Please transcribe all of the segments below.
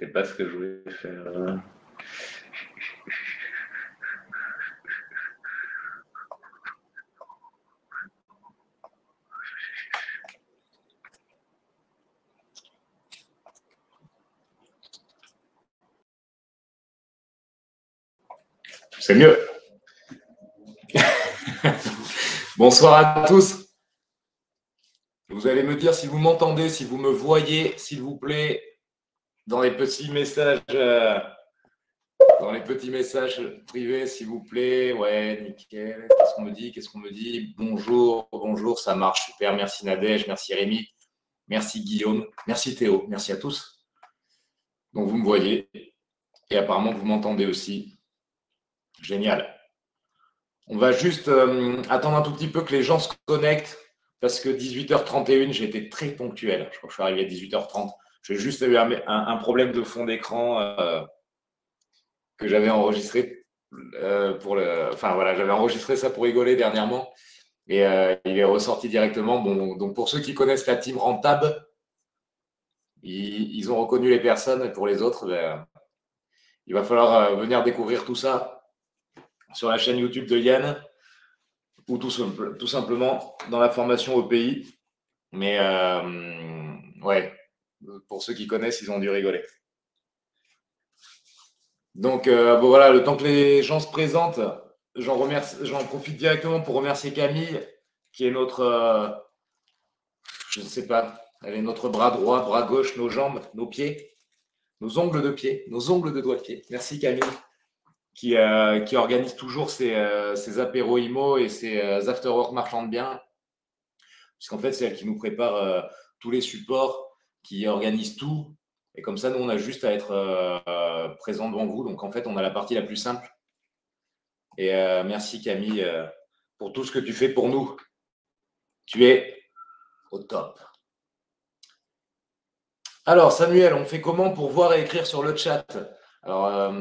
C'était pas ce que je voulais faire. C'est mieux. Bonsoir à tous. Vous allez me dire si vous m'entendez, si vous me voyez, s'il vous plaît, dans les petits messages, euh, dans les petits messages privés, s'il vous plaît. Ouais, nickel. Qu'est-ce qu'on me dit? Qu'est-ce qu'on me dit? Bonjour, bonjour, ça marche super. Merci Nadège, merci Rémi, merci Guillaume, merci Théo, merci à tous. Donc vous me voyez et apparemment vous m'entendez aussi. Génial. On va juste euh, attendre un tout petit peu que les gens se connectent parce que 18h31, j'ai été très ponctuel. Je crois que je suis arrivé à 18h30. J'ai juste eu un, problème de fond d'écran euh, que j'avais enregistré euh, pour le. Enfin voilà, j'avais enregistré ça pour rigoler dernièrement et il est ressorti directement. Bon, donc pour ceux qui connaissent la team rentable, ils, ont reconnu les personnes et pour les autres, ben, il va falloir venir découvrir tout ça sur la chaîne YouTube de Yann ou tout, tout simplement dans la formation au pays. Mais euh, ouais, pour ceux qui connaissent, ils ont dû rigoler. Donc euh, bon, voilà, le temps que les gens se présentent, j'en profite directement pour remercier Camille, qui est notre, euh, je ne sais pas, elle est notre bras droit, bras gauche, nos jambes, nos pieds, nos ongles de pied, nos ongles de doigts de pied. Merci Camille qui, euh, organise toujours ses, euh, apéros IMO et ses euh, after-work marchands de biens. Puisqu'en fait, c'est elle qui nous prépare tous les supports, qui organise tout. Et comme ça, nous, on a juste à être présent devant vous. Donc, en fait, on a la partie la plus simple. Et merci Camille pour tout ce que tu fais pour nous. Tu es au top. Alors, Samuel, on fait comment pour voir et écrire sur le chat? Alors,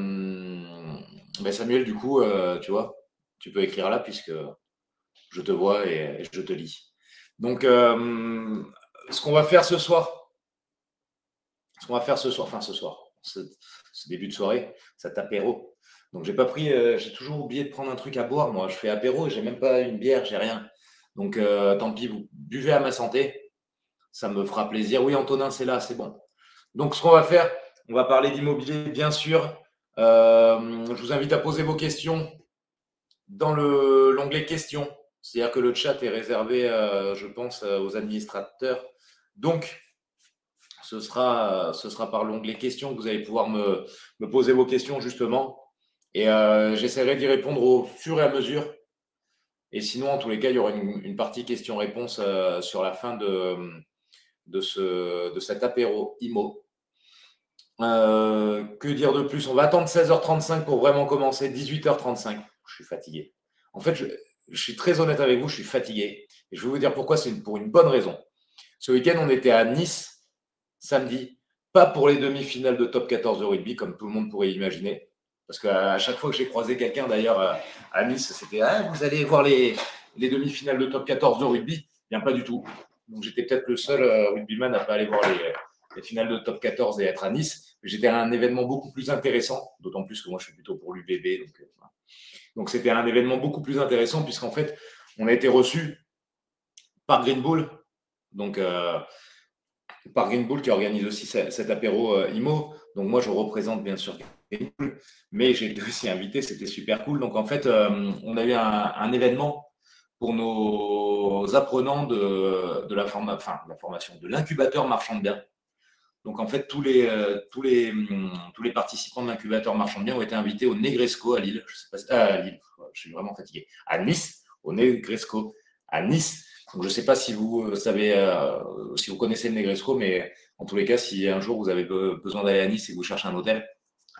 ben, Samuel, du coup, euh, tu vois, tu peux écrire là puisque je te vois et, je te lis. Donc, euh, ce qu'on va faire ce soir, ce qu'on va faire ce soir, enfin ce soir, ce, début de soirée, cet apéro. Donc, j'ai pas pris, euh, j'ai toujours oublié de prendre un truc à boire. Moi, je fais apéro j'ai même pas une bière, j'ai rien. Donc, tant pis, vous buvez à ma santé. Ça me fera plaisir. Oui, Antonin, c'est là, c'est bon. Donc, ce qu'on va faire, on va parler d'immobilier, bien sûr. Euh, je vous invite à poser vos questions dans l'onglet questions. C'est-à-dire que le chat est réservé, euh, je pense, euh, aux administrateurs. Donc, ce sera, ce sera par l'onglet questions que vous allez pouvoir me, poser vos questions, justement. Et j'essaierai d'y répondre au fur et à mesure. Et sinon, en tous les cas, il y aura une, partie questions-réponses sur la fin de, de, ce, de cet apéro IMO. Euh, que dire de plus? On va attendre 16h35 pour vraiment commencer. 18h35. Je suis fatigué. En fait, je, suis très honnête avec vous, je suis fatigué. Et je vais vous dire pourquoi. C'est pour une bonne raison. Ce week-end, on était à Nice, samedi. Pas pour les demi-finales de top 14 de rugby, comme tout le monde pourrait imaginer. Parce qu'à chaque fois que j'ai croisé quelqu'un, d'ailleurs, euh, à Nice, c'était ah, vous allez voir les, demi-finales de top 14 de rugby. Bien, pas du tout. Donc, j'étais peut-être le seul euh, rugbyman à pas aller voir les, les finales de top 14 et être à Nice. J'étais à un événement beaucoup plus intéressant, d'autant plus que moi je suis plutôt pour l'UBB. Donc, euh, donc c'était un événement beaucoup plus intéressant puisqu'en fait, on a été reçu par Green Bull, donc par Green Bull qui organise aussi cet apéro euh, IMO. Donc moi je représente bien sûr Green Bull, mais j'ai été aussi invité, c'était super cool. Donc en fait, on a eu un, événement pour nos apprenants de, la, formation de l'incubateur marchand de biens. Donc en fait, tous les, euh, hum, tous les participants de l'incubateur marchand de biens ont été invités au Negresco à Lille. Je sais pas, à Lille, je suis vraiment fatigué. À Nice, au Negresco à Nice. Je ne sais pas si vous euh, savez, euh, si vous connaissez le Negresco, mais en tous les cas, si un jour vous avez besoin d'aller à Nice et que vous cherchez un hôtel,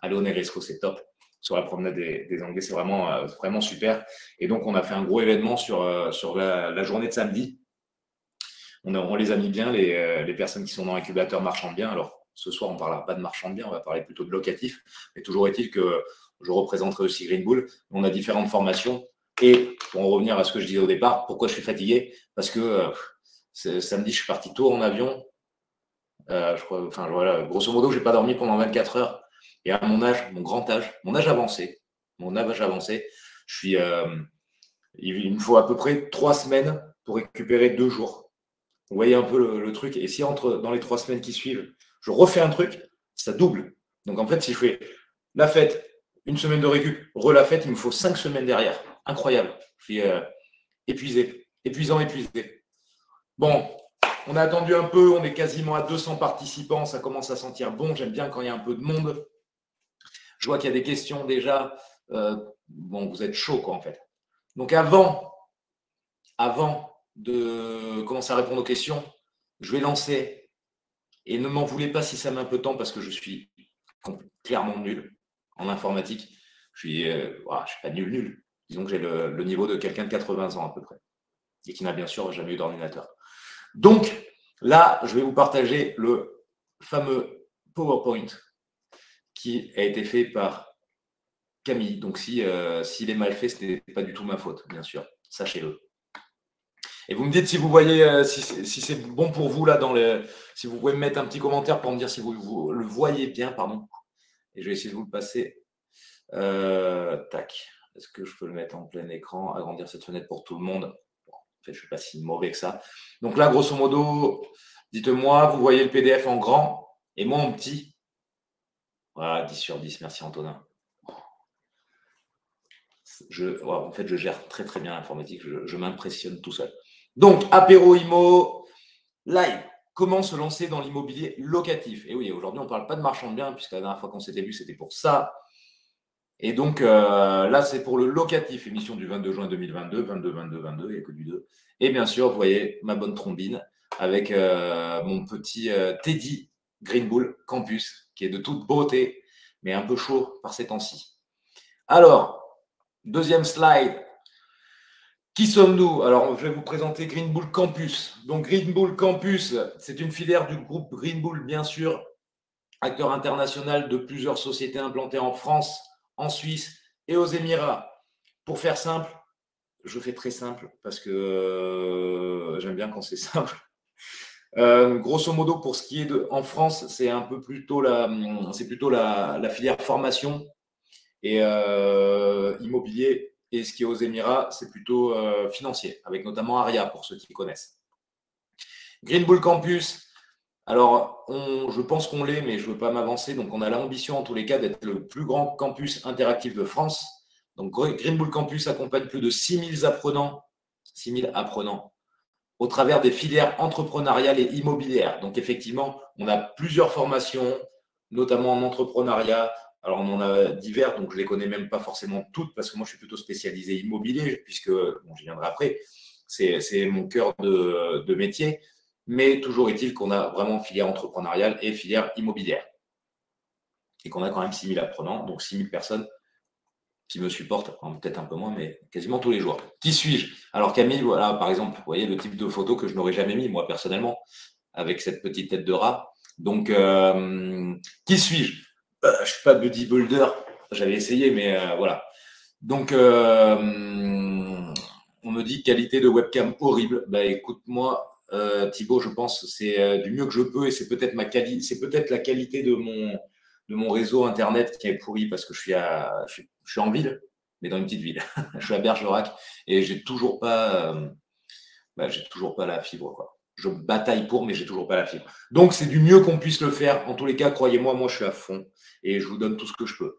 allez au Negresco, c'est top. Sur la promenade des, Anglais, c'est vraiment, vraiment super. Et donc, on a fait un gros événement sur, sur la journée de samedi on, les a mis bien, euh, les, personnes qui sont dans l'incubateur marchand de biens. Alors, ce soir, on ne parlera pas de marchand de biens, on va parler plutôt de locatif. Mais toujours est-il que je représenterai aussi Green Bull. On a différentes formations. Et pour en revenir à ce que je disais au départ, pourquoi je suis fatigué? Parce que euh, samedi, je suis parti tôt en avion. Euh, enfin, voilà, grosso modo, je n'ai pas dormi pendant 24 heures. Et à mon âge, mon grand âge, mon âge avancé, mon âge avancé, euh, il me faut à peu près trois semaines pour récupérer deux jours. Vous voyez un peu le, truc? Et si entre dans les trois semaines qui suivent, je refais un truc, ça double. Donc en fait, si je fais la fête, une semaine de récup, re la fête, il me faut cinq semaines derrière. Incroyable. Je suis euh, épuisé, épuisant, épuisé. Bon, on a attendu un peu, on est quasiment à 200 participants, ça commence à sentir bon. J'aime bien quand il y a un peu de monde. Je vois qu'il y a des questions déjà. Euh, bon, vous êtes chaud, quoi, en fait. Donc, avant, avant de commencer à répondre aux questions, je vais lancer. Et ne m'en voulez pas si ça met un peu de temps parce que je suis clairement nul en informatique. Je suis, euh, je suis pas nul, nul. Disons que j'ai le, niveau de quelqu'un de 80 ans à peu près et qui n'a bien sûr jamais eu d'ordinateur. Donc, là, je vais vous partager le fameux PowerPoint qui a été fait par Camille. Donc, euh, s'il est mal fait, ce n'est pas du tout ma faute, bien sûr. Sachez-le. Et vous me dites si vous voyez, euh, si, c'est bon pour vous là dans le, si vous pouvez me mettre un petit commentaire pour me dire si vous, le voyez bien, pardon. Et je vais essayer de vous le passer. Euh, tac. Est-ce que je peux le mettre en plein écran, agrandir cette fenêtre pour tout le monde? En fait, je ne suis pas si mauvais que ça. Donc là, grosso modo, dites-moi, vous voyez le PDF en grand et moi en petit. Voilà, 10 sur 10. Merci Antonin je, en fait, je gère très très bien l'informatique, je, m'impressionne tout seul. Donc, apéro IMO, live. Comment se lancer dans l'immobilier locatif? Et oui, aujourd'hui, on ne parle pas de marchand de biens, puisque la dernière fois qu'on s'était vu, c'était pour ça. Et donc, euh, là, c'est pour le locatif, émission du 22 juin 2022, 22, 22, 22, il n'y a que du 2. Et bien sûr, vous voyez ma bonne trombine avec euh, mon petit euh, Teddy Green Bull Campus, qui est de toute beauté, mais un peu chaud par ces temps-ci. Alors, Deuxième slide. Qui sommes-nous? Alors, je vais vous présenter Green Bull Campus. Donc, Green Bull Campus, c'est une filière du groupe Green Bull, bien sûr, acteur international de plusieurs sociétés implantées en France, en Suisse et aux Émirats. Pour faire simple, je fais très simple parce que euh, j'aime bien quand c'est simple. Euh, grosso modo, pour ce qui est de en France, c'est un peu plutôt la, c'est plutôt la filière formation et euh, immobilier. Et ce qui est aux Émirats, c'est plutôt financier, avec notamment Aria, pour ceux qui connaissent. Green Bull Campus, alors je pense qu'on l'est, mais je ne veux pas m'avancer. Donc on a l'ambition en tous les cas d'être le plus grand campus interactif de France. Donc Green Bull Campus accompagne plus de 6000 apprenants, 6000 apprenants au travers des filières entrepreneuriales et immobilières. Donc effectivement, on a plusieurs formations, notamment en entrepreneuriat, alors, on en a divers, donc je ne les connais même pas forcément toutes parce que moi, je suis plutôt spécialisé immobilier, puisque, bon, j'y viendrai après, c'est mon cœur de, métier. Mais toujours est-il qu'on a vraiment filière entrepreneuriale et filière immobilière. Et qu'on a quand même 6000 apprenants, donc 6000 personnes qui me supportent, peut-être un peu moins, mais quasiment tous les jours. Qui suis-je? Alors Camille, voilà, par exemple, vous voyez le type de photo que je n'aurais jamais mis, moi personnellement, avec cette petite tête de rat. Donc, euh, qui suis-je? Euh, je ne suis pas bodybuilder, j'avais essayé, mais euh, voilà. Donc, on me dit qualité de webcam horrible. Bah, écoute-moi, Thibaut, je pense que c'est du mieux que je peux et c'est peut-être la qualité de mon, réseau internet qui est pourri parce que je suis, à, je suis, en ville, mais dans une petite ville. je suis à Bergerac et j'ai toujours pas, bah, j'ai toujours pas la fibre, je bataille pour, mais j'ai toujours pas la fibre. Donc, c'est du mieux qu'on puisse le faire. En tous les cas, croyez-moi, moi, je suis à fond et je vous donne tout ce que je peux.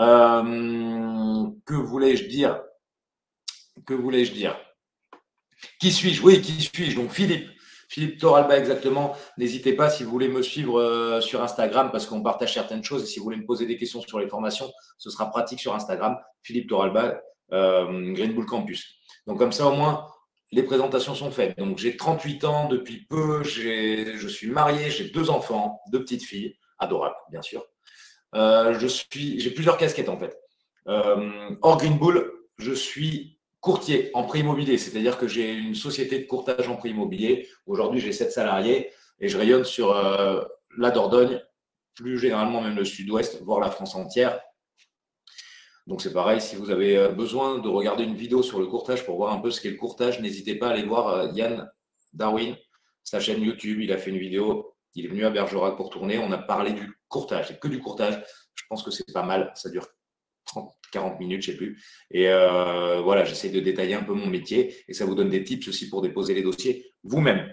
Euh, que voulais-je dire? Que voulais-je dire? Qui suis-je? Oui, qui suis-je? Donc, Philippe. Philippe Toralba, exactement. N'hésitez pas si vous voulez me suivre euh, sur Instagram parce qu'on partage certaines choses. Et si vous voulez me poser des questions sur les formations, ce sera pratique sur Instagram. Philippe Toralba, euh, Green Bull Campus. Donc, comme ça, au moins, les présentations sont faites. Donc, j'ai 38 ans depuis peu, je suis marié, j'ai deux enfants, deux petites filles, adorables, bien sûr. Euh, j'ai plusieurs casquettes en fait. Hors Green Bull, je suis courtier en prix immobilier, c'est-à-dire que j'ai une société de courtage en prix immobilier. Aujourd'hui, j'ai sept salariés et je rayonne sur euh, la Dordogne, plus généralement même le sud-ouest, voire la France entière. Donc c'est pareil, si vous avez euh, besoin de regarder une vidéo sur le courtage pour voir un peu ce qu'est le courtage, n'hésitez pas à aller voir euh, Yann Darwin, sa chaîne YouTube. Il a fait une vidéo Il est venu à Bergerac pour tourner. On a parlé du courtage. C'est que du courtage. Je pense que c'est pas mal. Ça dure 30, 40 minutes, je ne sais plus. Et euh, voilà, j'essaie de détailler un peu mon métier et ça vous donne des tips aussi pour déposer les dossiers vous-même.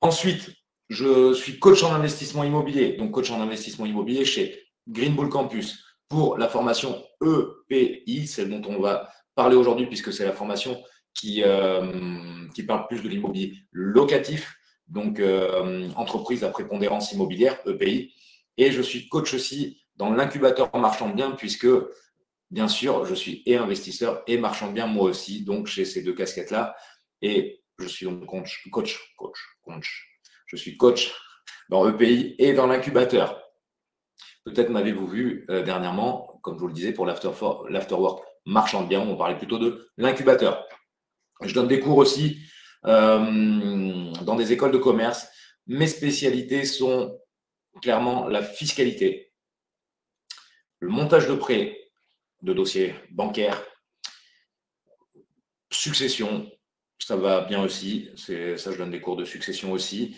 Ensuite, je suis coach en investissement immobilier, donc coach en investissement immobilier chez Green Bull Campus pour la formation EPI, celle dont on va parler aujourd'hui puisque c'est la formation qui, euh, qui parle plus de l'immobilier locatif, donc euh, entreprise à prépondérance immobilière, EPI. Et je suis coach aussi dans l'incubateur marchand de biens puisque bien sûr, je suis et investisseur et marchand de biens moi aussi, donc j'ai ces deux casquettes-là. Et je suis donc coach, coach, coach, coach. Je suis coach dans EPI et dans l'incubateur. Peut-être m'avez-vous vu euh, dernièrement, comme je vous le disais, pour l'afterwork marchand de biens, on parlait plutôt de l'incubateur. Je donne des cours aussi euh, dans des écoles de commerce. Mes spécialités sont clairement la fiscalité, le montage de prêts, de dossiers bancaires, succession, ça va bien aussi. Ça, je donne des cours de succession aussi.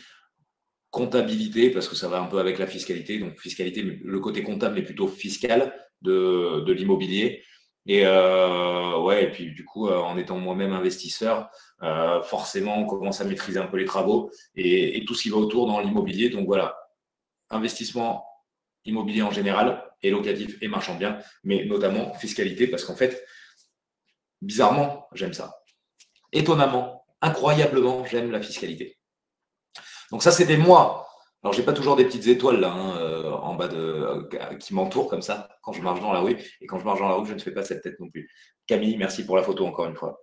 Comptabilité, parce que ça va un peu avec la fiscalité. Donc, fiscalité, le côté comptable, mais plutôt fiscal de, de l'immobilier. Et euh, ouais, et puis du coup, euh, en étant moi-même investisseur, euh, forcément, on commence à maîtriser un peu les travaux et tout ce qui va autour dans l'immobilier. Donc voilà, investissement immobilier en général, et locatif et marchand bien, mais notamment fiscalité, parce qu'en fait, bizarrement, j'aime ça étonnamment, incroyablement, j'aime la fiscalité. Donc ça, c'était moi. Alors, j'ai pas toujours des petites étoiles là, hein, euh, en bas de, euh, qui m'entourent comme ça quand je marche dans la rue. Et quand je marche dans la rue, je ne fais pas cette tête non plus. Camille, merci pour la photo encore une fois.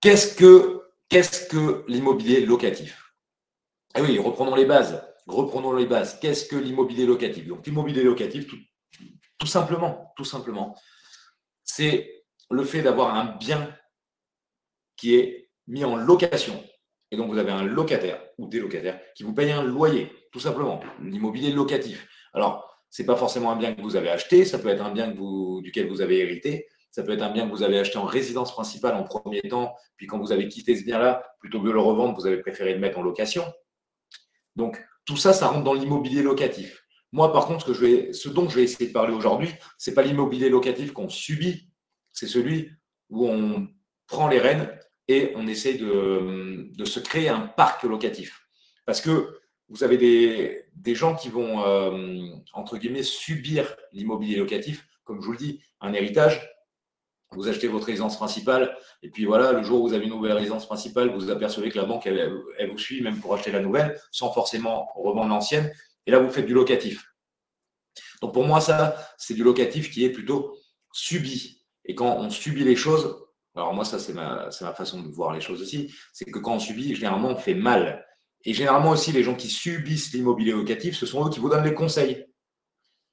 Qu'est-ce que, qu'est-ce que l'immobilier locatif? Eh oui, reprenons les bases. Reprenons les bases. Qu'est-ce que l'immobilier locatif? Donc, l'immobilier locatif, tout simplement, tout simplement, c'est le fait d'avoir un bien qui est mis en location. Et donc, vous avez un locataire ou des locataires qui vous payent un loyer, tout simplement, l'immobilier locatif. Alors, ce n'est pas forcément un bien que vous avez acheté, ça peut être un bien duquel vous avez hérité, ça peut être un bien que vous avez acheté en résidence principale en premier temps, puis quand vous avez quitté ce bien-là, plutôt que de le revendre, vous avez préféré le mettre en location. Donc, tout ça, ça rentre dans l'immobilier locatif. Moi, par contre, ce, dont je vais essayer de parler aujourd'hui, ce n'est pas l'immobilier locatif qu'on subit, c'est celui où on prend les rênes et on essaie de, se créer un parc locatif. Parce que vous avez des, gens qui vont, euh, entre guillemets, subir l'immobilier locatif. Comme je vous le dis, un héritage, vous achetez votre résidence principale, et puis voilà, le jour où vous avez une nouvelle résidence principale, vous apercevez que la banque, elle, elle vous suit même pour acheter la nouvelle, sans forcément revendre l'ancienne, et là, vous faites du locatif. Donc pour moi, ça, c'est du locatif qui est plutôt subi. Et quand on subit les choses, alors moi, ça, c'est ma, ma, façon de voir les choses aussi, c'est que quand on subit, généralement, on fait mal. Et généralement aussi, les gens qui subissent l'immobilier locatif, ce sont eux qui vous donnent les conseils.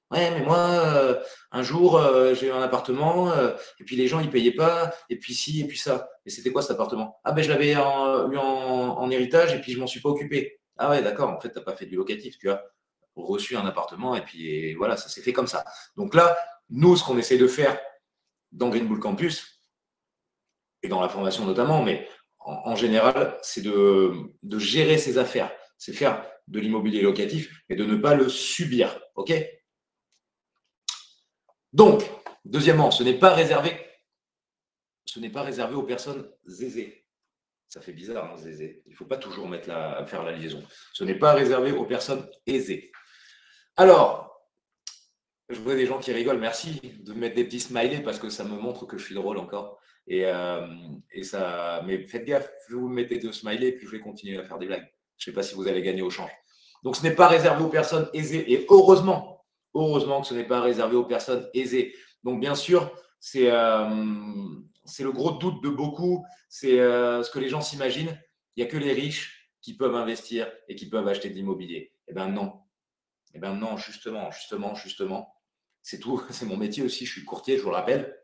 Ouais, mais moi, euh, un jour, euh, j'ai eu un appartement, euh, et puis les gens, ils payaient pas, et puis ci, et puis ça. Et c'était quoi cet appartement? Ah ben, je l'avais eu en, héritage, et puis je m'en suis pas occupé. Ah ouais, d'accord, en fait, tu n'as pas fait du locatif, tu as reçu un appartement, et puis voilà, ça s'est fait comme ça. Donc là, nous, ce qu'on essaie de faire dans Green Bull Campus, et dans la formation notamment, mais en, général, c'est de, gérer ses affaires. C'est faire de l'immobilier locatif, et de ne pas le subir. OK? Donc, deuxièmement, ce n'est pas réservé. Ce n'est pas réservé aux personnes aisées. Ça fait bizarre, hein, zézé. Il ne faut pas toujours mettre faire la liaison. Ce n'est pas réservé aux personnes aisées. Alors, je vois des gens qui rigolent. Merci de mettre des petits smileys parce que ça me montre que je suis drôle encore. Euh, et, ça, mais faites gaffe, vous mettez deux smileys, puis je vais continuer à faire des blagues. Je ne sais pas si vous allez gagner au change. Donc, ce n'est pas réservé aux personnes aisées. Et heureusement, heureusement que ce n'est pas réservé aux personnes aisées. Donc, bien sûr, c'est euh, le gros doute de beaucoup. C'est euh, ce que les gens s'imaginent. Il n'y a que les riches qui peuvent investir et qui peuvent acheter de l'immobilier. Eh bien, non. Eh bien, non, justement, justement, justement. C'est tout. C'est mon métier aussi. Je suis courtier, je vous le rappelle.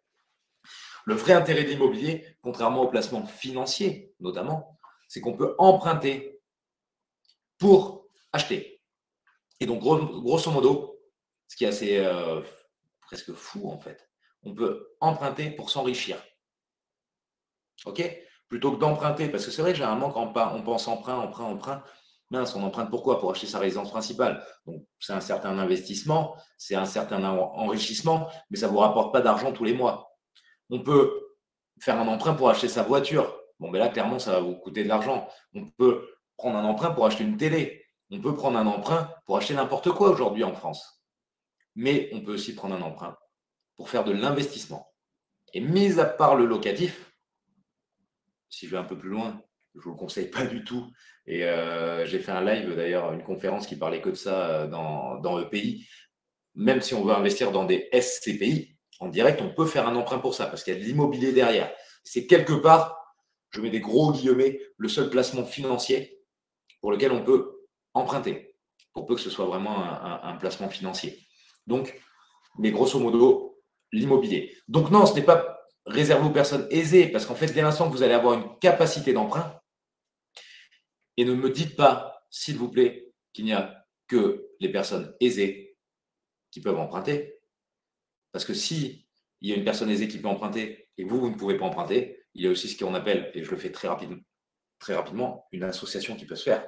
Le vrai intérêt de l'immobilier, contrairement au placement financier notamment, c'est qu'on peut emprunter pour acheter. Et donc, grosso modo, ce qui est assez euh, presque fou en fait, on peut emprunter pour s'enrichir. OK? Plutôt que d'emprunter, parce que c'est vrai généralement, quand on pense emprunt, emprunt, emprunt, Mince, on emprunte pourquoi Pour acheter sa résidence principale. Donc, c'est un certain investissement, c'est un certain enrichissement, mais ça ne vous rapporte pas d'argent tous les mois. On peut faire un emprunt pour acheter sa voiture. Bon, mais là, clairement, ça va vous coûter de l'argent. On peut prendre un emprunt pour acheter une télé. On peut prendre un emprunt pour acheter n'importe quoi aujourd'hui en France. Mais on peut aussi prendre un emprunt pour faire de l'investissement. Et mis à part le locatif, si je vais un peu plus loin, je ne vous le conseille pas du tout. Et euh, j'ai fait un live d'ailleurs, une conférence qui parlait que de ça euh, dans, dans EPI. Même si on veut investir dans des SCPI, en direct, on peut faire un emprunt pour ça parce qu'il y a de l'immobilier derrière. C'est quelque part, je mets des gros guillemets, le seul placement financier pour lequel on peut emprunter, pour peu que ce soit vraiment un, placement financier. Donc, mais grosso modo, l'immobilier. Donc non, ce n'est pas réservé aux personnes aisées, parce qu'en fait, dès l'instant que vous allez avoir une capacité d'emprunt, et ne me dites pas, s'il vous plaît, qu'il n'y a que les personnes aisées qui peuvent emprunter, parce que si il y a une personne aisée qui peut emprunter et vous, vous ne pouvez pas emprunter, il y a aussi ce qu'on appelle, et je le fais très rapidement, très rapidement, une association qui peut se faire.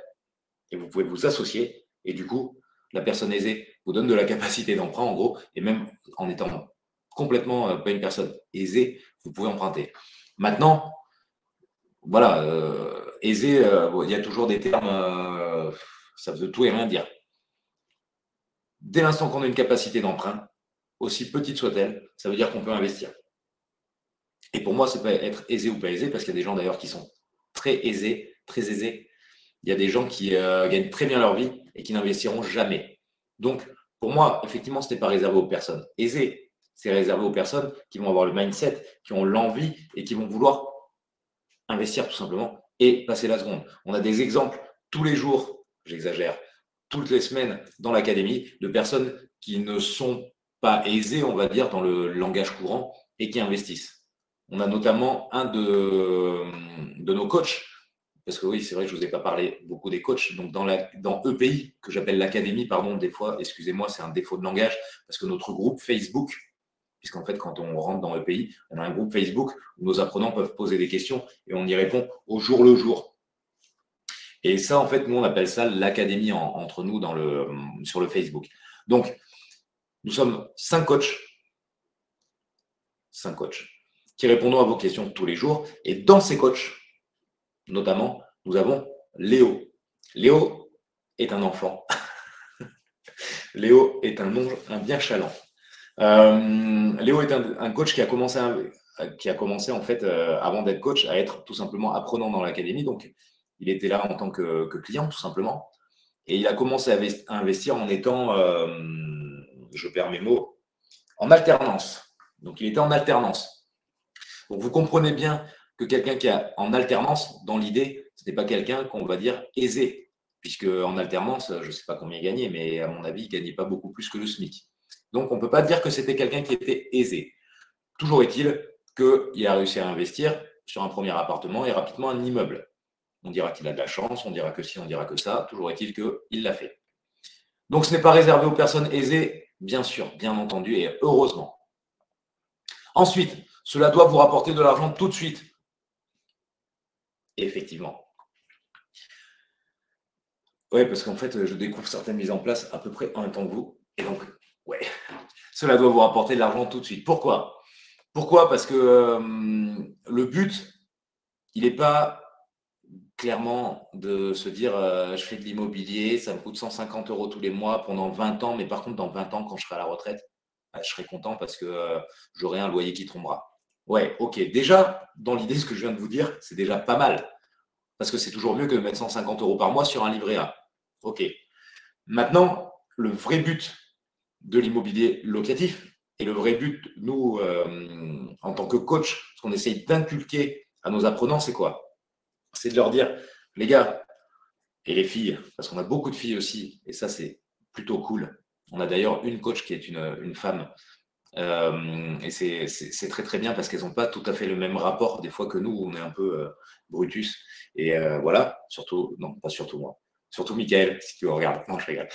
Et vous pouvez vous associer et du coup, la personne aisée vous donne de la capacité d'emprunt en gros, et même en étant complètement euh, pas une personne aisée, vous pouvez emprunter. Maintenant, voilà, euh, aisé, euh, il y a toujours des termes, ça veut tout et rien dire. Dès l'instant qu'on a une capacité d'emprunt, aussi petite soit-elle, ça veut dire qu'on peut investir. Et pour moi, c'est pas être aisé ou pas aisé, parce qu'il y a des gens d'ailleurs qui sont très aisés, très aisés. Il y a des gens qui gagnent très bien leur vie et qui n'investiront jamais. Donc, pour moi, effectivement, ce n'est pas réservé aux personnes aisées. C'est réservé aux personnes qui vont avoir le mindset, qui ont l'envie et qui vont vouloir investir tout simplement et passer la seconde. On a des exemples tous les jours, j'exagère, toutes les semaines dans l'académie de personnes qui ne sont pas aisés, on va dire, dans le langage courant et qui investissent. On a notamment un de, de nos coachs, parce que oui, c'est vrai que je ne vous ai pas parlé beaucoup des coachs, donc dans, dans EPI, que j'appelle l'académie, pardon, des fois, excusez-moi, c'est un défaut de langage, parce que notre groupe Facebook, puisqu'en fait, quand on rentre dans EPI, on a un groupe Facebook où nos apprenants peuvent poser des questions et on y répond au jour le jour. Et ça, en fait, nous, on appelle ça l'académie entre nous dans le, sur le Facebook. Donc, nous sommes cinq coachs, cinq coachs, qui répondons à vos questions tous les jours. Et dans ces coachs, notamment, nous avons Léo. Léo est un enfant. Léo est un, un bien chalant. Euh, Léo est un, coach qui a commencé, qui a commencé en fait, euh, avant d'être coach, à être tout simplement apprenant dans l'académie. Donc, il était là en tant que, client, tout simplement. Et il a commencé à investir en étant euh, je perds mes mots, en alternance. Donc il était en alternance. Donc vous comprenez bien que quelqu'un qui est en alternance, dans l'idée, ce n'est pas quelqu'un qu'on va dire aisé, puisque en alternance, je ne sais pas combien il gagnait, mais à mon avis, il ne gagnait pas beaucoup plus que le SMIC. Donc on ne peut pas dire que c'était quelqu'un qui était aisé. Toujours est-il qu'il a réussi à investir sur un premier appartement et rapidement un immeuble. On dira qu'il a de la chance, on dira que si, on dira que ça. Toujours est-il qu'il l'a fait. Donc ce n'est pas réservé aux personnes aisées Bien sûr, bien entendu, et heureusement. Ensuite, cela doit vous rapporter de l'argent tout de suite. Effectivement. Oui, parce qu'en fait, je découvre certaines mises en place à peu près en même temps que vous. Et donc, ouais, cela doit vous rapporter de l'argent tout de suite. Pourquoi? Pourquoi? Parce que euh, le but, il n'est pas clairement de se dire euh, je fais de l'immobilier, ça me coûte 150 euros tous les mois pendant 20 ans, mais par contre, dans 20 ans, quand je serai à la retraite, bah, je serai content parce que euh, j'aurai un loyer qui tombera. Ouais, ok. Déjà, dans l'idée, ce que je viens de vous dire, c'est déjà pas mal. Parce que c'est toujours mieux que de mettre 150 euros par mois sur un livret A. Ok. Maintenant, le vrai but de l'immobilier locatif et le vrai but, nous, euh, en tant que coach, ce qu'on essaye d'inculquer à nos apprenants, c'est quoi? C'est de leur dire, les gars, et les filles, parce qu'on a beaucoup de filles aussi, et ça c'est plutôt cool. On a d'ailleurs une coach qui est une, femme, euh, et c'est très très bien parce qu'elles n'ont pas tout à fait le même rapport des fois que nous, on est un peu euh, Brutus. Et euh, voilà, surtout, non, pas surtout moi. Surtout Michael, si tu regardes. Non, je rigole.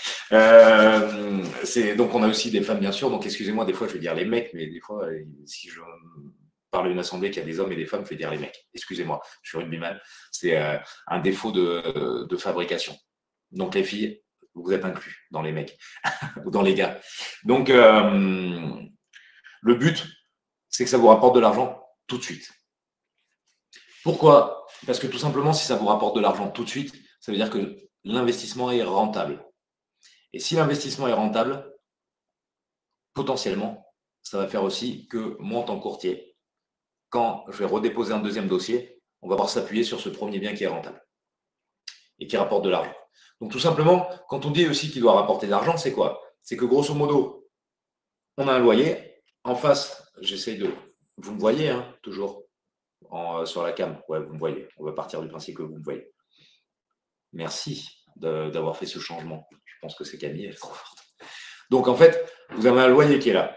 donc, on a aussi des femmes, bien sûr. Donc, excusez-moi, des fois, je vais dire les mecs, mais des fois, si je parler d'une assemblée qui a des hommes et des femmes, je vais dire les mecs. Excusez-moi, je suis rugbyman. C'est un défaut de, fabrication. Donc les filles, vous êtes inclus dans les mecs ou dans les gars. Donc le but, c'est que ça vous rapporte de l'argent tout de suite. Pourquoi? Parce que tout simplement, si ça vous rapporte de l'argent tout de suite, ça veut dire que l'investissement est rentable. Et si l'investissement est rentable, potentiellement, ça va faire aussi que moi, en tant que courtier, quand je vais redéposer un deuxième dossier, on va pouvoir s'appuyer sur ce premier bien qui est rentable et qui rapporte de l'argent. Donc tout simplement, quand on dit aussi qu'il doit rapporter de l'argent, c'est quoi? C'est que grosso modo, on a un loyer. En face, j'essaye de... Vous me voyez, hein, toujours euh, sur la cam. Ouais, vous me voyez. On va partir du principe que vous me voyez. Merci d'avoir fait ce changement. Je pense que c'est Camille, elle est trop forte. Donc en fait, vous avez un loyer qui est là.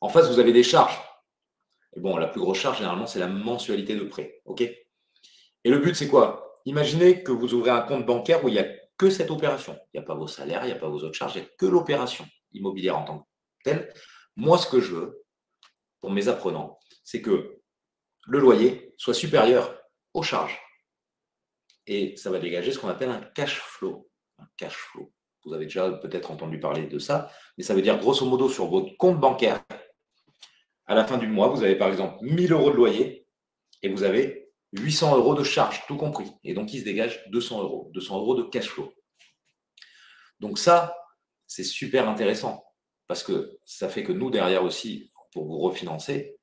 En face, vous avez des charges. Et bon, la plus grosse charge, généralement, c'est la mensualité de prêt. OK? Et le but, c'est quoi? Imaginez que vous ouvrez un compte bancaire où il n'y a que cette opération. Il n'y a pas vos salaires, il n'y a pas vos autres charges, il n'y a que l'opération immobilière en tant que Moi, ce que je veux, pour mes apprenants, c'est que le loyer soit supérieur aux charges. Et ça va dégager ce qu'on appelle un cash flow. Un cash flow. Vous avez déjà peut-être entendu parler de ça, mais ça veut dire grosso modo sur votre compte bancaire, à la fin du mois, vous avez par exemple 1000 euros de loyer et vous avez 800 euros de charges, tout compris. Et donc, il se dégage 200 euros, 200 euros de cash flow. Donc ça, c'est super intéressant parce que ça fait que nous, derrière aussi, pour vous refinancer,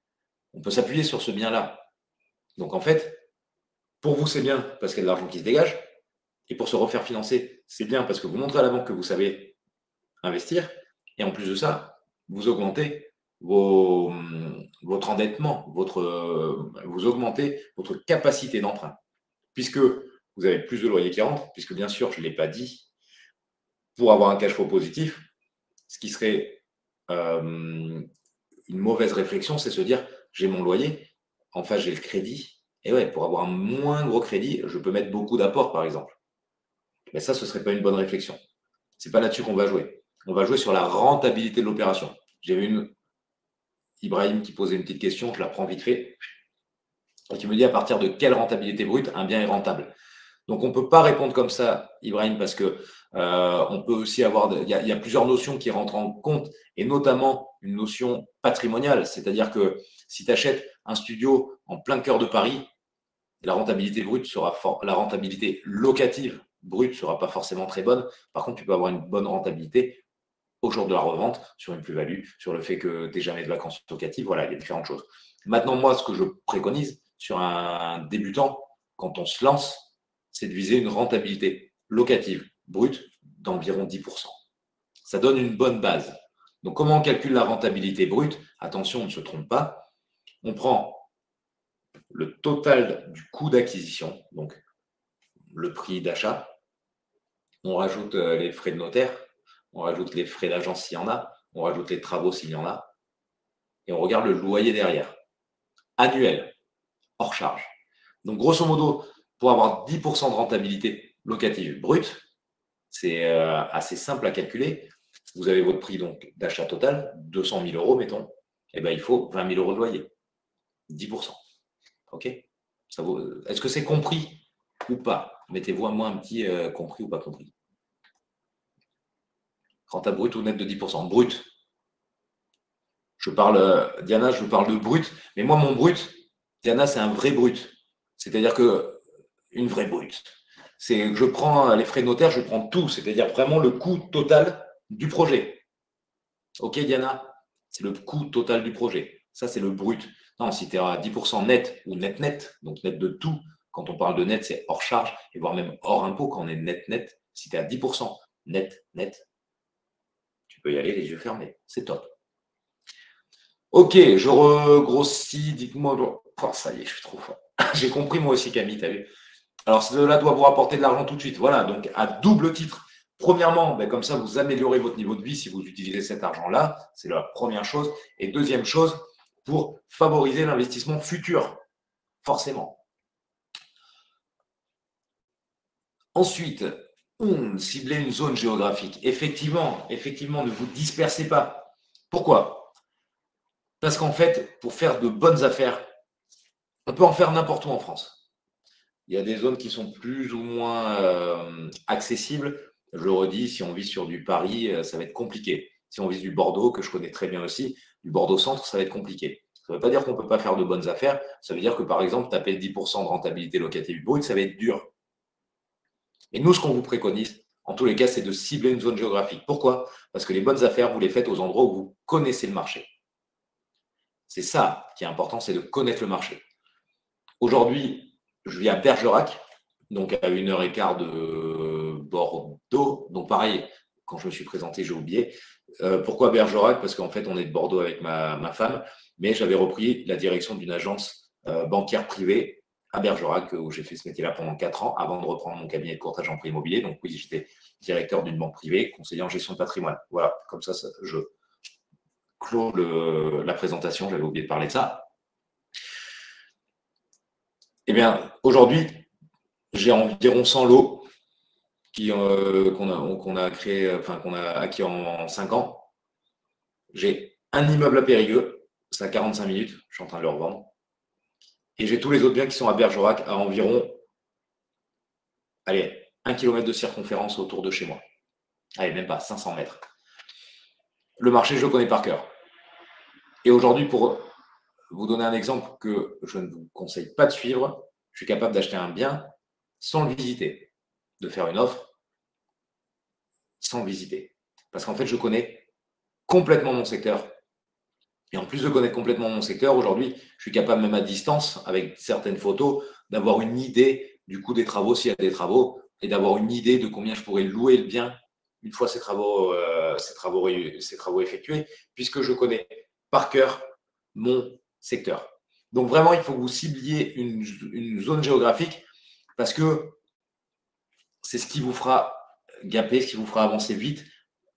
on peut s'appuyer sur ce bien-là. Donc en fait, pour vous, c'est bien parce qu'il y a de l'argent qui se dégage. Et pour se refaire financer, c'est bien parce que vous montrez à la banque que vous savez investir. Et en plus de ça, vous augmentez vos, votre endettement, votre, vous augmentez votre capacité d'emprunt. Puisque vous avez plus de loyers qui rentrent, puisque bien sûr, je ne l'ai pas dit, pour avoir un cash flow positif, ce qui serait euh, une mauvaise réflexion, c'est se dire j'ai mon loyer, en face j'ai le crédit, et ouais, pour avoir un moins gros crédit, je peux mettre beaucoup d'apports, par exemple. Mais ça, ce ne serait pas une bonne réflexion. Ce n'est pas là-dessus qu'on va jouer. On va jouer sur la rentabilité de l'opération. J'ai vu une... Ibrahim qui posait une petite question, je la prends vite fait. Et qui me dit à partir de quelle rentabilité brute un bien est rentable? Donc on ne peut pas répondre comme ça, Ibrahim, parce que euh, on peut aussi avoir, il y, a plusieurs notions qui rentrent en compte, et notamment une notion patrimoniale, c'est-à-dire que si tu achètes un studio en plein cœur de Paris, la rentabilité brute sera la rentabilité locative brute sera pas forcément très bonne. Par contre, tu peux avoir une bonne rentabilité au jour de la revente sur une plus-value, sur le fait que tu jamais de vacances locatives. Voilà, il y a différentes choses. Maintenant, moi, ce que je préconise sur un débutant, quand on se lance, c'est de viser une rentabilité locative brute d'environ 10%. Ça donne une bonne base. Donc, comment on calcule la rentabilité brute? Attention, on ne se trompe pas. On prend le total du coût d'acquisition, donc le prix d'achat, on rajoute euh, les frais de notaire, on rajoute les frais d'agence s'il y en a, on rajoute les travaux s'il y en a, et on regarde le loyer derrière, annuel, hors charge. Donc grosso modo, pour avoir 10% de rentabilité locative brute, c'est euh, assez simple à calculer. Vous avez votre prix donc d'achat total, 200 000 euros, mettons, et eh bien il faut 20 000 euros de loyer. 10%. OK? Est-ce que c'est compris ou pas? Mettez-vous à moi un petit euh, compris ou pas compris. Rentable brut ou net de 10%. Brut. Je parle, euh, Diana, je parle de brut, mais moi, mon brut, Diana, c'est un vrai brut. C'est-à-dire que une vraie brute. C'est je prends les frais notaires, je prends tout, c'est-à-dire vraiment le coût total du projet. Ok, Diana? C'est le coût total du projet. Ça, c'est le brut. Non, si tu es à 10% net ou net-net, donc net de tout, quand on parle de net, c'est hors charge, et voire même hors impôt quand on est net-net. Si tu es à 10% net-net, tu peux y aller les yeux fermés. C'est top. Ok, je regrossis, dites-moi. Oh, ça y est, je suis trop fort. J'ai compris moi aussi, Camille, tu as vu. Alors, cela doit vous rapporter de l'argent tout de suite. Voilà, donc à double titre. Premièrement, ben, comme ça, vous améliorez votre niveau de vie si vous utilisez cet argent-là. C'est la première chose. Et deuxième chose, pour favoriser l'investissement futur, forcément. Ensuite, on ciblait une zone géographique. Effectivement, effectivement, ne vous dispersez pas. Pourquoi? Parce qu'en fait, pour faire de bonnes affaires, on peut en faire n'importe où en France. Il y a des zones qui sont plus ou moins euh, accessibles. Je le redis, si on vit sur du Paris, euh, ça va être compliqué. Si on vit du Bordeaux, que je connais très bien aussi, du Bordeaux centre, ça va être compliqué. Ça ne veut pas dire qu'on ne peut pas faire de bonnes affaires. Ça veut dire que, par exemple, taper le 10% de rentabilité locative brute, ça va être dur. Et nous, ce qu'on vous préconise, en tous les cas, c'est de cibler une zone géographique. Pourquoi? Parce que les bonnes affaires, vous les faites aux endroits où vous connaissez le marché. C'est ça qui est important, c'est de connaître le marché. Aujourd'hui, je vis à Bergerac, donc à une heure et quart de Bordeaux. Donc pareil, quand je me suis présenté, j'ai oublié. Euh, pourquoi Bergerac? Parce qu'en fait, on est de Bordeaux avec ma, femme, mais j'avais repris la direction d'une agence euh, bancaire privée à Bergerac, où j'ai fait ce métier-là pendant quatre ans, avant de reprendre mon cabinet de courtage en prix immobilier. Donc oui, j'étais directeur d'une banque privée, conseiller en gestion de patrimoine. Voilà, comme ça, je, clos la présentation, j'avais oublié de parler de ça. Eh bien, aujourd'hui, j'ai environ 100 lots euh, qu'on a, créé, enfin qu'on a acquis en, 5 ans. J'ai un immeuble à Périgueux, c'est à 45 minutes, je suis en train de le revendre. Et j'ai tous les autres biens qui sont à Bergerac, à environ, allez, 1 km de circonférence autour de chez moi. Allez, même pas, 500 mètres. Le marché, je le connais par cœur. Et aujourd'hui, pour vous donner un exemple que je ne vous conseille pas de suivre, je suis capable d'acheter un bien sans le visiter, de faire une offre sans le visiter. Parce qu'en fait, je connais complètement mon secteur. Et en plus de connaître complètement mon secteur, aujourd'hui, je suis capable même à distance, avec certaines photos, d'avoir une idée du coût des travaux s'il y a des travaux, et d'avoir une idée de combien je pourrais louer le bien une fois ces travaux, euh, ces travaux, ces travaux effectués, puisque je connais par cœur mon secteur. Donc vraiment, il faut que vous cibliez une, zone géographique parce que c'est ce qui vous fera gaper, ce qui vous fera avancer vite,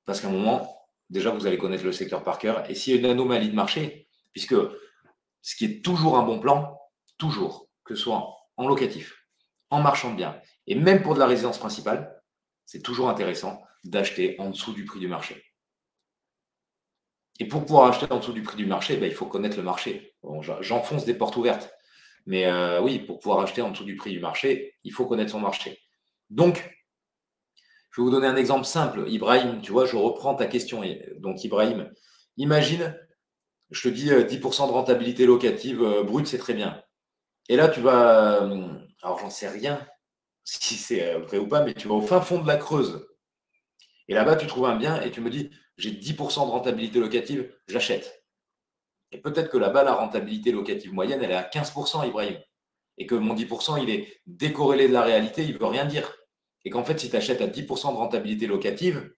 parce qu'à un moment, déjà, vous allez connaître le secteur par cœur. Et s'il y a une anomalie de marché, puisque ce qui est toujours un bon plan, toujours, que ce soit en locatif, en marchand de biens, et même pour de la résidence principale, c'est toujours intéressant d'acheter en dessous du prix du marché. Et pour pouvoir acheter en dessous du prix du marché, ben, il faut connaître le marché. J'enfonce des portes ouvertes. Mais euh, oui, pour pouvoir acheter en dessous du prix du marché, il faut connaître son marché. Donc, je vais vous donner un exemple simple. Ibrahim, tu vois, je reprends ta question. Donc, Ibrahim, imagine, je te dis 10% euh, de rentabilité locative euh, brute, c'est très bien. Et là, tu vas, alors j'en sais rien si c'est vrai ou pas, mais tu vas au fin fond de la Creuse. Et là-bas, tu trouves un bien et tu me dis, j'ai 10% de rentabilité locative, j'achète. Et peut-être que là-bas, la rentabilité locative moyenne, elle est à 15%, Ibrahim. Et que mon 10%, il est décorrélé de la réalité, il ne veut rien dire. Et qu'en fait, si tu achètes à 10% de rentabilité locative,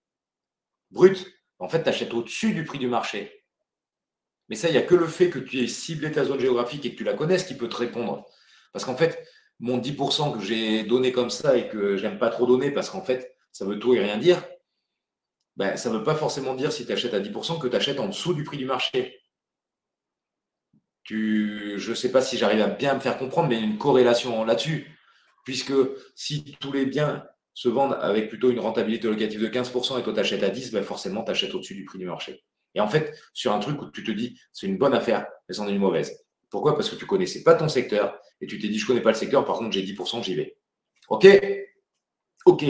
brute, en fait, tu achètes au-dessus du prix du marché. Mais ça, il n'y a que le fait que tu aies ciblé ta zone géographique et que tu la connaisses qui peut te répondre. Parce qu'en fait, mon 10% que j'ai donné comme ça et que j'aime pas trop donner parce qu'en fait, ça veut tout et rien dire, ben, ça ne veut pas forcément dire si tu achètes à 10% que tu achètes en dessous du prix du marché. Tu, je ne sais pas si j'arrive à bien me faire comprendre, mais il y a une corrélation là-dessus. Puisque si tous les biens se vendent avec plutôt une rentabilité locative de 15% et toi tu achètes à 10, ben forcément tu achètes au-dessus du prix du marché. Et en fait, sur un truc où tu te dis c'est une bonne affaire, mais c'en est une mauvaise. Pourquoi? Parce que tu ne connaissais pas ton secteur et tu t'es dit je ne connais pas le secteur, par contre j'ai 10%, j'y vais. OK? OK.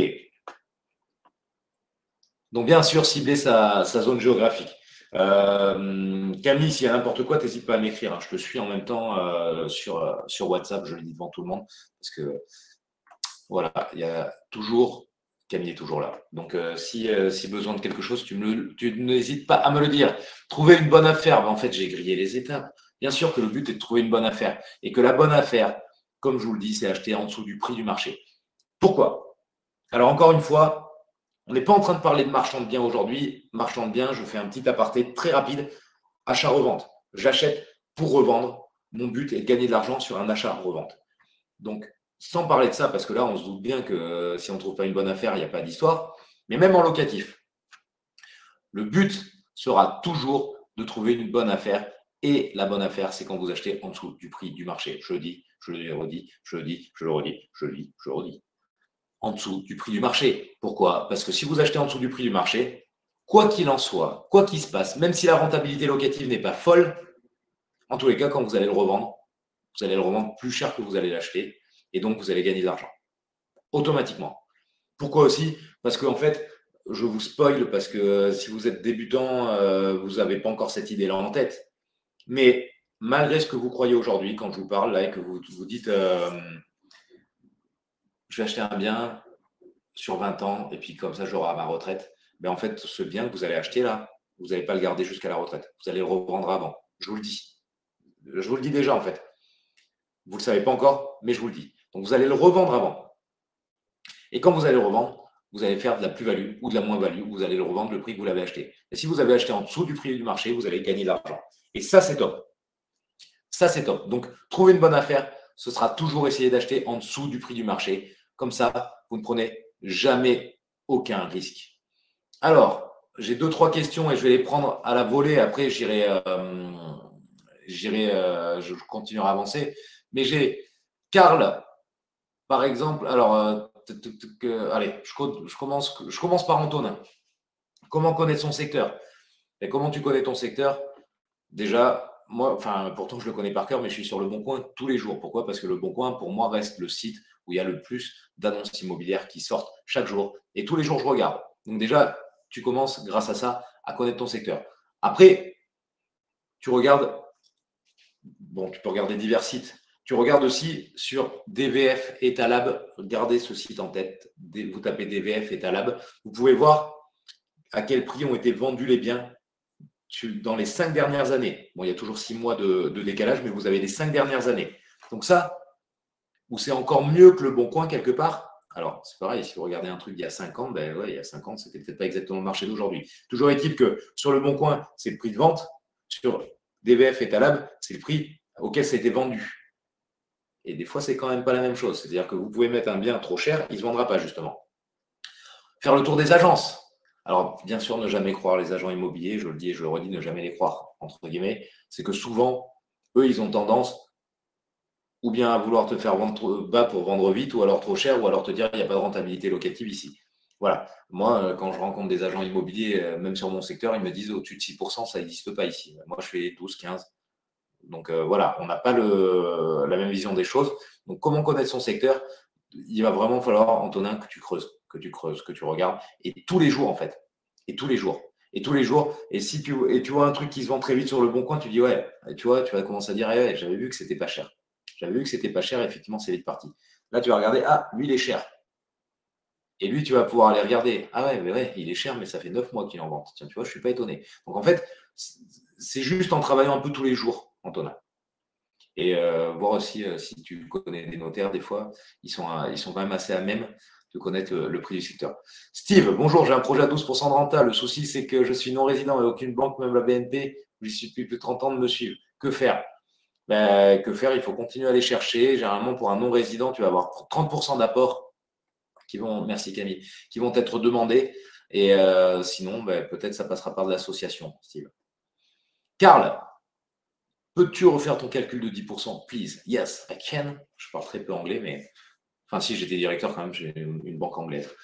Donc, bien sûr, cibler sa, zone géographique. Euh, Camille, s'il y a n'importe quoi, n'hésite pas à m'écrire. Hein. Je te suis en même temps euh, sur, sur WhatsApp, je le dis devant tout le monde. Parce que voilà, il y a toujours, Camille est toujours là. Donc euh, si, si besoin de quelque chose, tu, n'hésites pas à me le dire. Trouver une bonne affaire, ben, en fait, j'ai grillé les étapes. Bien sûr que le but est de trouver une bonne affaire. Et que la bonne affaire, comme je vous le dis, c'est acheter en dessous du prix du marché. Pourquoi? Alors encore une fois, on n'est pas en train de parler de marchand de biens aujourd'hui. Marchand de biens, je fais un petit aparté très rapide. Achat-revente. J'achète pour revendre. Mon but est de gagner de l'argent sur un achat-revente. Donc, sans parler de ça, parce que là, on se doute bien que euh, si on ne trouve pas une bonne affaire, il n'y a pas d'histoire. Mais même en locatif, le but sera toujours de trouver une bonne affaire. Et la bonne affaire, c'est quand vous achetez en dessous du prix du marché. Je le dis, je le redis, je le dis, je le redis, je le dis, je le redis en dessous du prix du marché. Pourquoi? Parce que si vous achetez en dessous du prix du marché, quoi qu'il en soit, quoi qu'il se passe, même si la rentabilité locative n'est pas folle, en tous les cas, quand vous allez le revendre, vous allez le revendre plus cher que vous allez l'acheter. Et donc, vous allez gagner de l'argent. Automatiquement. Pourquoi aussi? Parce qu'en fait, je vous spoil parce que si vous êtes débutant, euh, vous n'avez pas encore cette idée-là en tête. Mais malgré ce que vous croyez aujourd'hui, quand je vous parle là et que vous vous dites euh, je vais acheter un bien sur 20 ans et puis comme ça j'aurai ma retraite, ben en fait, ce bien que vous allez acheter là, vous n'allez pas le garder jusqu'à la retraite. Vous allez le revendre avant. Je vous le dis. Je vous le dis déjà en fait. Vous ne le savez pas encore, mais je vous le dis. Donc vous allez le revendre avant. Et quand vous allez le revendre, vous allez faire de la plus-value ou de la moins-value, vous allez le revendre le prix que vous l'avez acheté. Et si vous avez acheté en dessous du prix du marché, vous allez gagner de l'argent. Et ça, c'est top. Ça, c'est top. Donc, trouver une bonne affaire, ce sera toujours essayer d'acheter en dessous du prix du marché. Comme ça, vous ne prenez jamais aucun risque. Alors, j'ai deux, trois questions et je vais les prendre à la volée. Après, j'irai, euh, j'irai, euh, je continuerai à avancer. Mais j'ai Karl, par exemple. Alors, euh, allez, je, commence, je commence par Antonin. Comment connaître son secteur? Et Comment tu connais ton secteur? Déjà, moi, enfin, pourtant je le connais par cœur, mais je suis sur le Bon Coin tous les jours. Pourquoi? Parce que le Bon Coin, pour moi, reste le site où il y a le plus d'annonces immobilières qui sortent chaque jour. Et tous les jours, je regarde. Donc déjà, tu commences, grâce à ça, à connaître ton secteur. Après, tu regardes, bon, tu peux regarder divers sites. Tu regardes aussi sur DVF et Talab. Gardez ce site en tête. Vous tapez DVF et Talab. Vous pouvez voir à quel prix ont été vendus les biens dans les cinq dernières années. Bon, il y a toujours six mois de, décalage, mais vous avez les cinq dernières années. Donc ça, où c'est encore mieux que le bon coin quelque part? Alors, c'est pareil, si vous regardez un truc d'il y a cinq ans, ben ouais, il y a cinq ans, c'était peut-être pas exactement le marché d'aujourd'hui. Toujours est-il que sur le bon coin, c'est le prix de vente. Sur DVF et Talab, c'est le prix auquel ça a été vendu. Et des fois, c'est quand même pas la même chose. C'est-à-dire que vous pouvez mettre un bien trop cher, il ne se vendra pas, justement. Faire le tour des agences. Alors, bien sûr, ne jamais croire les agents immobiliers, je le dis et je le redis, ne jamais les croire, entre guillemets. C'est que souvent, eux, ils ont tendance ou bien à vouloir te faire vendre bas pour vendre vite, ou alors trop cher, ou alors te dire il n'y a pas de rentabilité locative ici. Voilà. Moi, euh, quand je rencontre des agents immobiliers, euh, même sur mon secteur, ils me disent au-dessus de 6%, ça n'existe pas ici. Moi, je fais 12, 15. Donc euh, voilà, on n'a pas la même vision des choses. Donc comment connaître son secteur? Il va vraiment falloir, Antonin, que tu creuses, que tu creuses, que tu regardes. Et tous les jours, en fait. Et tous les jours. Et tous les jours. Et si tu, et tu vois un truc qui se vend très vite sur le bon coin, tu dis ouais, tu vois, tu vas commencer à dire ouais, j'avais vu que c'était pas cher. Vu que c'était pas cher, effectivement, c'est vite parti. Là, tu vas regarder, ah, lui, il est cher. Et lui, tu vas pouvoir aller regarder. Ah ouais, mais ouais, il est cher, mais ça fait neuf mois qu'il en vend. Tiens, tu vois, je ne suis pas étonné. Donc en fait, c'est juste en travaillant un peu tous les jours Antonin. Et euh, voir aussi euh, si tu connais des notaires, des fois, ils sont, ils quand même assez à même de connaître le, prix du secteur. Steve, bonjour, j'ai un projet à 12% de renta. Le souci, c'est que je suis non résident et aucune banque, même la BNP, j'y suis depuis plus de 30 ans, de me suivre. Que faire? Ben, Que faire? Il faut continuer à aller chercher. Généralement, pour un non résident, tu vas avoir 30% d'apports qui vont, merci Camille, qui vont être demandés. Et euh, sinon, ben, peut-être ça passera par l'association, Steve. Karl, Peux-tu refaire ton calcul de 10% Please. Yes, I can. Je parle très peu anglais, mais. Enfin, si j'étais directeur, quand même, j'ai une banque anglaise.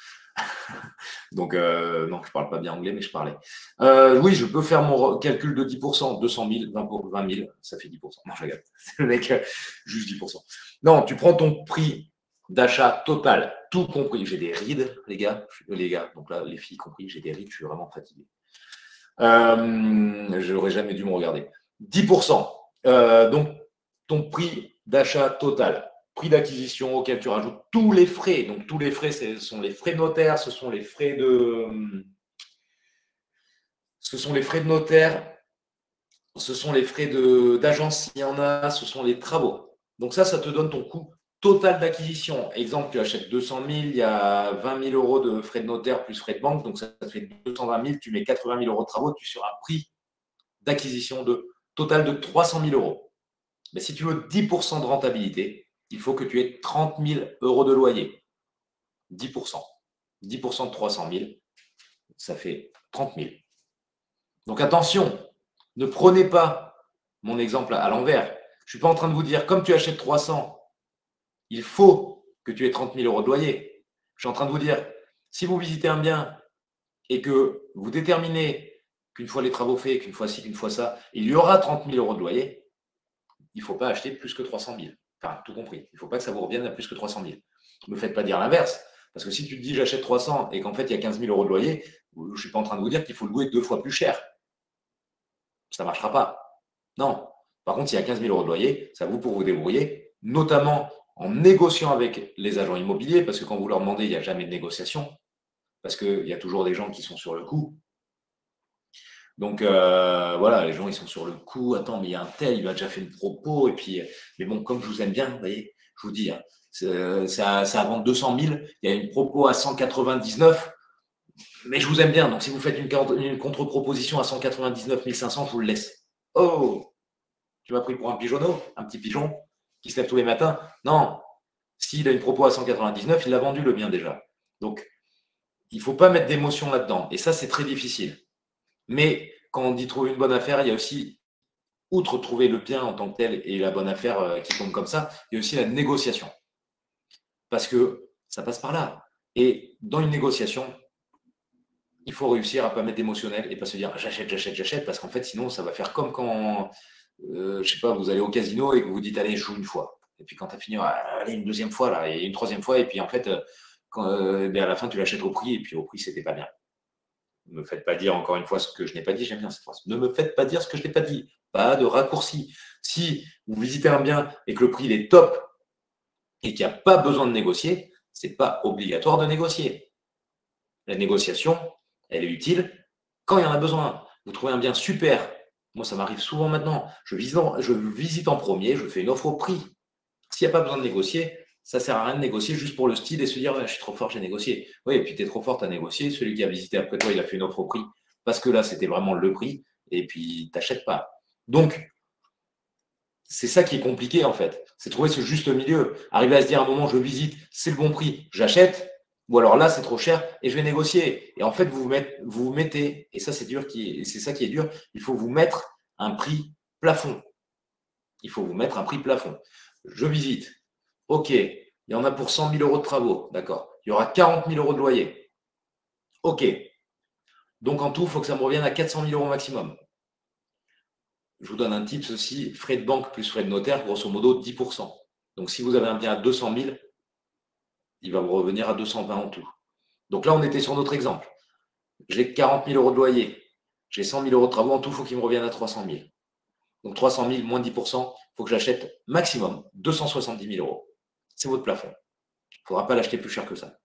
Donc, euh, non, je ne parle pas bien anglais, mais je parlais. Euh, oui, je peux faire mon calcul de 10%, 200 000, 20, 000, ça fait 10%. Non, je regarde. Le mec, euh, juste 10%. Non, tu prends ton prix d'achat total, tout compris. J'ai des rides, les gars. Les gars, donc là, les filles compris, j'ai des rides, je suis vraiment fatigué. je n'aurais jamais dû me regarder. 10%. Euh, donc, ton prix d'achat total, prix d'acquisition auquel tu rajoutes tous les frais. Donc, tous les frais, ce sont les frais notaires, ce sont les frais de. Ce sont les frais de notaire, ce sont les frais d'agence s'il y en a, ce sont les travaux. Donc, ça, ça te donne ton coût total d'acquisition. Exemple, tu achètes 200 000, il y a 20 000 euros de frais de notaire plus frais de banque, donc ça te fait 220 000, tu mets 80 000 euros de travaux, tu un prix d'acquisition de total de 300 000 euros. Mais si tu veux 10% de rentabilité, il faut que tu aies 30 000 euros de loyer. 10%. 10% de 300 000, ça fait 30 000. Donc attention, ne prenez pas mon exemple à l'envers. Je ne suis pas en train de vous dire, comme tu achètes 300, il faut que tu aies 30 000 euros de loyer. Je suis en train de vous dire, si vous visitez un bien et que vous déterminez qu'une fois les travaux faits, qu'une fois ci, qu'une fois ça, il y aura 30 000 euros de loyer, il ne faut pas acheter plus que 300 000. Enfin, tout compris. Il ne faut pas que ça vous revienne à plus que 300 000. Ne me faites pas dire l'inverse. Parce que si tu te dis j'achète 300 et qu'en fait il y a 15 000 euros de loyer, je ne suis pas en train de vous dire qu'il faut le louer deux fois plus cher. Ça ne marchera pas. Non. Par contre, s'il y a 15 000 euros de loyer, ça vous pour vous débrouiller, notamment en négociant avec les agents immobiliers, parce que quand vous leur demandez, il n'y a jamais de négociation, parce qu'il y a toujours des gens qui sont sur le coup. Donc euh, voilà, les gens ils sont sur le coup. Attends, mais il y a un tel, il m'a déjà fait une propos. Et puis, mais bon, comme je vous aime bien, vous voyez, je vous dis, ça, ça vend 200 000, il y a une propos à 199, mais je vous aime bien. Donc si vous faites une, une contre-proposition à 199 500, je vous le laisse. Oh, tu m'as pris pour un pigeonneau, un petit pigeon qui se lève tous les matins. Non, s'il a une propos à 199, il l'a vendu le bien déjà. Donc, il ne faut pas mettre d'émotion là-dedans. Et ça, c'est très difficile. Mais quand on dit trouver une bonne affaire, il y a aussi, outre trouver le bien en tant que tel et la bonne affaire euh, qui tombe comme ça, il y a aussi la négociation. Parce que ça passe par là. Et dans une négociation, il faut réussir à ne pas mettre d'émotionnel et pas se dire j'achète, j'achète, j'achète, parce qu'en fait, sinon, ça va faire comme quand, je euh, je sais pas, vous allez au casino et que vous dites allez, je joue une fois. Et puis quand tu as fini, allez, une deuxième fois, là, et une troisième fois, et puis en fait, euh, quand, ben, à la fin, tu l'achètes au prix, et puis au prix, c'était pas bien. Ne me faites pas dire encore une fois ce que je n'ai pas dit, j'aime bien cette phrase. Ne me faites pas dire ce que je n'ai pas dit. Pas de raccourci. Si vous visitez un bien et que le prix est top et qu'il n'y a pas besoin de négocier, ce n'est pas obligatoire de négocier. La négociation, elle est utile quand il y en a besoin. Vous trouvez un bien super. Moi, ça m'arrive souvent maintenant. Je visite, en, je visite en premier, je fais une offre au prix. S'il n'y a pas besoin de négocier, ça sert à rien de négocier juste pour le style et se dire je suis trop fort, j'ai négocié. Oui, et puis tu es trop fort, à négocier. Celui qui a visité après toi, il a fait une offre au prix parce que là, c'était vraiment le prix et puis tu n'achètes pas. Donc, c'est ça qui est compliqué en fait. C'est trouver ce juste milieu. Arriver à se dire à un moment, je visite, c'est le bon prix, j'achète. Ou alors là, c'est trop cher et je vais négocier. Et en fait, vous vous, mettez, et ça c'est dur, c'est ça qui est dur, il faut vous mettre un prix plafond. Il faut vous mettre un prix plafond. Je visite. OK, il y en a pour 100 000 euros de travaux. D'accord. Il y aura 40 000 euros de loyer. OK. Donc en tout, il faut que ça me revienne à 400 000 euros maximum. Je vous donne un tip ceci frais de banque plus frais de notaire, grosso modo 10%. Donc si vous avez un bien à 200 000, il va vous revenir à 220 en tout. Donc là, on était sur notre exemple. J'ai 40 000 euros de loyer, j'ai 100 000 euros de travaux, en tout, il faut qu'il me revienne à 300 000. Donc 300 000 moins 10%, il faut que j'achète maximum 270 000 euros. C'est votre plafond. Il ne faudra pas l'acheter plus cher que ça.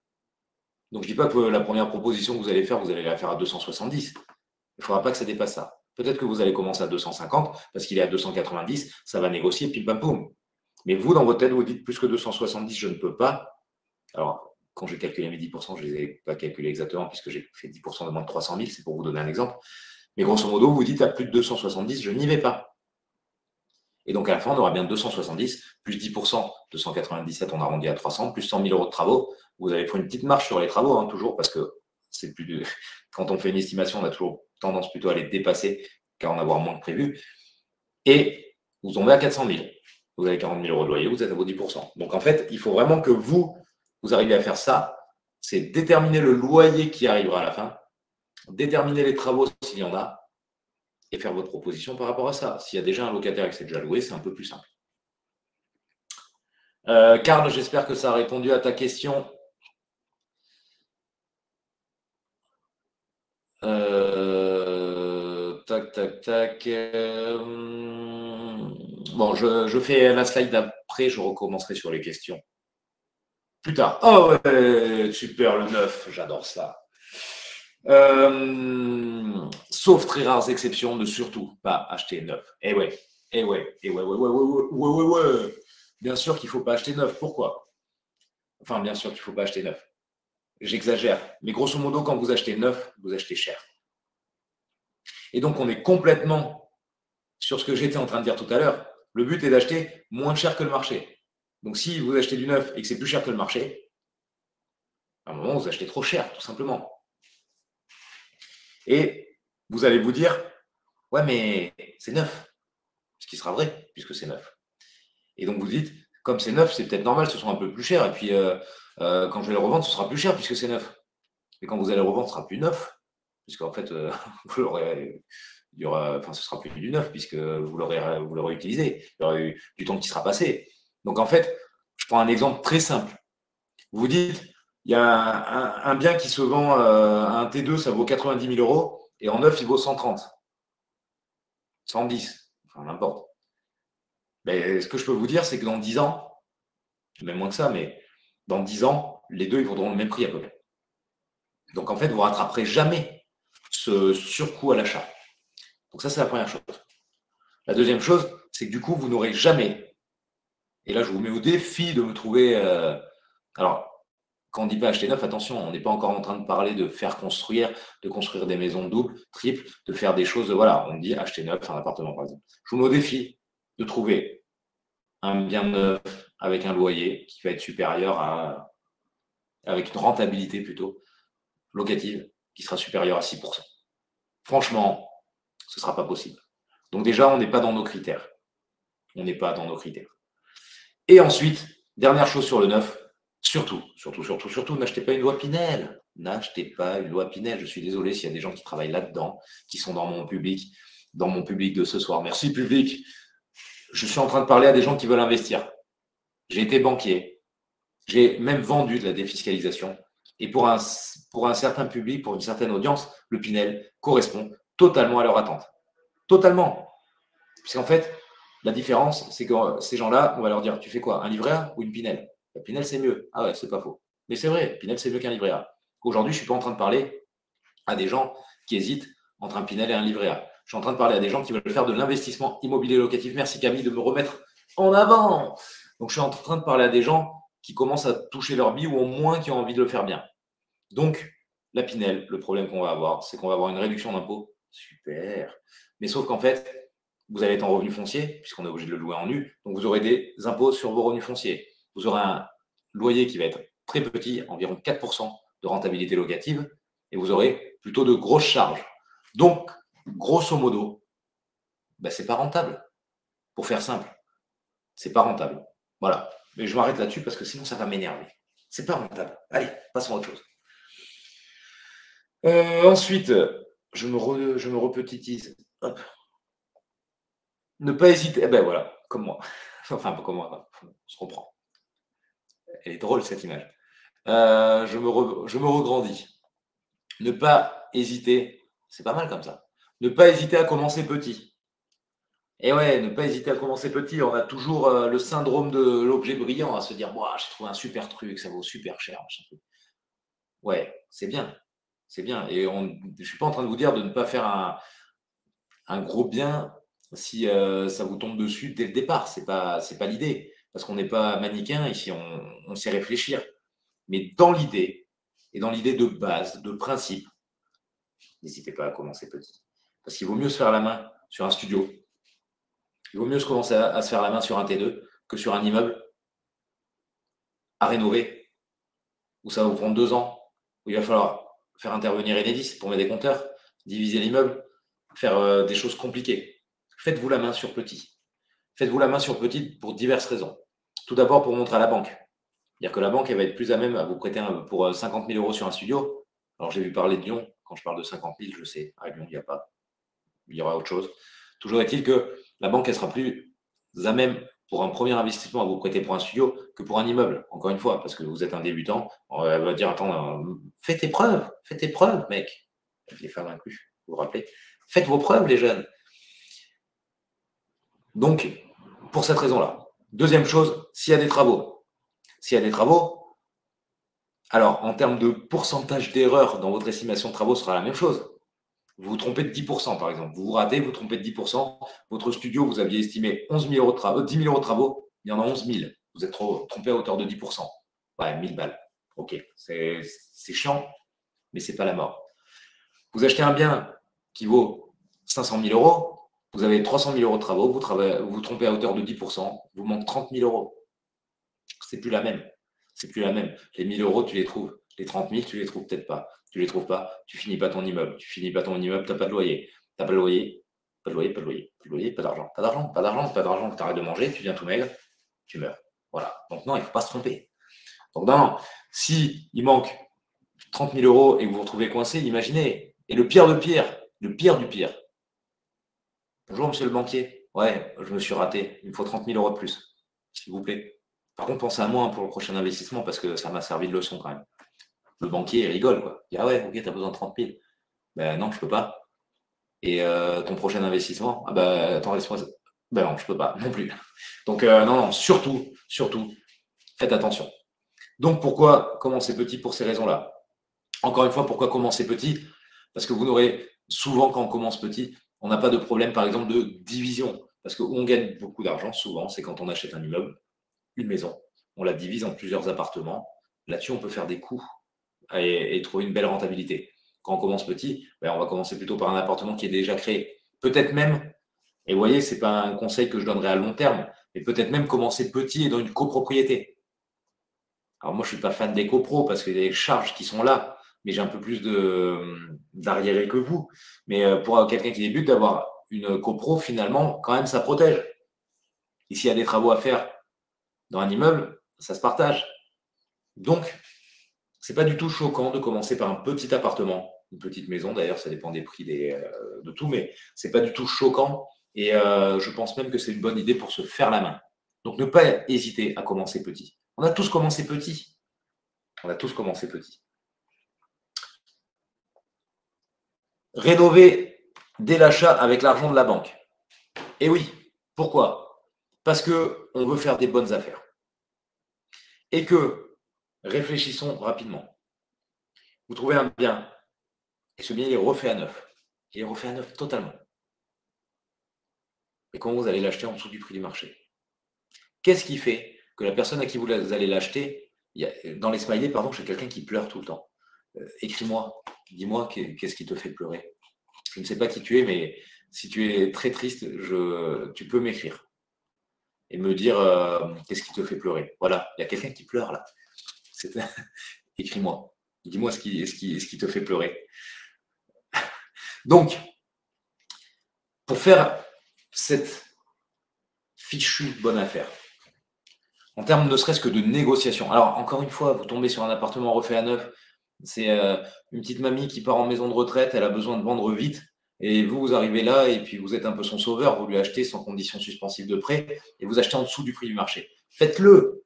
Donc je ne dis pas que la première proposition que vous allez faire, vous allez la faire à 270. Il ne faudra pas que ça dépasse ça. Peut-être que vous allez commencer à 250 parce qu'il est à 290, ça va négocier, pim pam poum. Mais vous, dans votre tête, vous dites plus que 270, je ne peux pas. Alors, quand j'ai calculé mes 10%, je ne les ai pas calculés exactement puisque j'ai fait 10% de moins de 300 000, c'est pour vous donner un exemple. Mais grosso modo, vous dites à plus de 270, je n'y vais pas. Et donc à la fin, on aura bien 270, plus 10%, 297, on arrondit à 300, plus 100 000 euros de travaux. Vous avez pris une petite marche sur les travaux, hein, toujours, parce que c'est plus quand on fait une estimation, on a toujours tendance plutôt à les dépasser qu'à en avoir moins que prévu. Et vous tombez à 400 000. Vous avez 40 000 euros de loyer, vous êtes à vos 10%. Donc en fait, il faut vraiment que vous, vous arriviez à faire ça. C'est déterminer le loyer qui arrivera à la fin, déterminer les travaux s'il y en a, et faire votre proposition par rapport à ça. S'il y a déjà un locataire qui s'est déjà loué, c'est un peu plus simple. Euh, Karl, j'espère que ça a répondu à ta question. Euh, tac, tac, tac. Euh, bon, je, fais la slide d'après, je recommencerai sur les questions. Plus tard. Oh ouais, super, le 9, j'adore ça. Euh, sauf très rares exceptions, ne surtout pas acheter neuf. Eh ouais, eh ouais, eh ouais, ouais, ouais, ouais, ouais, ouais, ouais. Bien sûr qu'il ne faut pas acheter neuf. Pourquoi? Enfin, bien sûr qu'il ne faut pas acheter neuf. J'exagère. Mais grosso modo, quand vous achetez neuf, vous achetez cher. Et donc, on est complètement sur ce que j'étais en train de dire tout à l'heure. Le but est d'acheter moins cher que le marché. Donc, si vous achetez du neuf et que c'est plus cher que le marché, à un moment, vous achetez trop cher, tout simplement. Et vous allez vous dire, ouais, mais c'est neuf. Ce qui sera vrai, puisque c'est neuf. Et donc vous dites, comme c'est neuf, c'est peut-être normal, ce sera un peu plus cher. Et puis euh, euh, quand je vais le revendre, ce sera plus cher puisque c'est neuf. Et quand vous allez le revendre, ce sera plus neuf, puisqu'en fait, euh, vous l'aurez. Il y aura, enfin, ce sera plus du neuf puisque vous l'aurez, vous l'aurez utilisé. Il y aura eu du temps qui sera passé. Donc en fait, je prends un exemple très simple. Vous dites, il y a un, bien qui se vend, euh, un T2, ça vaut 90 000 euros, et en neuf, il vaut 130. 110, enfin n'importe. Mais ce que je peux vous dire, c'est que dans 10 ans, même moins que ça, mais dans 10 ans, les deux, ils vaudront le même prix à peu près. Donc en fait, vous ne rattraperez jamais ce surcoût à l'achat. Donc ça, c'est la première chose. La deuxième chose, c'est que du coup, vous n'aurez jamais, et là je vous mets au défi de me trouver, euh, alors quand on dit pas acheter neuf, attention, on n'est pas encore en train de parler de faire construire, de construire des maisons doubles, triples, de faire des choses, voilà, on dit acheter neuf, un appartement par exemple. Je vous mets au défi de trouver un bien neuf avec un loyer qui va être supérieur à, avec une rentabilité plutôt locative qui sera supérieure à 6%. Franchement, ce ne sera pas possible. Donc déjà, on n'est pas dans nos critères. On n'est pas dans nos critères. Et ensuite, dernière chose sur le neuf, surtout, surtout, surtout, surtout, n'achetez pas une loi Pinel. N'achetez pas une loi Pinel. Je suis désolé s'il y a des gens qui travaillent là-dedans, qui sont dans mon public, dans mon public de ce soir. Merci public. Je suis en train de parler à des gens qui veulent investir. J'ai été banquier. J'ai même vendu de la défiscalisation. Et pour un, certain public, pour une certaine audience, le Pinel correspond totalement à leur attente. Totalement. Parce qu'en fait, la différence, c'est que ces gens-là, on va leur dire Tu fais quoi Un livret ou une Pinel? Pinel, c'est mieux. Ah ouais, c'est pas faux. Mais c'est vrai, Pinel, c'est mieux qu'un livret A. Aujourd'hui, je ne suis pas en train de parler à des gens qui hésitent entre un Pinel et un livret A. Je suis en train de parler à des gens qui veulent faire de l'investissement immobilier locatif. Merci Camille de me remettre en avant. Donc, je suis en train de parler à des gens qui commencent à toucher leur vie ou au moins qui ont envie de le faire bien. Donc, la Pinel, le problème qu'on va avoir, c'est qu'on va avoir une réduction d'impôt. Super. Mais sauf qu'en fait, vous allez être en revenu foncier, puisqu'on est obligé de le louer en nu. Donc, vous aurez des impôts sur vos revenus fonciers. Vous aurez un loyer qui va être très petit, environ 4% de rentabilité locative, et vous aurez plutôt de grosses charges. Donc, grosso modo, ben, ce n'est pas rentable. Pour faire simple, c'est pas rentable. Voilà. Mais je m'arrête là-dessus parce que sinon, ça va m'énerver. C'est pas rentable. Allez, passons à autre chose. Euh, ensuite, je me, je me repetitise. Ne pas hésiter. Eh ben voilà, comme moi. enfin, comme moi, on se comprend. Elle est drôle cette image. Euh, je, me regrandis. Ne pas hésiter. C'est pas mal comme ça. Ne pas hésiter à commencer petit. Et ouais, ne pas hésiter à commencer petit. On a toujours euh, le syndrome de l'objet brillant, à se dire, moi, j'ai trouvé un super truc, ça vaut super cher. Ouais, c'est bien c'est bien. Et je ne suis pas en train de vous dire de ne pas faire un, gros bien si euh, ça vous tombe dessus dès le départ. Ce n'est pas l'idée. Parce qu'on n'est pas manichéen ici, on, sait réfléchir. Mais dans l'idée, et dans l'idée de base, de principe, n'hésitez pas à commencer petit. Parce qu'il vaut mieux se faire la main sur un studio. Il vaut mieux se commencer à, se faire la main sur un T2 que sur un immeuble à rénover, où ça va vous prendre deux ans, où il va falloir faire intervenir Enedis pour mettre des compteurs, diviser l'immeuble, faire euh, des choses compliquées. Faites-vous la main sur petit. Faites-vous la main sur petit pour diverses raisons. Tout d'abord pour montrer à la banque. C'est-à-dire que la banque, elle va être plus à même à vous prêter pour 50 euh, 000 euros sur un studio. Alors, j'ai vu parler de Lyon. Quand je parle de 50 000, je sais, à Lyon, il n'y a pas. Il y aura autre chose. Toujours est-il que la banque, elle sera plus à même pour un premier investissement à vous prêter pour un studio que pour un immeuble, encore une fois, parce que vous êtes un débutant, on va dire, attends, euh, faites tes preuves, faites tes preuves, mec. Les femmes inclus, vous vous rappelez. Faites vos preuves, les jeunes. Donc, pour cette raison-là. Deuxième chose, s'il y a des travaux. S'il y a des travaux, alors en termes de pourcentage d'erreur dans votre estimation de travaux, sera la même chose. Vous vous trompez de 10%, par exemple. Vous vous ratez, vous, vous trompez de 10%. Votre studio, vous aviez estimé 11 000 euros travaux, 10 000 euros de travaux. Il y en a 11 000. Vous êtes trompé à hauteur de 10%. Ouais, 1000 balles. OK. C'est chiant, mais ce n'est pas la mort. Vous achetez un bien qui vaut 500 000 euros. Vous avez 300 000 euros de travaux. Vous, vous trompez à hauteur de 10%. Vous manque 30 000 euros. C'est plus la même. C'est plus la même. Les 1000 euros, tu les trouves. Les 30 000, tu les trouves peut-être pas tu les trouves pas, tu finis pas ton immeuble, tu finis pas ton immeuble, tu n'as pas de loyer, tu n'as pas de loyer, pas de loyer, pas de loyer, pas de loyer, pas d'argent, pas d'argent, pas d'argent, pas d'argent, tu arrêtes de manger, tu viens tout maigre, tu meurs. Voilà. Donc non, il ne faut pas se tromper. Donc non, si il manque 30 000 euros et que vous vous retrouvez coincé, imaginez. Et le pire de pire, le pire du pire. Bonjour, monsieur le banquier. Ouais, je me suis raté. Il me faut 30 000 euros de plus, s'il vous plaît. Par contre, pensez à moi pour le prochain investissement parce que ça m'a servi de leçon quand même. Le banquier, rigole, quoi. Il dit, ah ouais, ok, tu as besoin de 30 000. Ben non, je peux pas. Et euh, ton prochain investissement, ah ben, attends, laisse-moi. Ben non, je peux pas non plus. Donc, euh, non, non, surtout, surtout, faites attention. Donc, pourquoi commencer petit pour ces raisons-là? Encore une fois, pourquoi commencer petit? Parce que vous n'aurez souvent, quand on commence petit, on n'a pas de problème, par exemple, de division. Parce que où on gagne beaucoup d'argent, souvent, c'est quand on achète un immeuble, une maison. On la divise en plusieurs appartements. Là-dessus, on peut faire des coûts et, trouver une belle rentabilité. Quand on commence petit, ben, on va commencer plutôt par un appartement qui est déjà créé. Peut-être même, et vous voyez, ce n'est pas un conseil que je donnerais à long terme, mais peut-être même commencer petit et dans une copropriété. Alors moi, je ne suis pas fan des copros parce qu'il y a des charges qui sont là, mais j'ai un peu plus d'arriéré que vous. Mais euh, pour quelqu'un qui débute, d'avoir une copro, finalement, quand même, ça protège. Et s'il y a des travaux à faire dans un immeuble, ça se partage. Donc, c'est pas du tout choquant de commencer par un petit appartement, une petite maison. D'ailleurs, ça dépend des prix euh, de tout, mais c'est pas du tout choquant. Et euh, je pense même que c'est une bonne idée pour se faire la main. Donc, ne pas hésiter à commencer petit. On a tous commencé petit. On a tous commencé petit. Rénover dès l'achat avec l'argent de la banque. Et oui, pourquoi? Parce que on veut faire des bonnes affaires. Et que Réfléchissons rapidement. Vous trouvez un bien, et ce bien, il est refait à neuf. Il est refait à neuf totalement. Et comment vous allez l'acheter en dessous du prix du marché? Qu'est-ce qui fait que la personne à qui vous allez l'acheter, dans les smileys, pardon, j'ai quelqu'un qui pleure tout le temps? Euh, écris-moi, dis-moi qu'est-ce qui te fait pleurer? Je ne sais pas qui tu es, mais si tu es très triste, tu peux m'écrire et me dire euh, qu'est-ce qui te fait pleurer? Voilà, il y a quelqu'un qui pleure là. Écris-moi. Dis-moi ce qui te fait pleurer. Donc, pour faire cette fichue bonne affaire, en termes ne serait-ce que de négociation. Alors, encore une fois, vous tombez sur un appartement refait à neuf, c'est euh, une petite mamie qui part en maison de retraite, elle a besoin de vendre vite, et vous, vous arrivez là, et puis vous êtes un peu son sauveur, vous lui achetez sans condition suspensive de prêt, et vous achetez en dessous du prix du marché. Faites-le.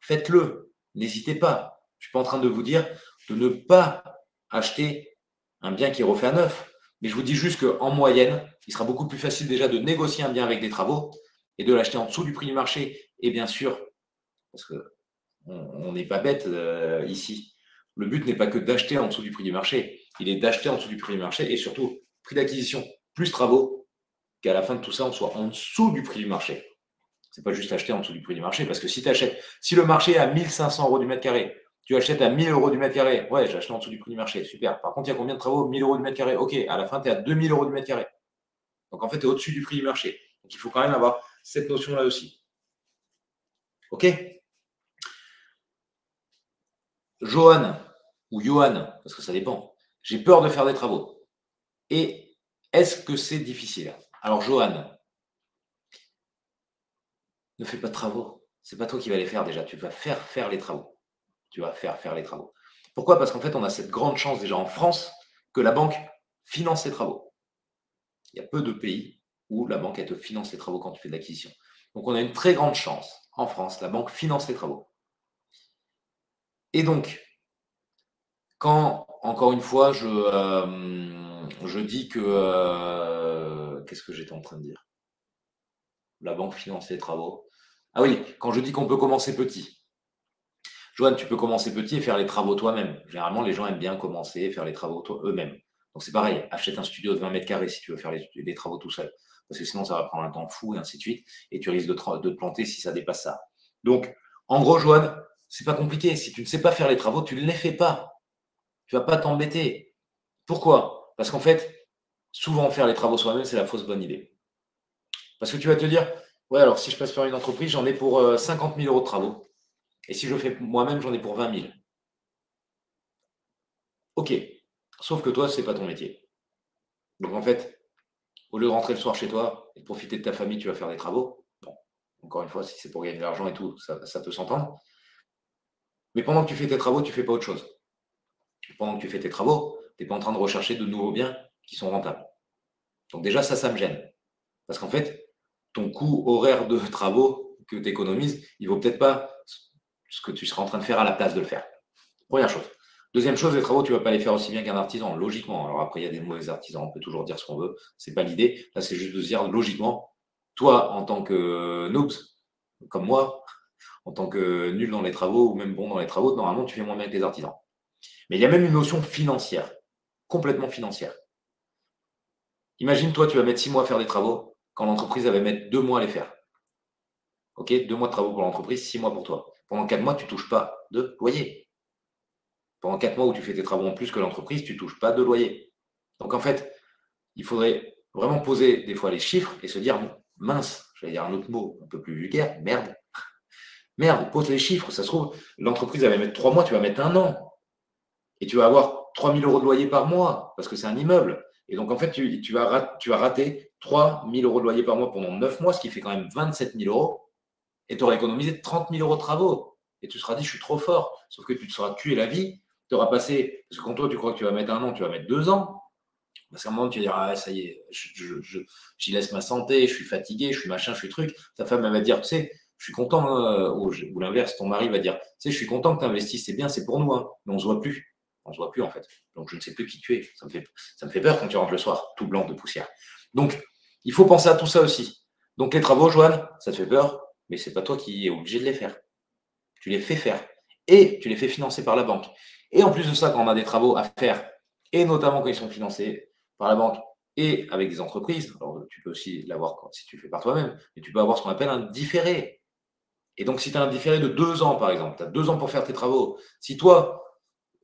Faites-le. N'hésitez pas. Je ne suis pas en train de vous dire de ne pas acheter un bien qui est refait à neuf. Mais je vous dis juste qu'en moyenne, il sera beaucoup plus facile déjà de négocier un bien avec des travaux et de l'acheter en dessous du prix du marché. Et bien sûr, parce qu'on n'est pas bête euh, ici, le but n'est pas que d'acheter en dessous du prix du marché, il est d'acheter en dessous du prix du marché et surtout prix d'acquisition plus travaux, qu'à la fin de tout ça, on soit en dessous du prix du marché. C'est pas juste acheter en dessous du prix du marché. Parce que si tu achètes, si le marché est à 1500 euros du mètre carré, tu achètes à 1000 euros du mètre carré. Ouais, j'ai acheté en dessous du prix du marché. Super. Par contre, il y a combien de travaux? 1000 euros du mètre carré. Ok, à la fin, tu es à 2000 euros du mètre carré. Donc, en fait, tu es au-dessus du prix du marché. Donc, il faut quand même avoir cette notion-là aussi. Ok? Johan ou Johan, parce que ça dépend. J'ai peur de faire des travaux. Et est-ce que c'est difficile? Alors, Johan, ne fais pas de travaux. C'est pas toi qui vas les faire déjà. Tu vas faire faire les travaux. Tu vas faire faire les travaux. Pourquoi? Parce qu'en fait, on a cette grande chance déjà en France que la banque finance les travaux. Il y a peu de pays où la banque te finance les travaux quand tu fais de l'acquisition. Donc on a une très grande chance en France. La banque finance les travaux. Et donc, quand, encore une fois, je, euh, je dis que... Euh, qu'est-ce que j'étais en train de dire? La banque finance les travaux. Ah oui, quand je dis qu'on peut commencer petit. Joanne, tu peux commencer petit et faire les travaux toi-même. Généralement, les gens aiment bien commencer et faire les travaux eux-mêmes. Donc c'est pareil, achète un studio de 20 mètres carrés si tu veux faire les, travaux tout seul. Parce que sinon, ça va prendre un temps fou et ainsi de suite. Et tu risques de te, planter si ça dépasse ça. Donc, en gros, Joanne, c'est pas compliqué. Si tu ne sais pas faire les travaux, tu ne les fais pas. Tu vas pas t'embêter. Pourquoi? Parce qu'en fait, souvent faire les travaux soi-même, c'est la fausse bonne idée. Parce que tu vas te dire, Ouais, alors si je passe par une entreprise, j'en ai pour 50 euh, 000 euros de travaux. Et si je fais moi-même, j'en ai pour 20 000. Ok. Sauf que toi, ce n'est pas ton métier. Donc en fait, au lieu de rentrer le soir chez toi et profiter de ta famille, tu vas faire des travaux. Bon, encore une fois, si c'est pour gagner de l'argent et tout, ça peut s'entendre. Mais pendant que tu fais tes travaux, tu ne fais pas autre chose. Pendant que tu fais tes travaux, tu n'es pas en train de rechercher de nouveaux biens qui sont rentables. Donc déjà, ça, ça me gêne. Parce qu'en fait, ton coût horaire de travaux que tu économises, il vaut peut-être pas ce que tu seras en train de faire à la place de le faire. Première chose. Deuxième chose, les travaux, tu ne vas pas les faire aussi bien qu'un artisan, logiquement. Alors après, il y a des mauvais artisans, on peut toujours dire ce qu'on veut, ce n'est pas l'idée. Là, c'est juste de se dire, logiquement, toi, en tant que noobs, comme moi, en tant que nul dans les travaux ou même bon dans les travaux, normalement, tu fais moins bien que les artisans. Mais il y a même une notion financière, complètement financière. Imagine, toi, tu vas mettre six mois à faire des travaux, quand l'entreprise va mettre deux mois à les faire. OK Deux mois de travaux pour l'entreprise, six mois pour toi. Pendant quatre mois, tu ne touches pas de loyer. Pendant quatre mois où tu fais tes travaux en plus que l'entreprise, tu ne touches pas de loyer. Donc en fait, il faudrait vraiment poser des fois les chiffres et se dire mince, j'allais dire un autre mot un peu plus vulgaire, merde. Merde, pose les chiffres. Ça se trouve, l'entreprise va mettre trois mois, tu vas mettre un an. Et tu vas avoir 3000 euros de loyer par mois parce que c'est un immeuble. Et donc, en fait, tu, vas, tu vas rater 3000 euros de loyer par mois pendant 9 mois, ce qui fait quand même 27 000 euros. Et tu auras économisé 30 000 euros de travaux. Et tu seras dit, je suis trop fort. Sauf que tu te seras tué la vie. Tu auras passé, parce que quand toi, tu crois que tu vas mettre un an, tu vas mettre deux ans. Parce qu'à un moment, tu vas dire, ah, ça y est, j'y laisse ma santé, je suis fatigué, je suis machin, je suis truc. Ta femme, elle va dire, tu sais, je suis content, euh, ou, l'inverse, ton mari va dire, tu sais, je suis content que tu investisses, c'est bien, c'est pour nous, hein, mais on se voit plus. On ne se voit plus, en fait. Donc, je ne sais plus qui tu es. Ça me, fait, ça me fait peur quand tu rentres le soir, tout blanc de poussière. Donc, il faut penser à tout ça aussi. Donc, les travaux, Joanne, ça te fait peur, mais ce n'est pas toi qui es obligé de les faire. Tu les fais faire. Et tu les fais financer par la banque. Et en plus de ça, quand on a des travaux à faire, et notamment quand ils sont financés par la banque et avec des entreprises, alors tu peux aussi l'avoir si tu fais par toi-même, mais tu peux avoir ce qu'on appelle un différé. Et donc, si tu as un différé de deux ans, par exemple, tu as deux ans pour faire tes travaux. Si toi,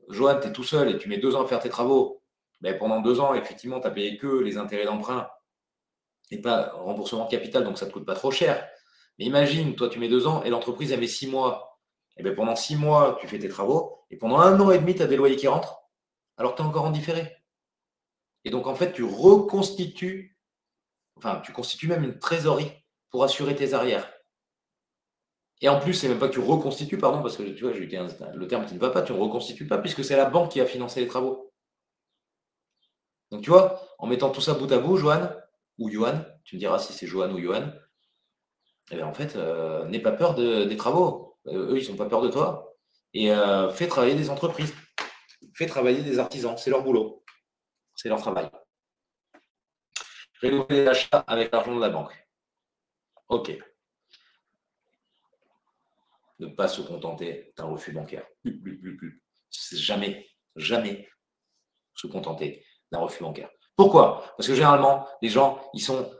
Johan, tu es tout seul et tu mets deux ans à faire tes travaux, ben pendant deux ans, effectivement, tu n'as payé que les intérêts d'emprunt et pas remboursement de capital, donc ça ne te coûte pas trop cher. Mais imagine, toi, tu mets deux ans et l'entreprise, elle met six mois. Et bien pendant six mois, tu fais tes travaux et pendant un an et demi, tu as des loyers qui rentrent alors tu es encore en différé. Et donc, en fait, tu reconstitues, enfin, tu constitues même une trésorerie pour assurer tes arrières. Et en plus, c'est même pas que tu reconstitues, pardon, parce que tu vois, j'ai le terme qui ne va pas, tu ne reconstitues pas, puisque c'est la banque qui a financé les travaux. Donc, tu vois, en mettant tout ça bout à bout, Johan, ou Johan, tu me diras si c'est Johan ou Johan, eh bien, en fait, euh, n'aie pas peur des travaux. Euh, eux, ils n'ont pas peur de toi. Et euh, fais travailler des entreprises. Fais travailler des artisans. C'est leur boulot. C'est leur travail. Rénover l'achat avec l'argent de la banque. OK. Ne pas se contenter d'un refus bancaire. Jamais, jamais se contenter d'un refus bancaire. Pourquoi? Parce que généralement, les gens, ils sont.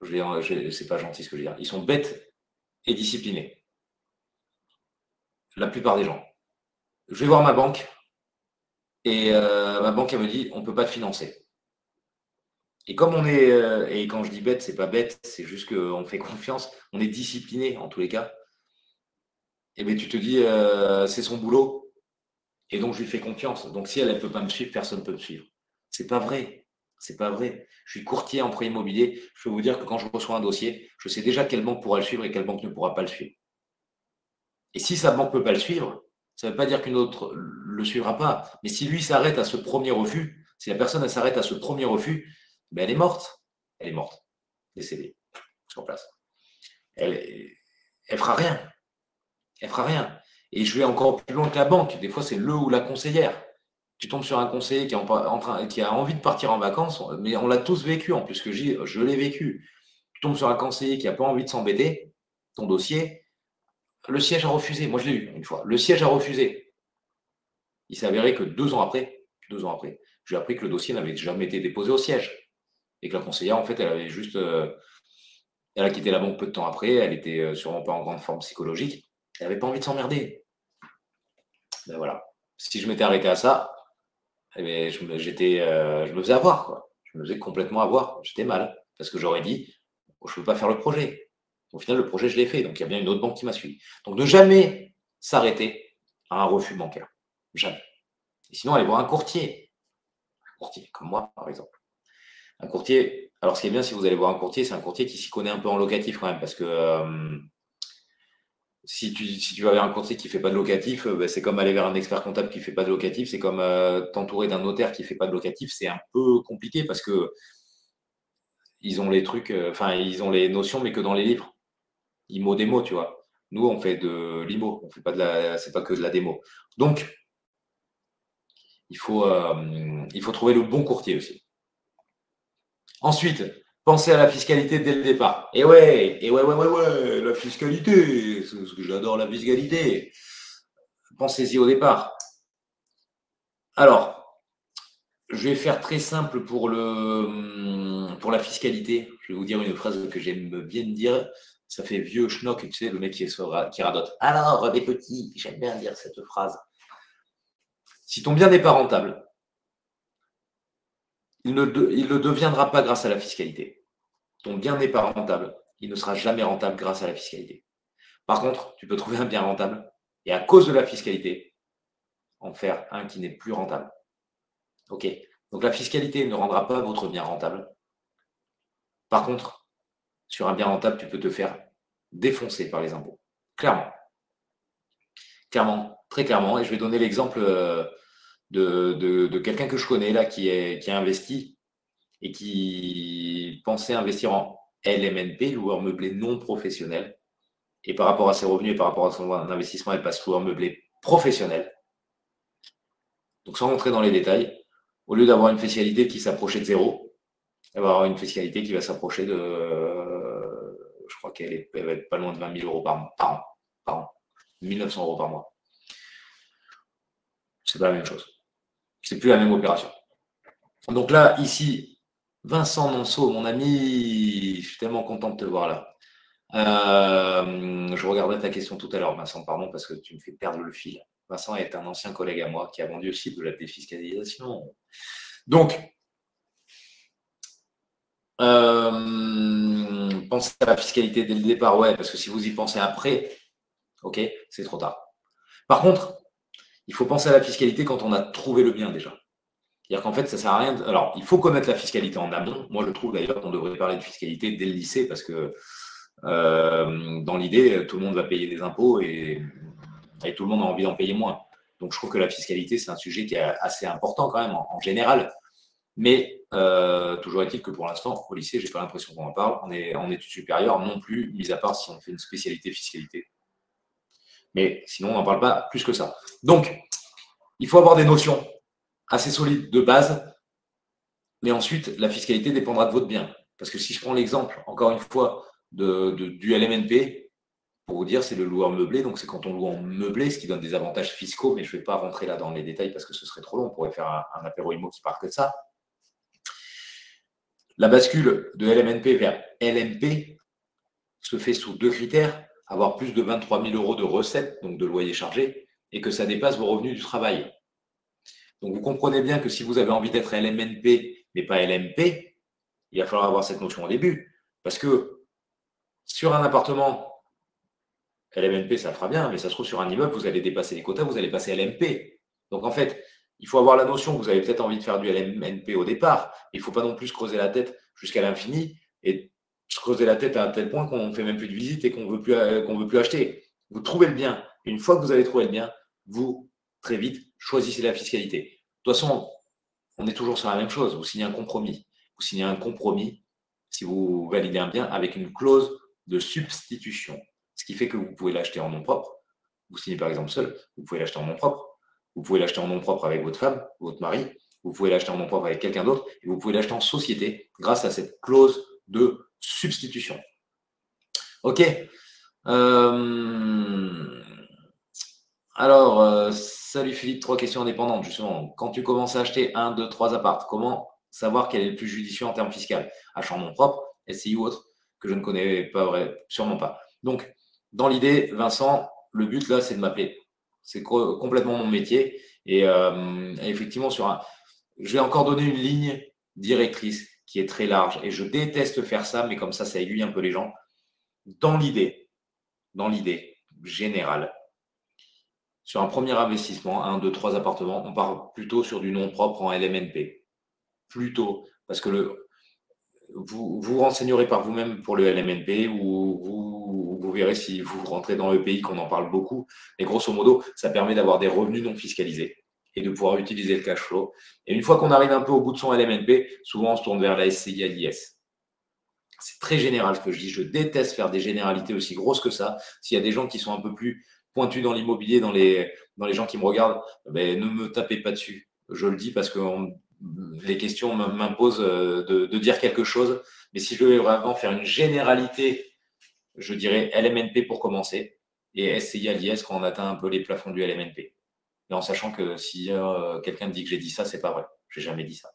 Je c'est pas gentil ce que je veux dire. Ils sont bêtes et disciplinés. La plupart des gens. Je vais voir ma banque. Et euh, ma banque, me dit, on ne peut pas te financer. Et comme on est, euh, et quand je dis bête, c'est pas bête, c'est juste qu'on fait confiance, on est discipliné en tous les cas. Et eh bien tu te dis, euh, c'est son boulot, et donc je lui fais confiance. Donc si elle ne peut pas me suivre, personne ne peut me suivre. C'est pas vrai. C'est pas vrai. Je suis courtier en prêt immobilier. Je peux vous dire que quand je reçois un dossier, je sais déjà quelle banque pourra le suivre et quelle banque ne pourra pas le suivre. Et si sa banque ne peut pas le suivre, ça ne veut pas dire qu'une autre le suivra pas. Mais si lui s'arrête à ce premier refus, si la personne s'arrête à ce premier refus, ben elle est morte. Elle est morte, décédée, sur place. Elle ne fera rien. Elle fera rien. Et je vais encore plus loin que la banque. Des fois, c'est le ou la conseillère. Tu tombes sur un conseiller qui, a envie de partir en vacances, mais on l'a tous vécu en plus que je l'ai vécu. Tu tombes sur un conseiller qui n'a pas envie de s'embêter, ton dossier, le siège a refusé. Moi, je l'ai eu une fois. Le siège a refusé. Il s'est avéré que deux ans après, deux ans après, j'ai appris que le dossier n'avait jamais été déposé au siège. Et que la conseillère, en fait, elle avait juste. Euh, elle a quitté la banque peu de temps après. Elle était euh, sûrement pas en grande forme psychologique. Elle n'avait pas envie de s'emmerder. Ben voilà. Si je m'étais arrêté à ça, eh je, j'étais, euh, je me faisais avoir. Quoi. Je me faisais complètement avoir. J'étais mal. Parce que j'aurais dit, je ne peux pas faire le projet. Au final, le projet, je l'ai fait. Donc, il y a bien une autre banque qui m'a suivi. Donc, ne jamais s'arrêter à un refus bancaire. Jamais. Et sinon, aller voir un courtier. Un courtier, comme moi, par exemple. Un courtier. Alors, ce qui est bien, si vous allez voir un courtier, c'est un courtier qui s'y connaît un peu en locatif quand même. Parce que euh, si, tu, vas vers un courtier qui ne fait pas de locatif, euh, ben, c'est comme aller vers un expert comptable qui ne fait pas de locatif. C'est comme euh, t'entourer d'un notaire qui ne fait pas de locatif. C'est un peu compliqué parce que ils ont les trucs, enfin, ils ont les notions, mais que dans les livres. IMO démo, tu vois. Nous, on fait de l'IMO, on fait pas de la, c'est pas que de la démo. Donc, il faut, il faut trouver le bon courtier aussi. Ensuite, pensez à la fiscalité dès le départ. Et ouais, et ouais, ouais, ouais, ouais, la fiscalité, que j'adore la fiscalité. Pensez-y au départ. Alors, je vais faire très simple pour, le, pour la fiscalité. Je vais vous dire une phrase que j'aime bien dire. Ça fait vieux schnock, tu sais, le mec qui, qui radote. Alors, des petits, j'aime bien dire cette phrase. Si ton bien n'est pas rentable, il ne, il ne deviendra pas grâce à la fiscalité. Ton bien n'est pas rentable, il ne sera jamais rentable grâce à la fiscalité. Par contre, tu peux trouver un bien rentable et à cause de la fiscalité, en faire un qui n'est plus rentable. OK Donc la fiscalité ne rendra pas votre bien rentable. Par contre, sur un bien rentable, tu peux te faire défoncer par les impôts. Clairement. Clairement, très clairement. Et je vais donner l'exemple euh, de, quelqu'un que je connais là qui, est, qui a investi et qui pensait investir en LMNP, loueur meublé non professionnel. Et par rapport à ses revenus et par rapport à son investissement, elle passe loueur meublé professionnel. Donc sans rentrer dans les détails, au lieu d'avoir une fiscalité qui s'approchait de zéro, elle va avoir une fiscalité qui va s'approcher de, je crois qu'elle va être pas loin de 20 000 euros par, an, par an, 1900 euros par mois. C'est pas la même chose. C'est plus la même opération. Donc là, ici, Vincent Monceau, mon ami, je suis tellement content de te voir là. Euh, je regardais ta question tout à l'heure, Vincent, pardon, parce que tu me fais perdre le fil. Vincent est un ancien collègue à moi qui a vendu aussi de la défiscalisation. Donc, euh, pensez à la fiscalité dès le départ, ouais, parce que si vous y pensez après, ok, c'est trop tard. Par contre, il faut penser à la fiscalité quand on a trouvé le bien déjà. C'est-à-dire qu'en fait, ça ne sert à rien. Alors, il faut connaître la fiscalité en amont. Moi, je trouve d'ailleurs qu'on devrait parler de fiscalité dès le lycée parce que euh, dans l'idée, tout le monde va payer des impôts et, tout le monde a envie d'en payer moins. Donc, je trouve que la fiscalité, c'est un sujet qui est assez important quand même en, général. Mais euh, toujours est-il que pour l'instant, au lycée, j'ai pas l'impression qu'on en parle. On est en études supérieures non plus, mis à part si on fait une spécialité fiscalité. Mais sinon, on n'en parle pas plus que ça. Donc, il faut avoir des notions assez solides de base. Mais ensuite, la fiscalité dépendra de votre bien. Parce que si je prends l'exemple, encore une fois, de, du LMNP, pour vous dire, c'est le loueur meublé. Donc, c'est quand on loue en meublé, ce qui donne des avantages fiscaux. Mais je ne vais pas rentrer là dans les détails parce que ce serait trop long. On pourrait faire un, un apéro IMO qui parle que de ça. La bascule de LMNP vers LMP se fait sous deux critères avoir plus de 23 000 euros de recettes, donc de loyer chargé, et que ça dépasse vos revenus du travail. Donc vous comprenez bien que si vous avez envie d'être LMNP, mais pas LMP, il va falloir avoir cette notion au début. Parce que sur un appartement, LMNP, ça fera bien, mais ça se trouve sur un immeuble, vous allez dépasser les quotas, vous allez passer LMP. Donc en fait, il faut avoir la notion que vous avez peut-être envie de faire du LMNP au départ, mais il ne faut pas non plus creuser la tête jusqu'à l'infini et se creuser la tête à un tel point qu'on ne fait même plus de visite et qu'on ne euh, qu'on veut plus acheter. Vous trouvez le bien. Une fois que vous avez trouvé le bien, vous, très vite, choisissez la fiscalité. De toute façon, on est toujours sur la même chose. Vous signez un compromis. Vous signez un compromis si vous validez un bien avec une clause de substitution. Ce qui fait que vous pouvez l'acheter en nom propre. Vous signez par exemple seul, vous pouvez l'acheter en nom propre. Vous pouvez l'acheter en nom propre avec votre femme, votre mari. Vous pouvez l'acheter en nom propre avec quelqu'un d'autre. Et vous pouvez l'acheter en société grâce à cette clause de substitution. OK euh, Alors, euh, salut Philippe, trois questions indépendantes, justement. Quand tu commences à acheter un, deux, trois apparts, comment savoir quel est le plus judicieux en termes fiscaux? Achat en nom propre, SCI ou autre, que je ne connais pas sûrement pas. Donc, dans l'idée, Vincent, le but là, c'est de m'appeler. C'est complètement mon métier. Et, euh, effectivement, sur je vais encore donner une ligne directrice qui est très large. Et je déteste faire ça, mais comme ça, ça aiguille un peu les gens. Dans l'idée, dans l'idée générale, sur un premier investissement, un, deux, trois appartements, on part plutôt sur du nom propre en LMNP. Plutôt, parce que le, vous vous renseignerez par vous-même pour le LMNP ou vous, vous verrez si vous rentrez dans le pays qu'on en parle beaucoup. Mais grosso modo, ça permet d'avoir des revenus non fiscalisés et de pouvoir utiliser le cash flow. Et une fois qu'on arrive un peu au bout de son LMNP, souvent on se tourne vers la SCI à l'IS. C'est très général ce que je dis. Je déteste faire des généralités aussi grosses que ça. S'il y a des gens qui sont un peu plus pointus dans l'immobilier, dans les, dans les gens qui me regardent, ben, ne me tapez pas dessus. Je le dis parce que les questions m'imposent euh, de, dire quelque chose. Mais si je veux vraiment faire une généralité, je dirais LMNP pour commencer et SCI à l'IS quand on atteint un peu les plafonds du LMNP. Et en sachant que si euh, quelqu'un me dit que j'ai dit ça, c'est pas vrai. J'ai jamais dit ça.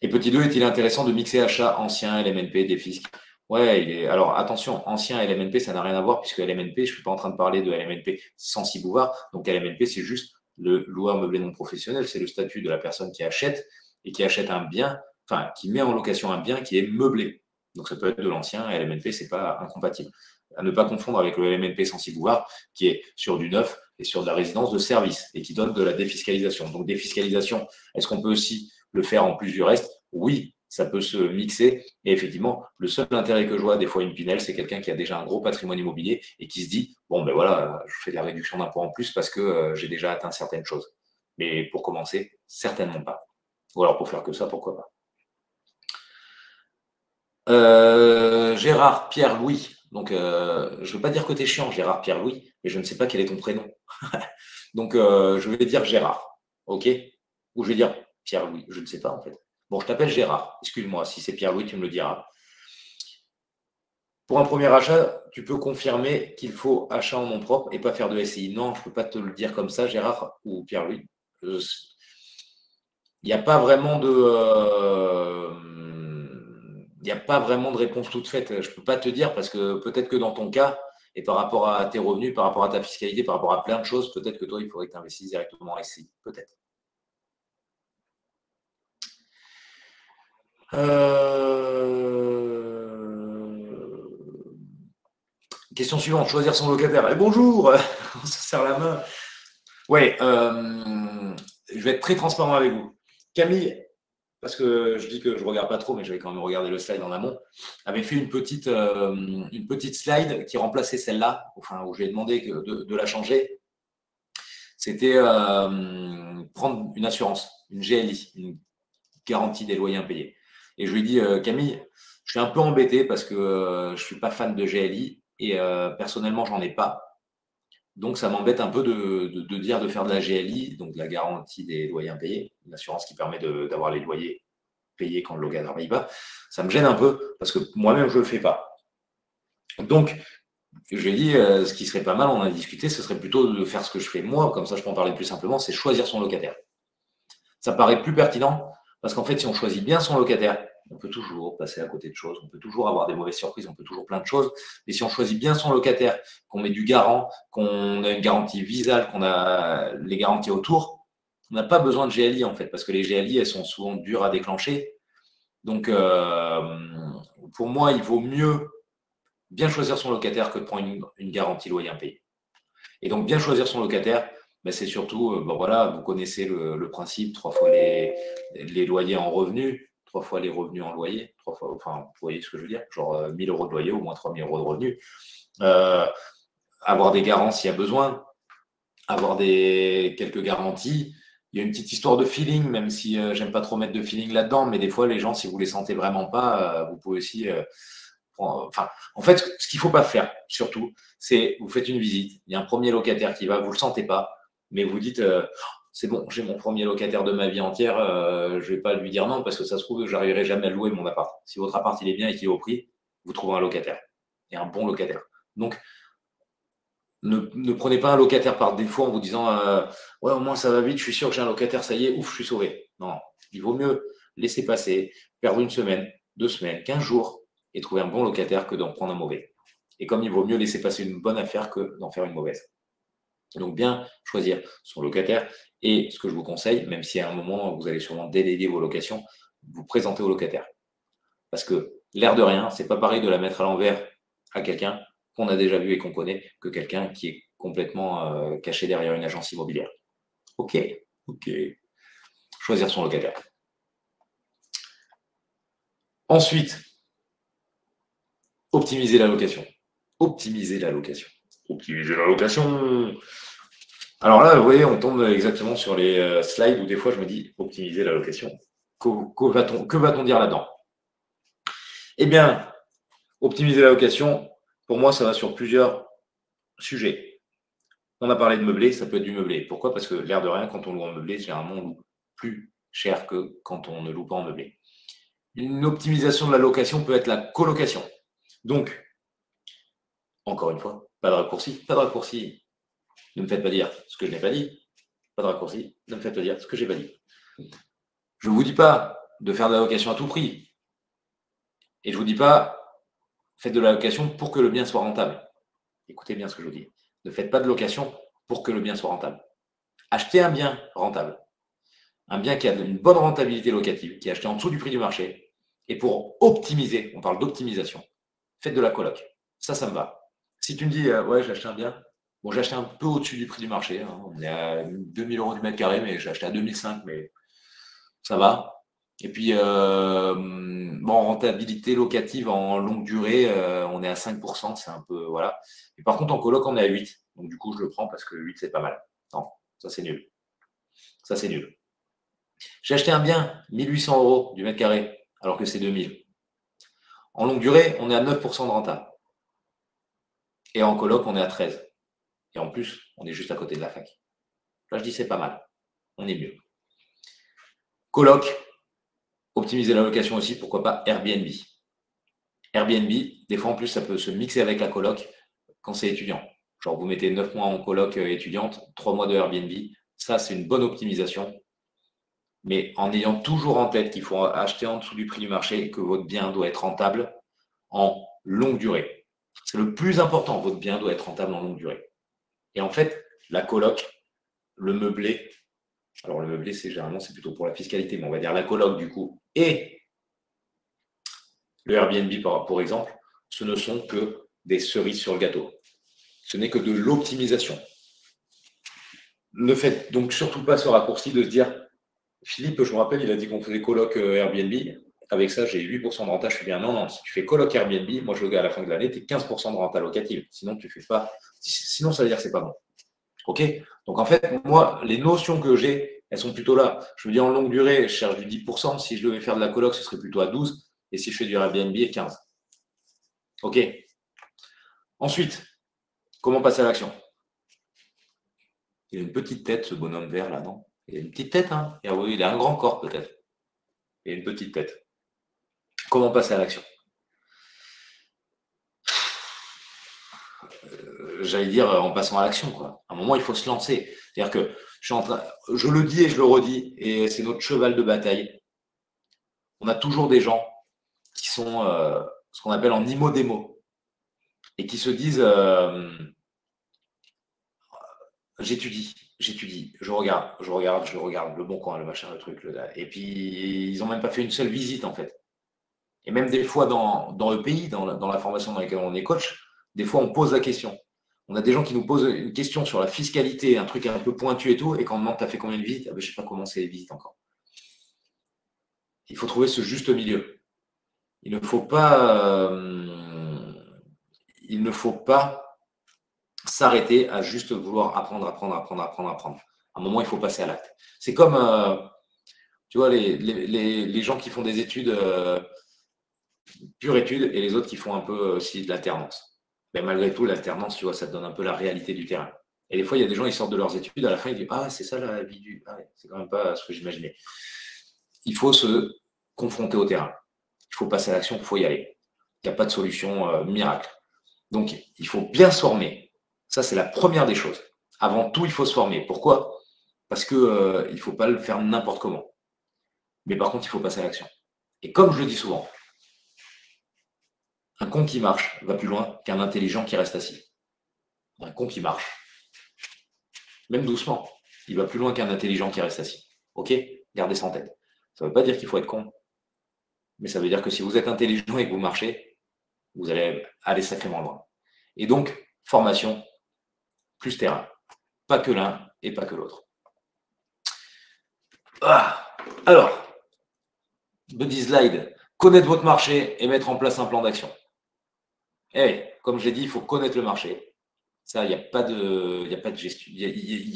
Et petit 2, est-il intéressant de mixer achat ancien, LMNP, des fiscs Ouais, il est... alors attention, ancien LMNP, ça n'a rien à voir puisque LMNP, je ne suis pas en train de parler de LMNP sans Cibouvard. Donc LMNP, c'est juste le loueur meublé non professionnel, c'est le statut de la personne qui achète et qui achète un bien, enfin, qui met en location un bien qui est meublé. Donc ça peut être de l'ancien, LMNP, c'est pas incompatible. À ne pas confondre avec le LMNP sans Cibouvard, qui est sur du neuf et sur de la résidence de service et qui donne de la défiscalisation. Donc défiscalisation, est-ce qu'on peut aussi le faire en plus du reste? Oui, ça peut se mixer. Et effectivement, le seul intérêt que je vois des fois une Pinel, c'est quelqu'un qui a déjà un gros patrimoine immobilier et qui se dit bon ben voilà, je fais de la réduction d'impôt en plus parce que euh, j'ai déjà atteint certaines choses. Mais pour commencer, certainement pas. Ou alors pour faire que ça, pourquoi pas? Euh, Gérard Pierre-Louis. Donc, euh, je ne veux pas dire que tu es chiant, Gérard Pierre-Louis, mais je ne sais pas quel est ton prénom. Donc, je vais dire Gérard. OK? Ou je vais dire Pierre-Louis. Je ne sais pas en fait. Bon, je t'appelle Gérard. Excuse-moi, si c'est Pierre-Louis, tu me le diras. Pour un premier achat, tu peux confirmer qu'il faut achat en nom propre et pas faire de SCI. Non, je ne peux pas te le dire comme ça, Gérard ou Pierre-Louis. Il n'y a pas vraiment de. Euh, n'y a pas vraiment de réponse toute faite. Je ne peux pas te dire parce que peut-être que dans ton cas, et par rapport à tes revenus, par rapport à ta fiscalité, par rapport à plein de choses, peut-être que toi, il faudrait que tu investisses directement en SCI. Peut-être. Euh, question suivante, choisir son locataire. Eh, bonjour, on se serre la main? Ouais, euh, je vais être très transparent avec vous. Camille, parce que je dis que je ne regarde pas trop, mais je vais quand même regarder le slide en amont, avait fait une petite, euh, une petite slide qui remplaçait celle-là, enfin, où j'ai demandé de, la changer. C'était prendre une assurance, une GLI, une garantie des loyers impayés. Et je lui dis, euh, Camille, je suis un peu embêté parce que euh, je ne suis pas fan de GLI et euh, personnellement, j'en ai pas. Donc, ça m'embête un peu de, dire de faire de la GLI, donc de la garantie des loyers impayés, une assurance qui permet d'avoir les loyers payés quand le locataire ne pas. Ça me gêne un peu parce que moi-même, je ne le fais pas. Donc, je lui ai dit, ce qui serait pas mal, on a discuté, ce serait plutôt de faire ce que je fais moi, comme ça je peux en parler plus simplement, c'est choisir son locataire. Ça paraît plus pertinent parce qu'en fait, si on choisit bien son locataire, on peut toujours passer à côté de choses, on peut toujours avoir des mauvaises surprises, on peut toujours plein de choses. Mais si on choisit bien son locataire, qu'on met du garant, qu'on a une garantie visale, qu'on a les garanties autour, on n'a pas besoin de GLI en fait, parce que les GLI, elles sont souvent dures à déclencher. Donc, euh, pour moi, il vaut mieux bien choisir son locataire que de prendre une, garantie loyer impayé. Et donc, bien choisir son locataire, ben, c'est surtout, euh, bon voilà, vous connaissez le, principe, trois fois les, les, loyers en revenus, trois fois les revenus en loyer, trois fois, enfin, vous voyez ce que je veux dire, genre 1000 euh, euros de loyer, au moins 3000 euros de revenus. Euh, avoir des garanties s'il y a besoin, avoir des, quelques garanties. Il y a une petite histoire de feeling, même si j'aime pas trop mettre de feeling là-dedans, mais des fois, les gens, si vous les sentez vraiment pas, vous pouvez aussi. Enfin, en fait, ce qu'il faut pas faire, surtout, c'est vous faites une visite, il y a un premier locataire qui va, vous le sentez pas, mais vous dites, euh, c'est bon, j'ai mon premier locataire de ma vie entière, euh, je ne vais pas lui dire non parce que ça se trouve, je n'arriverai jamais à louer mon appart. Si votre appart est bien et qu'il est au prix, vous trouvez un locataire et un bon locataire. Donc, ne, prenez pas un locataire par défaut en vous disant euh, ouais au moins ça va vite, je suis sûr que j'ai un locataire, ça y est, ouf, je suis sauvé. Non, il vaut mieux laisser passer, perdre une semaine, deux semaines, quinze jours et trouver un bon locataire que d'en prendre un mauvais. Et comme il vaut mieux laisser passer une bonne affaire que d'en faire une mauvaise. Donc bien choisir son locataire et ce que je vous conseille, même si à un moment vous allez sûrement déléguer vos locations, vous présenter au locataire. Parce que l'air de rien, c'est pas pareil de la mettre à l'envers à quelqu'un qu'on a déjà vu et qu'on connaît que quelqu'un qui est complètement euh, caché derrière une agence immobilière. Ok, ok. Choisir son locataire. Ensuite, optimiser la location. Optimiser la location optimiser la location. Alors là, vous voyez, on tombe exactement sur les euh, slides où des fois je me dis optimiser la location. Que, va-t-on dire là-dedans? Eh bien, optimiser la location, pour moi, ça va sur plusieurs sujets. On a parlé de meublé, ça peut être du meublé. Pourquoi? Parce que l'air de rien, quand on loue en meublé, généralement, on loue plus cher que quand on ne loue pas en meublé. Une optimisation de la location peut être la colocation. Donc, encore une fois, pas de raccourci, pas de raccourci. Ne me faites pas dire ce que je n'ai pas dit. Pas de raccourci, ne me faites pas dire ce que je n'ai pas dit. Je ne vous dis pas de faire de la location à tout prix. Et je ne vous dis pas, faites de la location pour que le bien soit rentable. Écoutez bien ce que je vous dis. Ne faites pas de location pour que le bien soit rentable. Achetez un bien rentable. Un bien qui a une bonne rentabilité locative, qui est acheté en dessous du prix du marché. Et pour optimiser, on parle d'optimisation, faites de la coloc. Ça, ça me va. Si tu me dis, euh, ouais, j'ai acheté un bien, bon, j'ai acheté un peu au-dessus du prix du marché. Hein. On est à 2000 euros du mètre carré, mais j'ai acheté à 2005, mais ça va. Et puis, euh, bon, rentabilité locative en longue durée, euh, on est à 5%, c'est un peu, voilà. Et par contre, en coloc, on est à 8. Donc, du coup, je le prends parce que 8, c'est pas mal. Non, ça, c'est nul. Ça, c'est nul. J'ai acheté un bien, 1800 euros du mètre carré, alors que c'est 2000. En longue durée, on est à 9% de renta. Et en coloc, on est à 13. Et en plus, on est juste à côté de la fac. Là, je dis c'est pas mal. On est mieux. Coloc, optimiser la location aussi, pourquoi pas Airbnb. Airbnb, des fois en plus, ça peut se mixer avec la coloc quand c'est étudiant. Genre, vous mettez 9 mois en coloc euh, étudiante, 3 mois de Airbnb. Ça, c'est une bonne optimisation. Mais en ayant toujours en tête qu'il faut acheter en dessous du prix du marché et que votre bien doit être rentable en longue durée. C'est le plus important. Votre bien doit être rentable en longue durée. Et en fait, la coloc, le meublé, alors le meublé, c'est généralement c'est plutôt pour la fiscalité, mais on va dire la coloc du coup, et le Airbnb pour exemple, ce ne sont que des cerises sur le gâteau. Ce n'est que de l'optimisation. Ne faites donc surtout pas ce raccourci de se dire, Philippe, je me rappelle, il a dit qu'on faisait coloc euh, Airbnb. Avec ça, j'ai 8% de renta, je suis bien. Non, non, si tu fais coloc Airbnb, moi je veux à la fin de l'année, tu es 15% de renta locative. Sinon, tu fais pas. Sinon, ça veut dire que c'est pas bon. OK? Donc en fait, moi, les notions que j'ai, elles sont plutôt là. Je me dis en longue durée, je cherche du 10%. Si je devais faire de la coloc, ce serait plutôt à 12. Et si je fais du Airbnb, 15. OK? Ensuite, comment passer à l'action? Il a une petite tête, ce bonhomme vert là, non? Il a une petite tête, hein? Il a un grand corps peut-être. Il a une petite tête. Comment passer à l'action j'allais dire, en passant à l'action. À un moment, il faut se lancer. C'est-à-dire que je, suis en train, je le dis et je le redis, et c'est notre cheval de bataille. On a toujours des gens qui sont euh, ce qu'on appelle en IMO-démo et qui se disent euh, j'étudie, j'étudie, je regarde, je regarde, je regarde le bon coin, le machin, le truc, le Et puis, ils n'ont même pas fait une seule visite, en fait. Et même des fois, dans, le pays, dans la, formation dans laquelle on est coach, des fois, on pose la question on a des gens qui nous posent une question sur la fiscalité, un truc un peu pointu et tout, et quand on demande, tu as fait combien de visites? Ah ben, Je ne sais pas comment c'est les visites encore. Il faut trouver ce juste milieu. Il ne faut pas, euh, il ne faut pas s'arrêter à juste vouloir apprendre, apprendre, apprendre, apprendre, apprendre. À un moment, il faut passer à l'acte. C'est comme, euh, tu vois, les, gens qui font des études, euh, pure études, et les autres qui font un peu aussi de l'alternance mais malgré tout, l'alternance, tu vois, ça te donne un peu la réalité du terrain. Et des fois, il y a des gens, ils sortent de leurs études, à la fin, ils disent Ah, c'est ça la vie du. Ah, c'est quand même pas ce que j'imaginais. Il faut se confronter au terrain. Il faut passer à l'action, il faut y aller. Il n'y a pas de solution euh, miracle. Donc, il faut bien se former. Ça, c'est la première des choses. Avant tout, il faut se former. Pourquoi? Parce qu'il euh, ne faut pas le faire n'importe comment. Mais par contre, il faut passer à l'action. Et comme je le dis souvent, un con qui marche va plus loin qu'un intelligent qui reste assis. Un con qui marche, même doucement, il va plus loin qu'un intelligent qui reste assis. Ok Gardez ça en tête. Ça ne veut pas dire qu'il faut être con, mais ça veut dire que si vous êtes intelligent et que vous marchez, vous allez aller sacrément loin. Et donc, formation plus terrain. Pas que l'un et pas que l'autre. Ah, alors, buddy slide, connaître votre marché et mettre en place un plan d'action. Eh, comme je l'ai dit, il faut connaître le marché. Ça, il n'y a, pas de, a il n'y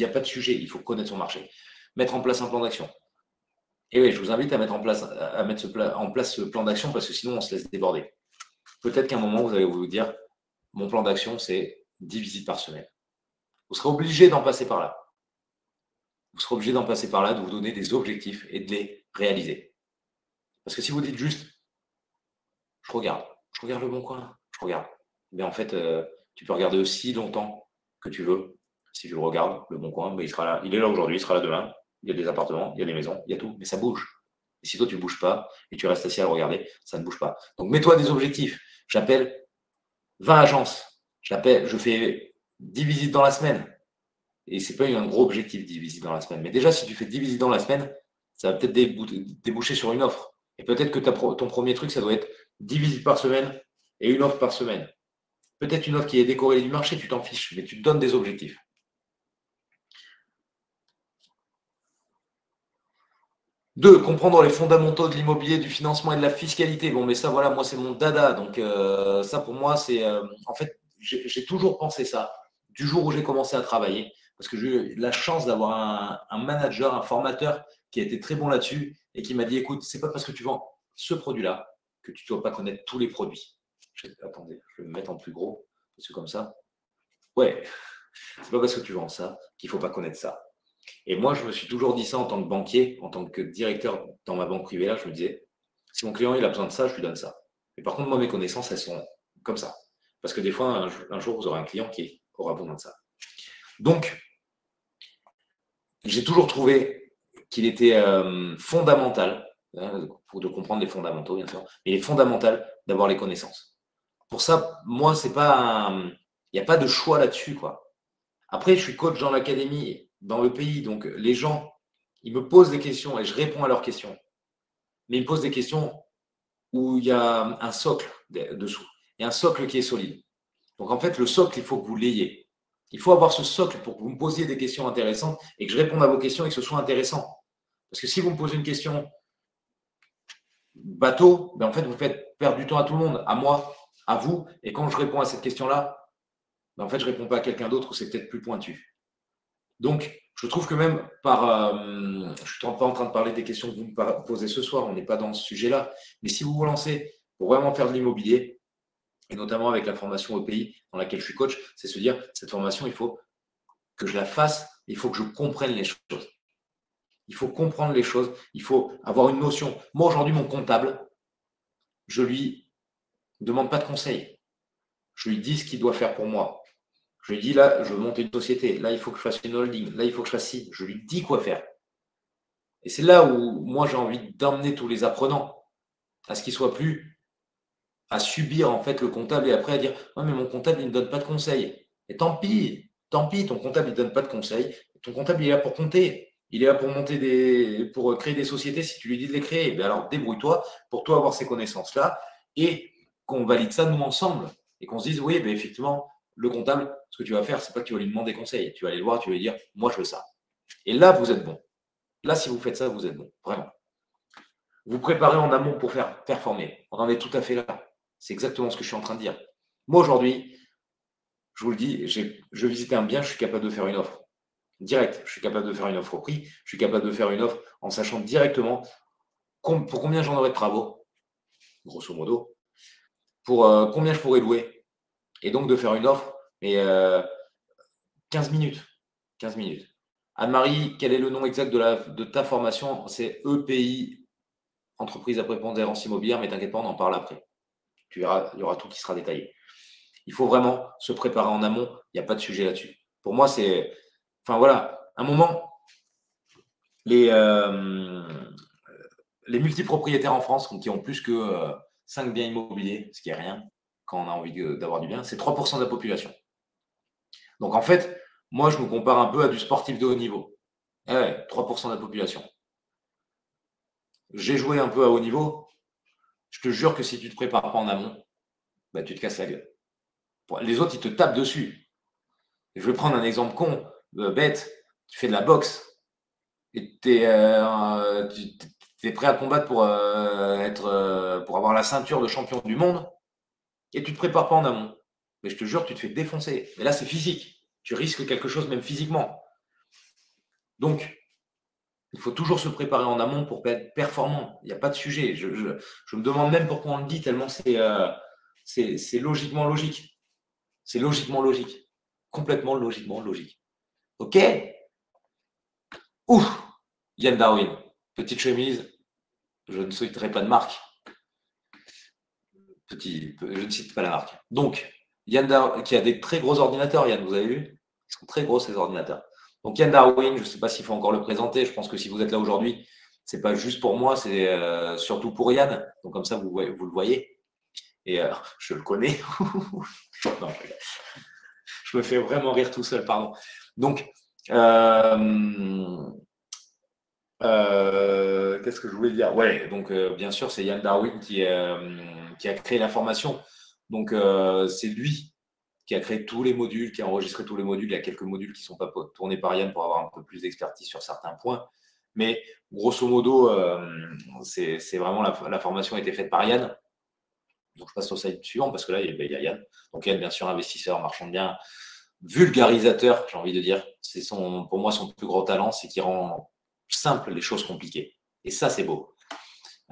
a, pas de sujet. Il faut connaître son marché. Mettre en place un plan d'action. Et oui, je vous invite à mettre en place, à mettre ce en place ce plan d'action parce que sinon on se laisse déborder. Peut-être qu'à un moment, vous allez vous dire, mon plan d'action, c'est 10 visites par semaine. Vous serez obligé d'en passer par là. Vous serez obligé d'en passer par là, de vous donner des objectifs et de les réaliser. Parce que si vous dites juste, je regarde, je regarde le bon coin, regarde. Mais en fait, euh, tu peux regarder aussi longtemps que tu veux. Si tu le regardes, le bon coin, mais il sera là. Il est là aujourd'hui, il sera là demain. Il y a des appartements, il y a des maisons, il y a tout, mais ça bouge. Et si toi tu ne bouges pas et tu restes assis à le regarder, ça ne bouge pas. Donc mets-toi des objectifs. J'appelle 20 agences. J'appelle, je fais 10 visites dans la semaine. Et c'est pas un gros objectif 10 visites dans la semaine. Mais déjà, si tu fais 10 visites dans la semaine, ça va peut-être déboucher sur une offre. Et peut-être que ton premier truc, ça doit être 10 visites par semaine et une offre par semaine. Peut-être une offre qui est décorée du marché, tu t'en fiches, mais tu te donnes des objectifs. Deux, comprendre les fondamentaux de l'immobilier, du financement et de la fiscalité. Bon, mais ça, voilà, moi, c'est mon dada. Donc, euh, ça, pour moi, c'est. Euh, en fait, j'ai toujours pensé ça du jour où j'ai commencé à travailler. Parce que j'ai eu la chance d'avoir un, manager, un formateur qui a été très bon là-dessus et qui m'a dit écoute, c'est pas parce que tu vends ce produit-là que tu ne dois pas connaître tous les produits. Attendez, je vais me mettre en plus gros. Parce que comme ça. Ouais, c'est pas parce que tu vends ça qu'il ne faut pas connaître ça. Et moi, je me suis toujours dit ça en tant que banquier, en tant que directeur dans ma banque privée, là, je me disais, si mon client il a besoin de ça, je lui donne ça. Mais par contre, moi, mes connaissances, elles sont comme ça. Parce que des fois, un, jour, vous aurez un client qui aura besoin de ça. Donc, j'ai toujours trouvé qu'il était euh, fondamental, hein, pour de comprendre les fondamentaux, bien sûr, mais il est fondamental d'avoir les connaissances. Pour ça, moi, c'est pas il n'y a pas de choix là-dessus, quoi. Après, je suis coach dans l'académie dans le pays. Donc, les gens, ils me posent des questions et je réponds à leurs questions. Mais ils me posent des questions où il y a un socle dessous. et un socle qui est solide. Donc, en fait, le socle, il faut que vous l'ayez. Il faut avoir ce socle pour que vous me posiez des questions intéressantes et que je réponde à vos questions et que ce soit intéressant. Parce que si vous me posez une question bateau, ben en fait, vous faites perdre du temps à tout le monde, à moi, à vous. Et quand je réponds à cette question-là, ben en fait, je ne réponds pas à quelqu'un d'autre où c'est peut-être plus pointu. Donc, je trouve que même par. Euh, je ne suis pas en train de parler des questions que vous me posez ce soir, on n'est pas dans ce sujet-là. Mais si vous vous lancez pour vraiment faire de l'immobilier, et notamment avec la formation au pays dans laquelle je suis coach, c'est se dire cette formation, il faut que je la fasse, il faut que je comprenne les choses. Il faut comprendre les choses, il faut avoir une notion. Moi, aujourd'hui, mon comptable, je lui demande pas de conseil. Je lui dis ce qu'il doit faire pour moi. Je lui dis là, je veux monter une société. Là, il faut que je fasse une holding. Là, il faut que je fasse ci. Je lui dis quoi faire. Et c'est là où moi j'ai envie d'emmener tous les apprenants à ce qu'ils soient plus à subir en fait le comptable et après à dire ouais mais mon comptable il ne donne pas de conseils. Et tant pis, tant pis, ton comptable il ne donne pas de conseils. Ton comptable il est là pour compter. Il est là pour monter des, pour créer des sociétés si tu lui dis de les créer. Ben alors débrouille-toi pour toi avoir ces connaissances là et qu'on valide ça nous ensemble et qu'on se dise oui ben effectivement le comptable, ce que tu vas faire, c'est pas que tu vas lui demander conseil. Tu vas aller le voir, tu vas lui dire, moi, je veux ça. Et là, vous êtes bon. Là, si vous faites ça, vous êtes bon. Vraiment. Vous préparez en amont pour faire performer. On en est tout à fait là. C'est exactement ce que je suis en train de dire. Moi, aujourd'hui, je vous le dis, je visitais un bien, je suis capable de faire une offre. Direct. Je suis capable de faire une offre au prix. Je suis capable de faire une offre en sachant directement pour combien j'en aurais de travaux, grosso modo, pour euh, combien je pourrais louer, et donc de faire une offre, mais 15 euh, minutes. 15 minutes. Anne-Marie, quel est le nom exact de, la, de ta formation? C'est EPI, entreprise à prépondérance immobilière, mais t'inquiète pas, on en parle après. Tu verras, il y aura tout qui sera détaillé. Il faut vraiment se préparer en amont, il n'y a pas de sujet là-dessus. Pour moi, c'est. Enfin voilà, un moment, les, euh, les multipropriétaires en France, qui ont plus que 5 euh, biens immobiliers, ce qui est rien, quand on a envie d'avoir du bien, c'est 3% de la population. Donc en fait, moi, je me compare un peu à du sportif de haut niveau. Eh ouais, 3% de la population. J'ai joué un peu à haut niveau. Je te jure que si tu ne te prépares pas en amont, bah, tu te casses la gueule. Les autres, ils te tapent dessus. je vais prendre un exemple con, euh, bête. Tu fais de la boxe et tu es, euh, prêt à combattre pour, euh, être, pour avoir la ceinture de champion du monde et tu ne te prépares pas en amont. Mais je te jure, tu te fais défoncer. Mais là, c'est physique. Tu risques quelque chose même physiquement. Donc, Il faut toujours se préparer en amont pour être performant. Il n'y a pas de sujet. Je, me demande même pourquoi on le dit, tellement euh, c'est logiquement logique. C'est logiquement logique. Complètement logiquement logique. OK? Ouf Yann Darwin, petite chemise. Je ne souhaiterais pas de marque. Petit, je ne cite pas la marque. Donc, Yann Darwin, qui a des très gros ordinateurs, Yann, vous avez vu? Ils sont très gros ces ordinateurs. Donc Yann Darwin, je ne sais pas s'il faut encore le présenter. Je pense que si vous êtes là aujourd'hui, ce n'est pas juste pour moi, c'est euh, surtout pour Yann. Donc comme ça, vous, le voyez. Et euh, je le connais. je me fais vraiment rire tout seul, pardon. Donc, euh, qu'est-ce que je voulais dire? Ouais, donc bien sûr, c'est Yann Darwin qui, qui a créé la formation. Donc, c'est lui qui a créé tous les modules, qui a enregistré tous les modules. Il y a quelques modules qui ne sont pas tournés par Yann pour avoir un peu plus d'expertise sur certains points. Mais grosso modo, euh, c'est vraiment la, formation a été faite par Yann. Donc je passe au slide suivant parce que là, il y a, Yann. Donc Yann, bien sûr, investisseur, marchand de biens, vulgarisateur, j'ai envie de dire. C'est pour moi son plus gros talent, c'est qu'il rend simple les choses compliquées. Et ça, c'est beau.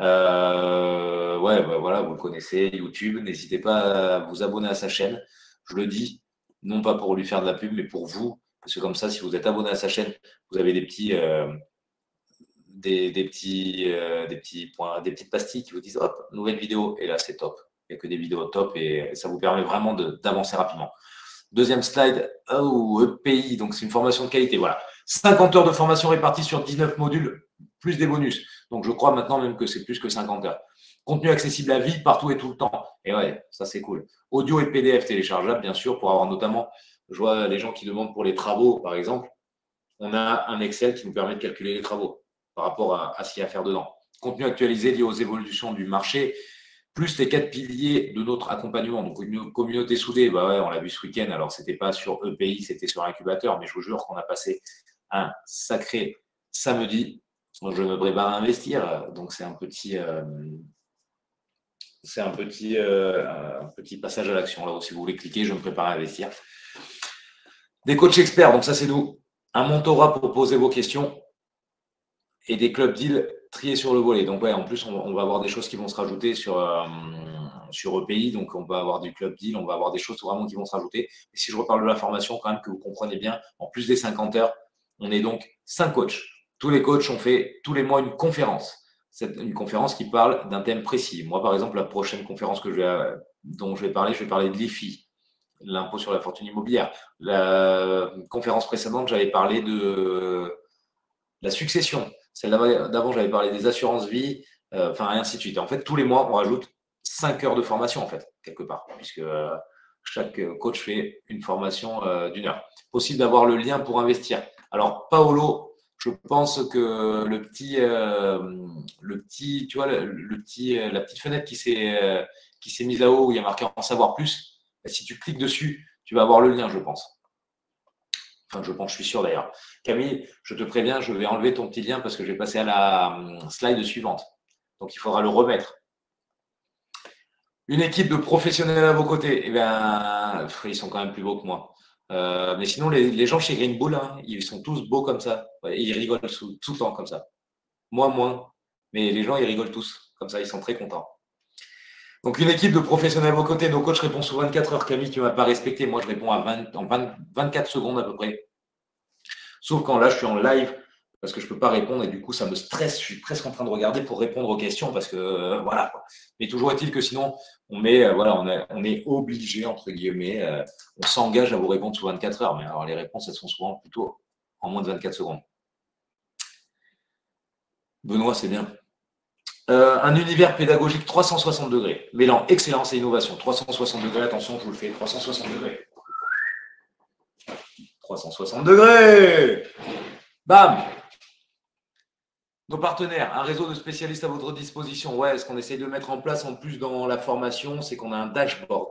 Euh, ouais, bah, voilà, vous le connaissez, YouTube. N'hésitez pas à vous abonner à sa chaîne. Je le dis, non pas pour lui faire de la pub, mais pour vous. Parce que comme ça, si vous êtes abonné à sa chaîne, vous avez des petits, euh, des, petits, euh, des petits points, des petites pastilles qui vous disent hop, nouvelle vidéo. Et là, c'est top. Il n'y a que des vidéos top et ça vous permet vraiment d'avancer rapidement. Deuxième slide, oh, EPI, donc c'est une formation de qualité. Voilà. 50 heures de formation réparties sur 19 modules, plus des bonus. Donc je crois maintenant même que c'est plus que 50 heures. Contenu accessible à vie, partout et tout le temps. Et ouais, ça c'est cool. Audio et PDF téléchargeables, bien sûr, pour avoir notamment, je vois les gens qui demandent pour les travaux, par exemple, on a un Excel qui nous permet de calculer les travaux par rapport à, ce qu'il y a à faire dedans. Contenu actualisé lié aux évolutions du marché, plus les quatre piliers de notre accompagnement. Donc, une communauté soudée, bah ouais, on l'a vu ce week-end. Alors, ce n'était pas sur EPI, c'était sur incubateur, mais je vous jure qu'on a passé un sacré samedi. Je me prépare à investir. Donc, c'est un petit, euh, c'est un petit, euh, un petit passage à l'action. Si vous voulez cliquer, je me prépare à investir. Des coachs experts, donc ça c'est nous. Un mentorat pour poser vos questions et des clubs deals triés sur le volet. Donc ouais, en plus, on, va avoir des choses qui vont se rajouter sur, euh, sur EPI. Donc on va avoir du club deal, on va avoir des choses vraiment qui vont se rajouter. Et si je reparle de la formation, quand même que vous comprenez bien, en plus des 50 heures, on est donc 5 coachs. Tous les coachs ont fait tous les mois une conférence c'est une conférence qui parle d'un thème précis. Moi, par exemple, la prochaine conférence que je vais, dont je vais parler, je vais parler de l'IFI, l'impôt sur la fortune immobilière. La conférence précédente, j'avais parlé de la succession. Celle d'avant, j'avais parlé des assurances vie, euh, enfin, et ainsi de suite. En fait, tous les mois, on rajoute 5 heures de formation, en fait, quelque part, puisque euh, chaque coach fait une formation euh, d'une heure. Possible d'avoir le lien pour investir. Alors, Paolo je pense que le petit, euh, le petit, tu vois, le, petit, euh, la petite fenêtre qui s'est, euh, qui s'est mise là-haut où il y a marqué en savoir plus, bah, si tu cliques dessus, tu vas avoir le lien, je pense. Enfin, je pense, je suis sûr d'ailleurs. Camille, je te préviens, je vais enlever ton petit lien parce que je vais passer à la slide suivante. Donc, il faudra le remettre. Une équipe de professionnels à vos côtés, eh bien, ils sont quand même plus beaux que moi. Euh, mais sinon, les, gens chez Green Bull, hein, ils sont tous beaux comme ça. ils rigolent tout, le temps comme ça. Moi, moins. Mais les gens, ils rigolent tous. Comme ça, ils sont très contents. Donc, une équipe de professionnels à vos côtés. Nos coachs répondent sous 24 heures. Camille, tu ne m'as pas respecté. Moi, je réponds à 20, en 24 secondes à peu près. Sauf quand là, je suis en live parce que je ne peux pas répondre et du coup, ça me stresse. Je suis presque en train de regarder pour répondre aux questions parce que euh, voilà. Mais toujours est-il que sinon, on, euh, voilà, on, est obligé, entre guillemets, euh, on s'engage à vous répondre sous 24 heures. Mais alors, les réponses, elles sont souvent plutôt en moins de 24 secondes. Benoît, c'est bien. Un univers pédagogique 360 degrés, mêlant excellence et innovation. 360 degrés, attention, je vous le fais, 360 degrés. 360 degrés Bam nos partenaires, un réseau de spécialistes à votre disposition. Ouais, ce qu'on essaye de mettre en place en plus dans la formation, c'est qu'on a un dashboard.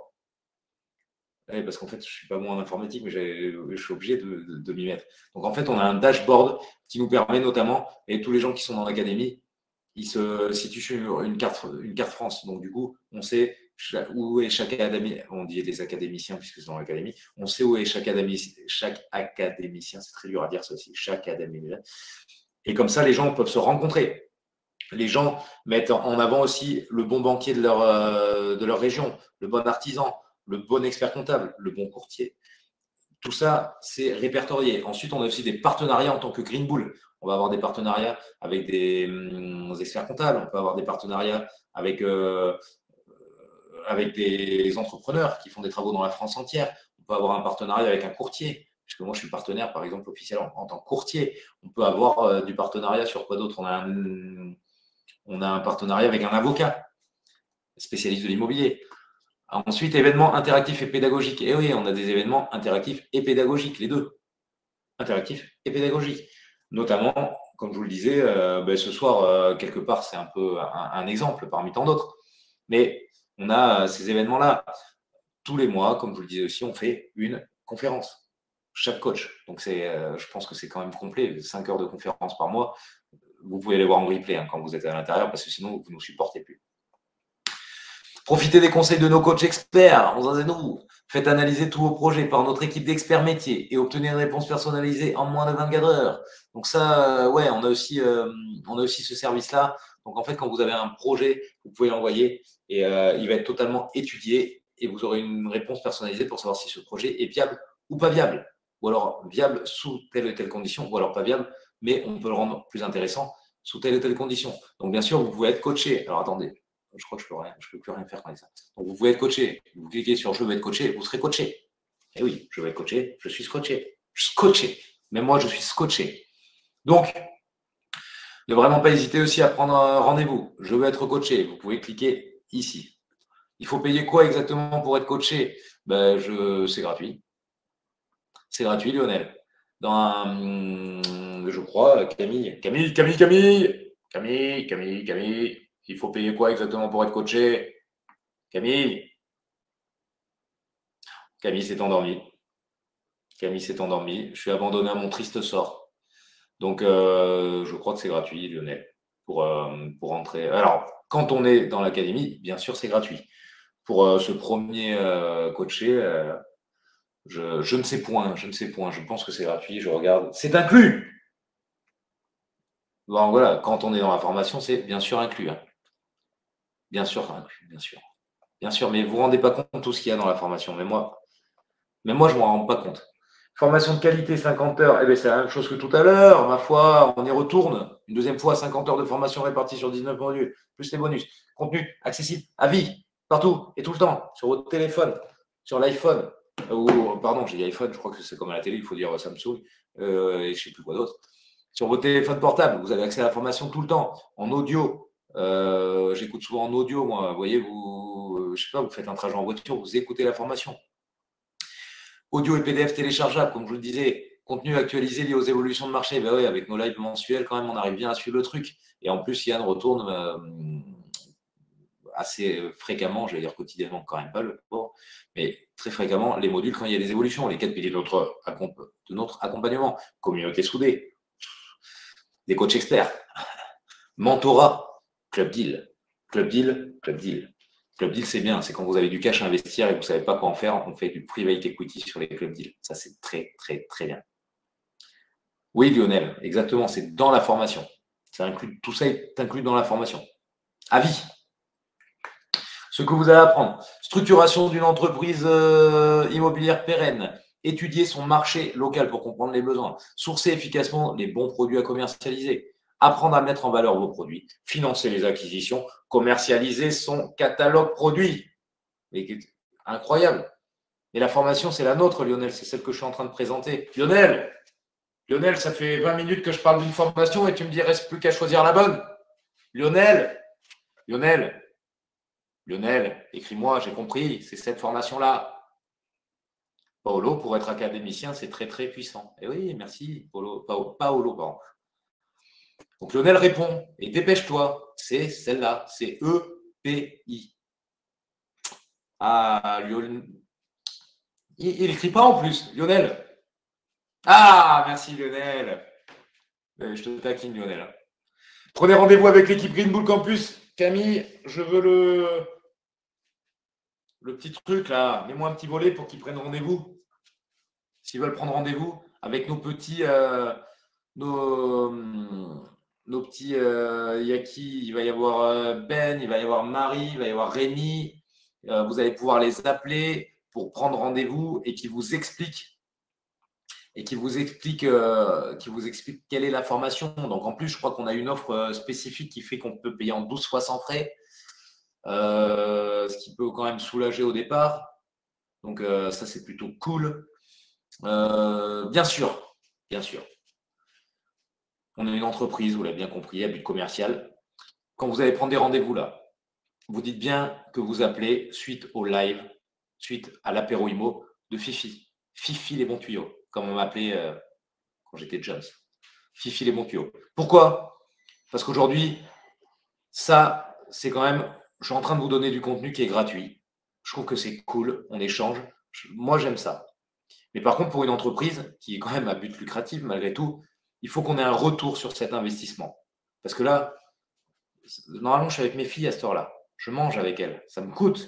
parce qu'en fait, je ne suis pas bon en informatique, mais je suis obligé de, m'y mettre. Donc en fait, on a un dashboard qui nous permet notamment, et tous les gens qui sont dans l'académie, ils se situent sur une carte, une carte France. Donc du coup, on sait où est chaque académie, on dit des académiciens puisque c'est dans l'académie, on sait où est chaque, académicien, chaque académicien, c'est très dur à dire ça aussi, chaque académicien, Et comme ça, les gens peuvent se rencontrer. Les gens mettent en avant aussi le bon banquier de leur, euh, de leur région, le bon artisan, le bon expert comptable, le bon courtier. Tout ça, c'est répertorié. Ensuite, on a aussi des partenariats en tant que Green Bull. On va avoir des partenariats avec des, hum, experts comptables, on peut avoir des partenariats avec, euh, avec des entrepreneurs qui font des travaux dans la France entière. On peut avoir un partenariat avec un courtier, puisque moi je suis partenaire par exemple officiel en, tant que courtier. On peut avoir euh, du partenariat sur quoi d'autre? On, a un, on a un partenariat avec un avocat, spécialiste de l'immobilier. Ensuite, événements interactifs et pédagogiques. Et oui, on a des événements interactifs et pédagogiques, les deux. Interactifs et pédagogiques. Notamment, comme je vous le disais, euh, ben, ce soir, euh, quelque part, c'est un peu un, exemple parmi tant d'autres. Mais on a ces événements-là. Tous les mois, comme je vous le disais aussi, on fait une conférence. Chaque coach. Donc, euh, je pense que c'est quand même complet. 5 heures de conférence par mois. Vous pouvez les voir en replay hein, quand vous êtes à l'intérieur parce que sinon, vous ne nous supportez plus. Profitez des conseils de nos coachs experts. nous Faites analyser tous vos projets par notre équipe d'experts métiers et obtenez une réponse personnalisée en moins de 24 heures. Donc ça, euh, ouais, on a aussi, euh, on a aussi ce service-là. Donc en fait, quand vous avez un projet, vous pouvez l'envoyer et euh, il va être totalement étudié et vous aurez une réponse personnalisée pour savoir si ce projet est viable ou pas viable. Ou alors viable sous telle ou telle condition, ou alors pas viable, mais on peut le rendre plus intéressant sous telle ou telle condition. Donc bien sûr, vous pouvez être coaché. Alors attendez, je crois que je ne peux, peux plus rien faire comme ça. Donc, vous pouvez être coaché. Vous cliquez sur Je veux être coaché, vous serez coaché. Et eh oui, je veux être coaché, je suis scotché. Je scotché. Même moi, je suis scotché. Donc, ne vraiment pas hésiter aussi à prendre un rendez-vous. Je veux être coaché. Vous pouvez cliquer ici. Il faut payer quoi exactement pour être coaché? Ben, je... C'est gratuit. C'est gratuit, Lionel. Dans un, je crois, Camille. Camille, Camille, Camille. Camille, Camille, Camille. Il faut payer quoi exactement pour être coaché? Camille? Camille s'est endormie. Camille s'est endormie. Je suis abandonné à mon triste sort. Donc, euh, je crois que c'est gratuit, Lionel, pour, euh, pour entrer. Alors, quand on est dans l'académie, bien sûr, c'est gratuit. Pour euh, ce premier coaché, je, ne sais point, je ne sais point. Je pense que c'est gratuit. Je regarde. C'est inclus. Bon, voilà, quand on est dans la formation, c'est bien sûr inclus. Hein. Bien sûr, bien sûr. Bien sûr, mais vous ne vous rendez pas compte de tout ce qu'il y a dans la formation. Mais moi, mais moi je ne m'en rends pas compte. Formation de qualité, 50 heures, eh bien, c'est la même chose que tout à l'heure. Ma foi, on y retourne. Une deuxième fois, 50 heures de formation répartie sur 19 modules, plus les bonus. Contenu accessible à vie, partout et tout le temps, sur votre téléphone, sur l'iPhone. Ou, pardon, j'ai dit iPhone, je crois que c'est comme à la télé, il faut dire Samsung, euh, et je ne sais plus quoi d'autre. Sur votre téléphone portable, vous avez accès à la formation tout le temps, en audio, euh, j'écoute souvent en audio, moi. Vous voyez, vous, je sais pas, vous faites un trajet en voiture, vous écoutez la formation. Audio et PDF téléchargeables, comme je vous le disais. Contenu actualisé lié aux évolutions de marché. Ben oui, avec nos lives mensuels, quand même, on arrive bien à suivre le truc. Et en plus, Yann retourne euh, assez fréquemment, je vais dire quotidiennement, quand même pas le mais très fréquemment, les modules quand il y a des évolutions, les quatre piliers de notre, de notre accompagnement, communauté soudée, des coachs experts, mentorat, Club deal. Club deal, club deal. Club deal, c'est bien. C'est quand vous avez du cash à investir et vous ne savez pas quoi en faire, on fait du private equity sur les club deals. Ça, c'est très, très, très bien. Oui, Lionel, exactement. C'est dans la formation. Ça inclut, tout ça est inclus dans la formation. Avis. Ce que vous allez apprendre. Structuration d'une entreprise euh, immobilière pérenne. Étudier son marché local pour comprendre les besoins. Sourcer efficacement les bons produits à commercialiser apprendre à mettre en valeur vos produits, financer les acquisitions, commercialiser son catalogue produit. Incroyable. Et la formation, c'est la nôtre, Lionel, c'est celle que je suis en train de présenter. Lionel, Lionel, ça fait 20 minutes que je parle d'une formation et tu me dis, reste plus qu'à choisir la bonne. Lionel, Lionel, Lionel, écris-moi, j'ai compris, c'est cette formation-là. Paolo, pour être académicien, c'est très très puissant. Et eh oui, merci, Paolo, Paolo, pardon. Donc Lionel répond, et dépêche-toi, c'est celle-là, c'est E-P-I. Ah, Lionel. Il n'écrit pas en plus, Lionel. Ah, merci Lionel. Euh, je te taquine, Lionel. Prenez rendez-vous avec l'équipe Green Bull Campus. Camille, je veux le, le petit truc là. Mets-moi un petit volet pour qu'ils prennent rendez-vous. S'ils veulent prendre rendez-vous avec nos petits. Euh, nos, nos petits euh, Yaki, il va y avoir euh, Ben, il va y avoir Marie, il va y avoir Rémi. Euh, vous allez pouvoir les appeler pour prendre rendez-vous et qui vous expliquent et qui vous explique, qui vous explique quelle est la formation. Donc en plus, je crois qu'on a une offre spécifique qui fait qu'on peut payer en 12 fois sans frais, ce qui peut quand même soulager au départ. Donc ça, c'est plutôt cool. bien sûr, bien sûr. On est une entreprise, vous l'avez bien compris, à but commercial. Quand vous allez prendre des rendez-vous là, vous dites bien que vous appelez suite au live, suite à l'apéro IMO de Fifi. Fifi les bons tuyaux, comme on m'appelait euh, quand j'étais Jones. Fifi les bons tuyaux. Pourquoi? Parce qu'aujourd'hui, ça, c'est quand même. Je suis en train de vous donner du contenu qui est gratuit. Je trouve que c'est cool, on échange. Moi, j'aime ça. Mais par contre, pour une entreprise qui est quand même à but lucratif, malgré tout, il faut qu'on ait un retour sur cet investissement. Parce que là, normalement, je suis avec mes filles à cette heure-là. Je mange avec elles. Ça me coûte.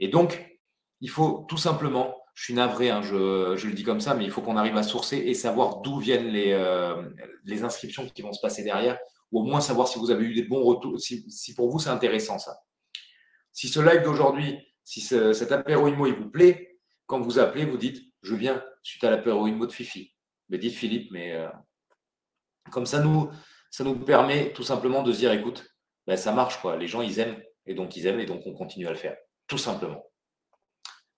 Et donc, il faut tout simplement, je suis navré, hein, je, le dis comme ça, mais il faut qu'on arrive à sourcer et savoir d'où viennent les, euh, les, inscriptions qui vont se passer derrière, ou au moins savoir si vous avez eu des bons retours, si, pour vous c'est intéressant ça. Si ce live d'aujourd'hui, si cet apéro IMO il vous plaît, quand vous appelez, vous dites je viens suite à l'apéro IMO de Fifi. Mais dites Philippe, mais euh, comme ça nous, ça nous permet tout simplement de se dire, écoute, ben, ça marche, quoi. Les gens, ils aiment, et donc ils aiment, et donc on continue à le faire. Tout simplement.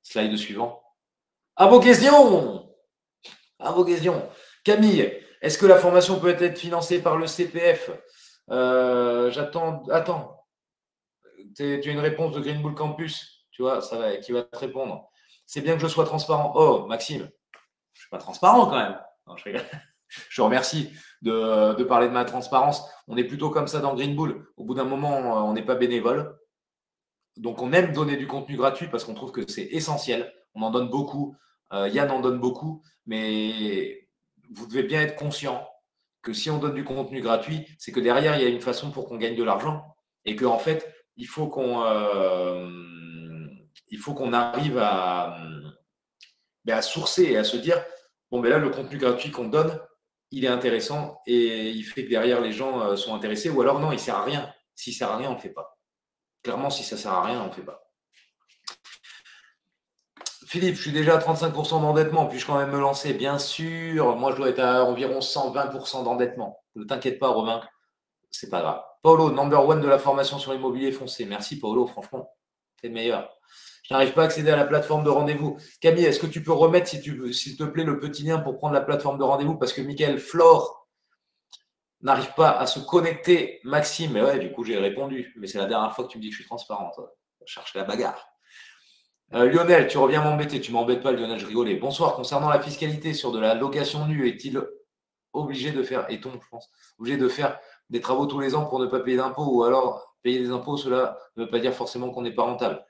Slide suivant. À vos questions À vos questions. Camille, est-ce que la formation peut être financée par le CPF euh, J'attends. Attends. Tu as une réponse de Green Bull Campus, tu vois, ça va, qui va te répondre. C'est bien que je sois transparent. Oh, Maxime, je ne suis pas transparent quand même. Non, je rigole je remercie de, parler de ma transparence. On est plutôt comme ça dans Green Bull. Au bout d'un moment, on n'est pas bénévole. Donc, on aime donner du contenu gratuit parce qu'on trouve que c'est essentiel. On en donne beaucoup. Euh, Yann en donne beaucoup. Mais vous devez bien être conscient que si on donne du contenu gratuit, c'est que derrière, il y a une façon pour qu'on gagne de l'argent. Et qu'en fait, il faut qu'on euh, arrive à, ben, à sourcer et à se dire bon, ben là, le contenu gratuit qu'on donne, il est intéressant et il fait que derrière les gens euh, sont intéressés. Ou alors non, il sert à rien. S'il sert à rien, on ne fait pas. Clairement, si ça ne sert à rien, on ne fait pas. Philippe, je suis déjà à 35% d'endettement, puis-je quand même me lancer? Bien sûr, moi je dois être à environ 120% d'endettement. Ne t'inquiète pas, Romain, c'est pas grave. Paulo, number one de la formation sur l'immobilier foncé. Merci, Paulo, franchement, c'est le meilleur. Je n'arrive pas à accéder à la plateforme de rendez-vous. Camille, est-ce que tu peux remettre, s'il te plaît, le petit lien pour prendre la plateforme de rendez-vous? Parce que Michael Flore n'arrive pas à se connecter. Maxime, mais ouais, du coup, j'ai répondu. Mais c'est la dernière fois que tu me dis que je suis transparente. Je cherche la bagarre. Euh, Lionel, tu reviens m'embêter. Tu m'embêtes pas, Lionel, je rigolais. Bonsoir. Concernant la fiscalité sur de la location nue, est-il obligé de faire, est-on, je pense, obligé de faire des travaux tous les ans pour ne pas payer d'impôts? Ou alors payer des impôts, cela ne veut pas dire forcément qu'on n'est pas rentable.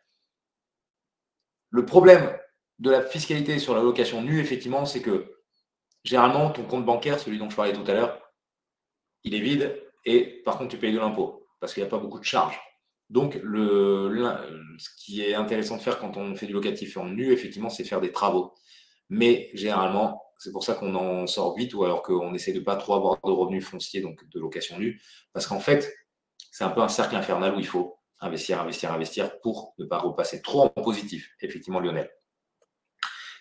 Le problème de la fiscalité sur la location nue, effectivement, c'est que généralement, ton compte bancaire, celui dont je parlais tout à l'heure, il est vide et par contre, tu payes de l'impôt parce qu'il n'y a pas beaucoup de charges. Donc, ce qui est intéressant de faire quand on fait du locatif en nu, effectivement, c'est faire des travaux. Mais généralement, c'est pour ça qu'on en sort vite ou alors qu'on essaie de pas trop avoir de revenus fonciers, donc de location nue. Parce qu'en fait, c'est un peu un cercle infernal où il faut investir, investir, investir pour ne pas repasser trop en positif, effectivement, Lionel.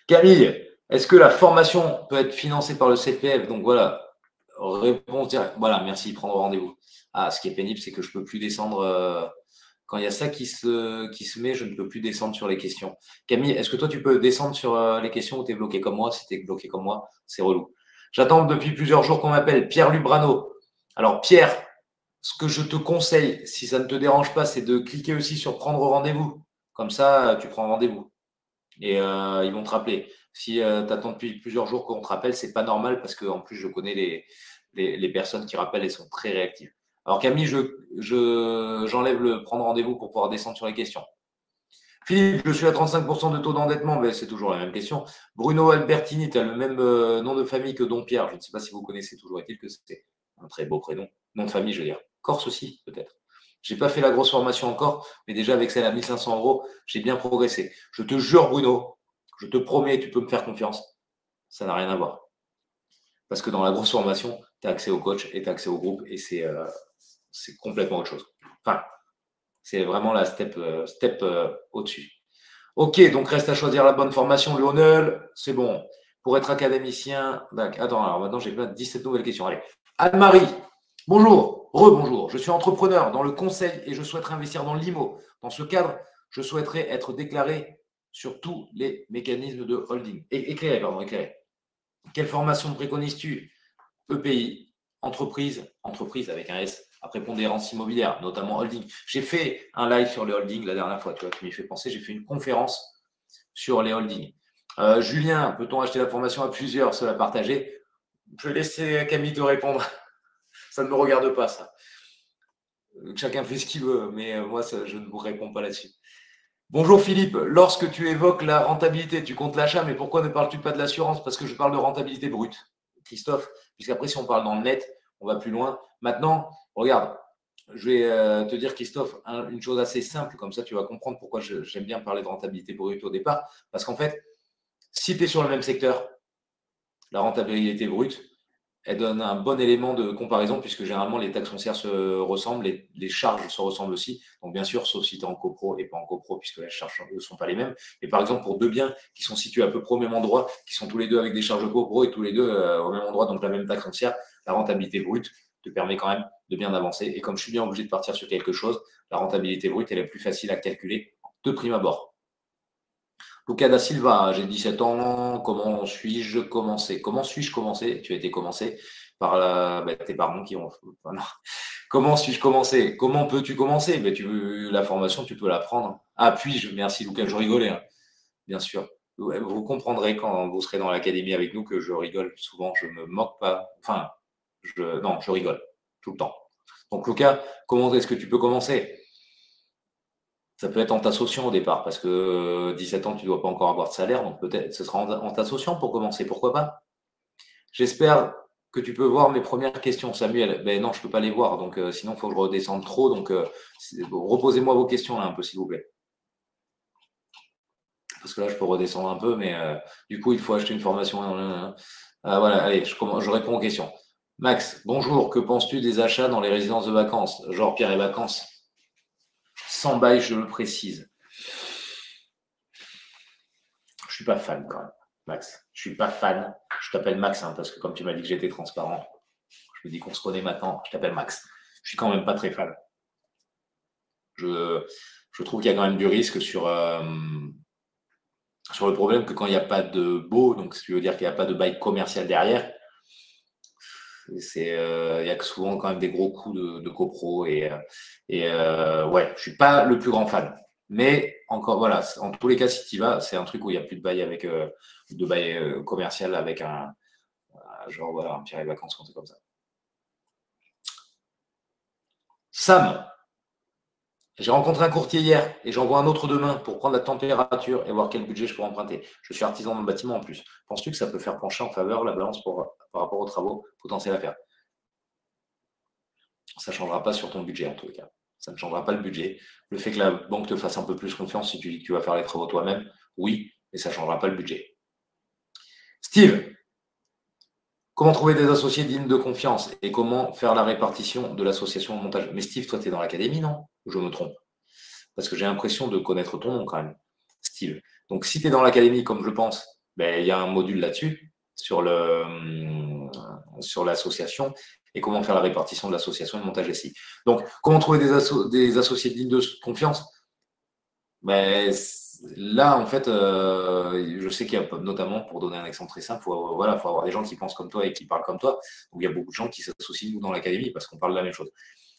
Camille, est-ce que la formation peut être financée par le CPF Donc voilà, réponse directe. Voilà, merci, prendre rendez-vous. Ah, ce qui est pénible, c'est que je ne peux plus descendre. Euh, quand il y a ça qui se, met, je ne peux plus descendre sur les questions. Camille, est-ce que toi, tu peux descendre sur euh, les questions ou tu es bloqué comme moi? Si tu es bloqué comme moi, c'est relou. J'attends depuis plusieurs jours qu'on m'appelle Pierre Lubrano. Alors, Pierre, ce que je te conseille, si ça ne te dérange pas, c'est de cliquer aussi sur prendre rendez-vous. Comme ça, tu prends rendez-vous. Et euh, ils vont te rappeler. Si euh, tu attends depuis plusieurs jours qu'on te rappelle, c'est pas normal parce qu'en plus, je connais les, les, personnes qui rappellent et sont très réactives. Alors Camille, je, j'enlève le prendre rendez-vous pour pouvoir descendre sur les questions. Philippe, je suis à 35% de taux d'endettement, mais c'est toujours la même question. Bruno Albertini, tu as le même euh, nom de famille que Don Pierre. Je ne sais pas si vous connaissez toujours, est-il que c'est un très beau prénom. Nom de famille, je veux dire. Corse aussi, peut-être. Je n'ai pas fait la grosse formation encore, mais déjà avec celle à 1500 euros, j'ai bien progressé. Je te jure, Bruno, je te promets, tu peux me faire confiance. Ça n'a rien à voir. Parce que dans la grosse formation, tu as accès au coach et tu as accès au groupe et c'est complètement autre chose. Enfin, c'est vraiment la step, step au-dessus. Ok, donc reste à choisir la bonne formation. Lionel, c'est bon. Pour être académicien, attends, alors maintenant j'ai plein de 17 nouvelles questions. Allez. Anne-Marie, bonjour, rebonjour. Je suis entrepreneur dans le conseil et je souhaiterais investir dans l'IMO. Dans ce cadre, je souhaiterais être déclaré sur tous les mécanismes de holding. Éclairé, pardon, éclairé. Quelle formation préconises-tu? EPI, entreprise, entreprise avec un S à prépondérance immobilière, notamment holding. J'ai fait un live sur les holdings la dernière fois, tu vois, qui m'y fait penser. J'ai fait une conférence sur les holdings. Euh, Julien, peut-on acheter la formation à plusieurs, se la partager? Je vais laisser Camille te répondre. Ça ne me regarde pas, ça. Chacun fait ce qu'il veut, mais euh, moi, je ne vous réponds pas là-dessus. Bonjour Philippe, lorsque tu évoques la rentabilité, tu comptes l'achat, mais pourquoi ne parles-tu pas de l'assurance? Parce que je parle de rentabilité brute. Christophe, puisqu'après, si on parle dans le net, on va plus loin. Maintenant, regarde, je vais euh, te dire, Christophe, une chose assez simple, comme ça tu vas comprendre pourquoi j'aime bien parler de rentabilité brute au départ. Parce qu'en fait, si tu es sur le même secteur, la rentabilité brute, elle donne un bon élément de comparaison puisque généralement les taxes foncières se ressemblent, les, charges se ressemblent aussi. Donc bien sûr, sauf si tu es en copro et pas en copro puisque les charges ne sont pas les mêmes. Et par exemple, pour deux biens qui sont situés à peu près au même endroit, qui sont tous les deux avec des charges copro et tous les deux euh, au même endroit, donc la même taxe foncière, la rentabilité brute te permet quand même de bien avancer. Et comme je suis bien obligé de partir sur quelque chose, la rentabilité brute, elle est plus facile à calculer de prime abord. Luca da Silva, j'ai 17 ans, comment suis-je commencé? Comment suis-je commencé? Tu as été commencé par bah, tes parents qui ont. Comment suis-je commencé? Comment peux-tu commencer? Mais tu, La formation, tu peux l'apprendre. Ah, puis-je Merci Luca, je rigolais, hein. bien sûr. Vous comprendrez quand vous serez dans l'académie avec nous que je rigole souvent, je ne me moque pas. Enfin, non, je rigole tout le temps. Donc Luca, comment est-ce que tu peux commencer? Ça peut être en t'associant au départ, parce que 17 euh, ans, tu ne dois pas encore avoir de salaire, donc peut-être ce sera en, t'associant pour commencer, pourquoi pas? J'espère que tu peux voir mes premières questions, Samuel. Ben non, je ne peux pas les voir, donc euh, sinon, il faut que je redescende trop. Donc, euh, reposez-moi vos questions là un peu, s'il vous plaît. Parce que là, je peux redescendre un peu, mais du coup, il faut acheter une formation. voilà, allez, je réponds aux questions. Max, bonjour, que penses-tu des achats dans les résidences de vacances, genre Pierre et Vacances? Sans bail, je le précise. Je suis pas fan quand même, Max. Je suis pas fan. Je t'appelle Max hein, parce que comme tu m'as dit que j'étais transparent, je me dis qu'on se connaît maintenant. Je t'appelle Max. Je suis quand même pas très fan. Je, trouve qu'il y a quand même du risque sur, euh, sur le problème que quand il n'y a pas de beau, donc ce qui veut dire qu'il n'y a pas de bail commercial derrière, c'est, euh, il y a souvent quand même des gros coups de, copro et, euh, euh, ouais, je suis pas le plus grand fan. Mais encore, voilà, en tous les cas, si tu vas, c'est un truc où il n'y a plus de bail avec de bail commercial avec un genre voilà, un Pierre et vacances, un comme ça. Sam, j'ai rencontré un courtier hier et j'en vois un autre demain pour prendre la température et voir quel budget je peux emprunter. Je suis artisan dans le bâtiment en plus. Penses-tu que ça peut faire pencher en faveur la balance par rapport aux travaux potentiels à faire? Ça ne changera pas sur ton budget en tout cas. Ça ne changera pas le budget. Le fait que la banque te fasse un peu plus confiance si tu dis que tu vas faire les travaux toi-même, oui, mais ça ne changera pas le budget. Steve, Comment trouver des associés dignes de confiance et comment faire la répartition de l'association de montage? Mais Steve, toi, tu es dans l'académie, non? Je me trompe Parce que j'ai l'impression de connaître ton nom quand même, Steve. Donc, si tu es dans l'académie, comme je pense, ben, il y a un module là-dessus, sur hum, l'association et comment faire la répartition de l'association de montage ici. Donc, comment trouver des, des associés dignes de confiance? Ben, là, en fait, euh, je sais qu'il y a notamment, pour donner un exemple très simple, il faut, voilà, faut avoir des gens qui pensent comme toi et qui parlent comme toi. Donc, il y a beaucoup de gens qui s'associent nous dans l'académie parce qu'on parle de la même chose.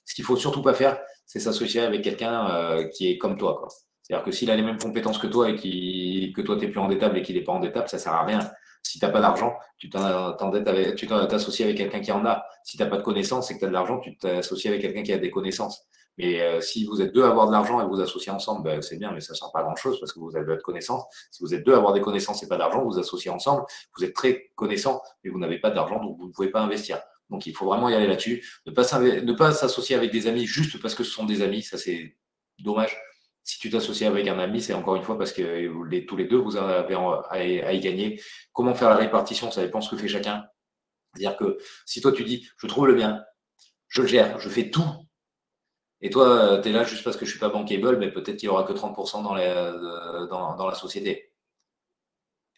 Ce qu'il faut surtout pas faire, c'est s'associer avec quelqu'un euh, qui est comme toi. C'est-à-dire que s'il a les mêmes compétences que toi et que toi, tu es plus endettable et qu'il n'est pas endettable, ça ne sert à rien. Si tu n'as pas d'argent, tu t'associes avec, avec quelqu'un qui en a. Si tu n'as pas de connaissances et que tu as de l'argent, tu t'associes avec quelqu'un qui a des connaissances. Mais euh, si vous êtes deux à avoir de l'argent et vous associez ensemble, ben, c'est bien, mais ça ne sert pas à grand-chose parce que vous avez de connaissances. Si vous êtes deux à avoir des connaissances et pas d'argent, vous associez ensemble, vous êtes très connaissants, mais vous n'avez pas d'argent, donc vous ne pouvez pas investir. Donc il faut vraiment y aller là-dessus. Ne pas s'associer avec des amis juste parce que ce sont des amis, ça c'est dommage. Si tu t'associes avec un ami, c'est encore une fois parce que tous les deux, vous avez à, y gagner. Comment faire la répartition Ça dépend ce que fait chacun. C'est-à-dire que si toi tu dis, je trouve le bien, je le gère, je fais tout, et toi, tu es là juste parce que je ne suis pas bankable, mais peut-être qu'il n'y aura que 30% dans, euh, dans, dans, la société.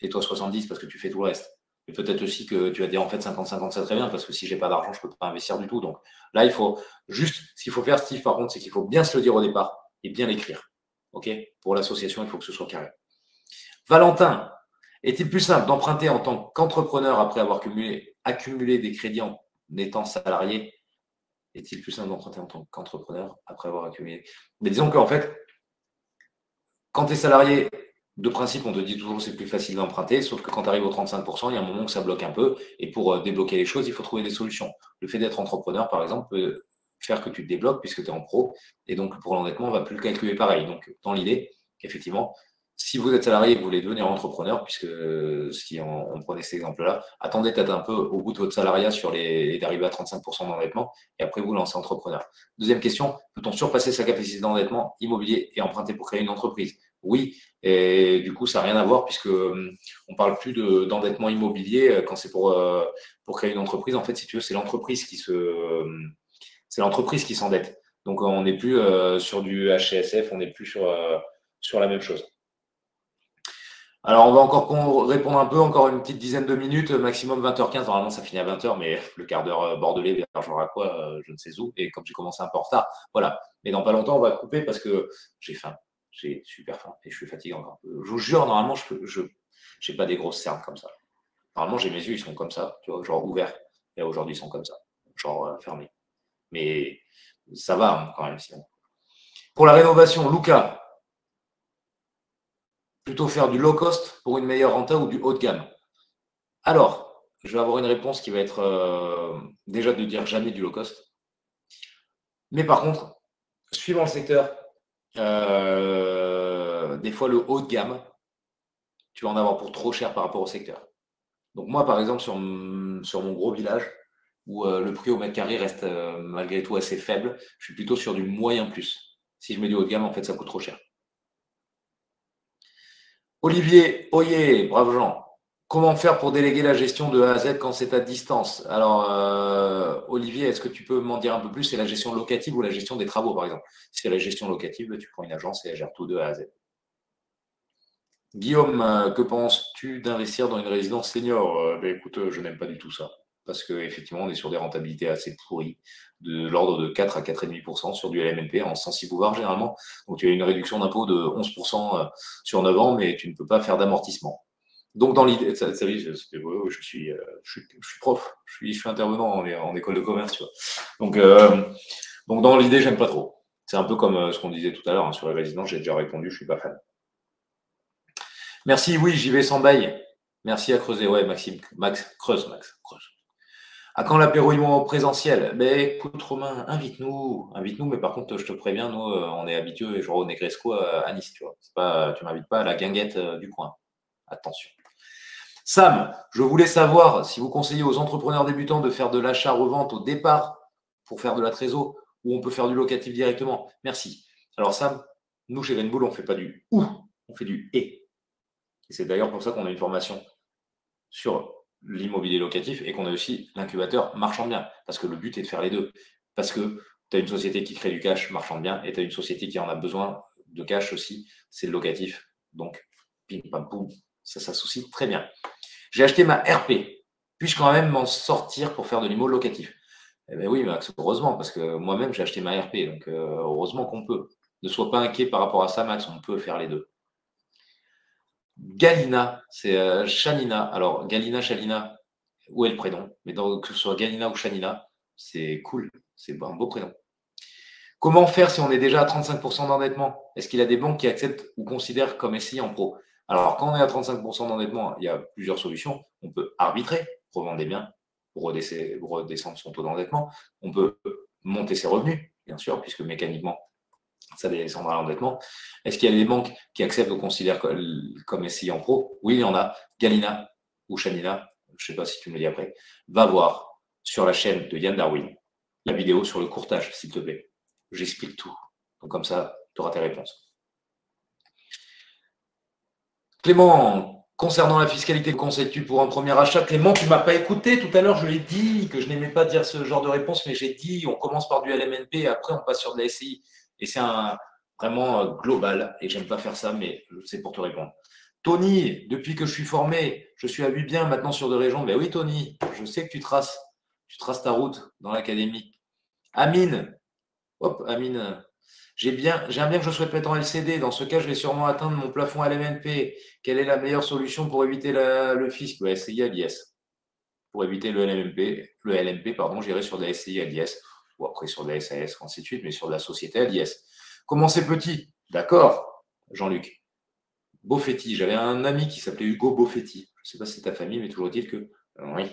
Et toi, 70% parce que tu fais tout le reste. Et peut-être aussi que tu vas dire en fait 50-50, c'est très bien, parce que si j'ai pas d'argent, je ne peux pas investir du tout. Donc là, il faut juste, ce qu'il faut faire, Steve, par contre, c'est qu'il faut bien se le dire au départ et bien l'écrire. OK? Pour l'association, il faut que ce soit carré. Valentin, est-il plus simple d'emprunter en tant qu'entrepreneur après avoir accumulé, accumulé des crédits en étant salarié? Est-il plus simple d'emprunter en tant qu'entrepreneur après avoir accumulé? Mais disons qu'en fait, quand tu es salarié, de principe, on te dit toujours c'est plus facile d'emprunter, sauf que quand tu arrives aux 35%, il y a un moment où ça bloque un peu. Et pour euh, débloquer les choses, il faut trouver des solutions. Le fait d'être entrepreneur, par exemple, peut faire que tu te débloques puisque tu es en pro. Et donc, pour l'endettement, on ne va plus le calculer pareil. Donc, dans l'idée, effectivement, si vous êtes salarié et que vous voulez devenir entrepreneur, puisque euh, si on, prenait cet exemple-là, attendez peut-être un peu au bout de votre salariat sur les d'arriver à 35% d'endettement et après vous lancez entrepreneur. Deuxième question, peut-on surpasser sa capacité d'endettement immobilier et emprunter pour créer une entreprise? Oui, et du coup, ça n'a rien à voir puisque hum, on parle plus d'endettement immobilier euh, quand c'est pour, euh, pour créer une entreprise. En fait, si tu veux, c'est l'entreprise qui se hum, c'est l'entreprise qui s'endette. Donc on n'est plus sur du HCSF, on n'est plus sur, la même chose. Alors, on va encore répondre un peu, encore une petite dizaine de minutes, maximum 20h15. Normalement, ça finit à 20h, mais le quart d'heure euh, bordelais quoi, euh, je ne sais où. Et comme j'ai commencé un peu en retard, voilà. Mais dans pas longtemps, on va couper parce que j'ai faim. J'ai super faim et je suis fatigué encore. Je vous jure, normalement, je n'ai pas des grosses cernes comme ça. Normalement, j'ai mes yeux, ils sont comme ça, tu vois, genre ouverts. Et aujourd'hui, ils sont comme ça, genre euh, fermés. Mais ça va hein, quand même sinon. Pour la rénovation, Lucas, plutôt faire du low cost pour une meilleure renta ou du haut de gamme? Alors, je vais avoir une réponse qui va être euh, déjà de dire jamais du low cost. Mais par contre, suivant le secteur, euh, des fois le haut de gamme, tu vas en avoir pour trop cher par rapport au secteur. Donc moi, par exemple, sur, sur mon gros village, où euh, le prix au mètre carré reste malgré tout assez faible, je suis plutôt sur du moyen plus. Si je mets du haut de gamme, en fait, ça coûte trop cher. Olivier Oyer, brave Jean. Comment faire pour déléguer la gestion de A à Z quand c'est à distance? Alors, euh, Olivier, est-ce que tu peux m'en dire un peu plus? C'est la gestion locative ou la gestion des travaux, par exemple? Si c'est la gestion locative, tu prends une agence et elle gère tout de A à Z. Guillaume, euh, que penses-tu d'investir dans une résidence senior? Euh, ben, Écoute, je n'aime pas du tout ça parce qu'effectivement, on est sur des rentabilités assez pourries, de l'ordre de 4 à 4,5% sur du LMNP en 106 pouvoirs généralement. Donc tu as une réduction d'impôt de 11% euh, sur 9 ans, mais tu ne peux pas faire d'amortissement. Donc dans l'idée, je, suis, euh, je, je suis prof, je suis, intervenant en, école de commerce, tu vois. Donc, euh, donc dans l'idée, j'aime pas trop. C'est un peu comme ce qu'on disait tout à l'heure hein, sur les résidences, j'ai déjà répondu, je suis pas fan. Merci, oui, j'y vais sans bail. Merci à creuser. Ouais, Maxime, Max, creuse, Max, creuse. À quand l'apéro en présentiel? Ben écoute Romain, invite-nous, invite-nous, mais par contre je te préviens, nous euh, on est habitués, genre au Negresco à Nice, tu vois. Pas, tu m'invites pas à la guinguette euh, du coin. Attention. Sam, je voulais savoir si vous conseillez aux entrepreneurs débutants de faire de l'achat-revente au départ pour faire de la trésor ou on peut faire du locatif directement. Merci. Alors Sam, nous chez Rainbow, on ne fait pas du ou, on fait du et. Et c'est d'ailleurs pour ça qu'on a une formation sur l'immobilier locatif et qu'on a aussi l'incubateur marchand bien. Parce que le but est de faire les deux. Parce que tu as une société qui crée du cash marchand bien et tu as une société qui en a besoin de cash aussi. C'est le locatif. Donc, pim pam poum, ça s'associe très bien. J'ai acheté ma RP. Puis-je quand même m'en sortir pour faire de l'immo locatif? Eh bien oui, Max, heureusement, parce que moi-même, j'ai acheté ma RP. Donc, euh, heureusement qu'on peut. Ne sois pas inquiet par rapport à ça, Max, on peut faire les deux. Galina, c'est euh, Shanina. Alors, Galina, Shanina, où est le prénom? Mais que ce soit Galina ou Shanina, c'est cool. C'est un beau prénom. Comment faire si on est déjà à 35% d'endettement? Est-ce qu'il y a des banques qui acceptent ou considèrent comme SI en pro? Alors, quand on est à 35% d'endettement, il y a plusieurs solutions. On peut arbitrer, revendre des biens pour redescendre son taux d'endettement. On peut monter ses revenus, bien sûr, puisque mécaniquement, ça descendra l'endettement. Est-ce qu'il y a des banques qui acceptent ou considèrent comme en pro? Oui, il y en a. Galina ou Shanina, je ne sais pas si tu me le dis après, va voir sur la chaîne de Yann Darwin la vidéo sur le courtage, s'il te plaît. J'explique tout. Donc comme ça, tu auras tes réponses. Clément, Concernant la fiscalité, conseilles-tu pour un premier achat? Clément, tu ne m'as pas écouté. Tout à l'heure, je l'ai dit que je n'aimais pas dire ce genre de réponse, mais j'ai dit on commence par du LMNP après on passe sur de la SCI. Et c'est vraiment euh, global. Et j'aime pas faire ça, mais c'est pour te répondre. Tony, depuis que je suis formé, je suis à 8 bien maintenant sur deux régions. Mais oui, Tony, je sais que tu traces, tu traces ta route dans l'académie. Amine, hop, Amine, bien, j'aime bien que je souhaite mettre en LCD. Dans ce cas, je vais sûrement atteindre mon plafond LMNP. Quelle est la meilleure solution pour éviter le fisc? Le SCI à l'IS. Pour éviter le LMP, le LMP, pardon, j'irai sur des SCI à l'IS, ou après sur des SAS, ainsi de suite, mais sur la société à l'IS. Comment c'est petit? D'accord, Jean-Luc. Beaufetti. J'avais un ami qui s'appelait Hugo Beaufetti. Je ne sais pas si c'est ta famille, mais toujours est-il que. Oui.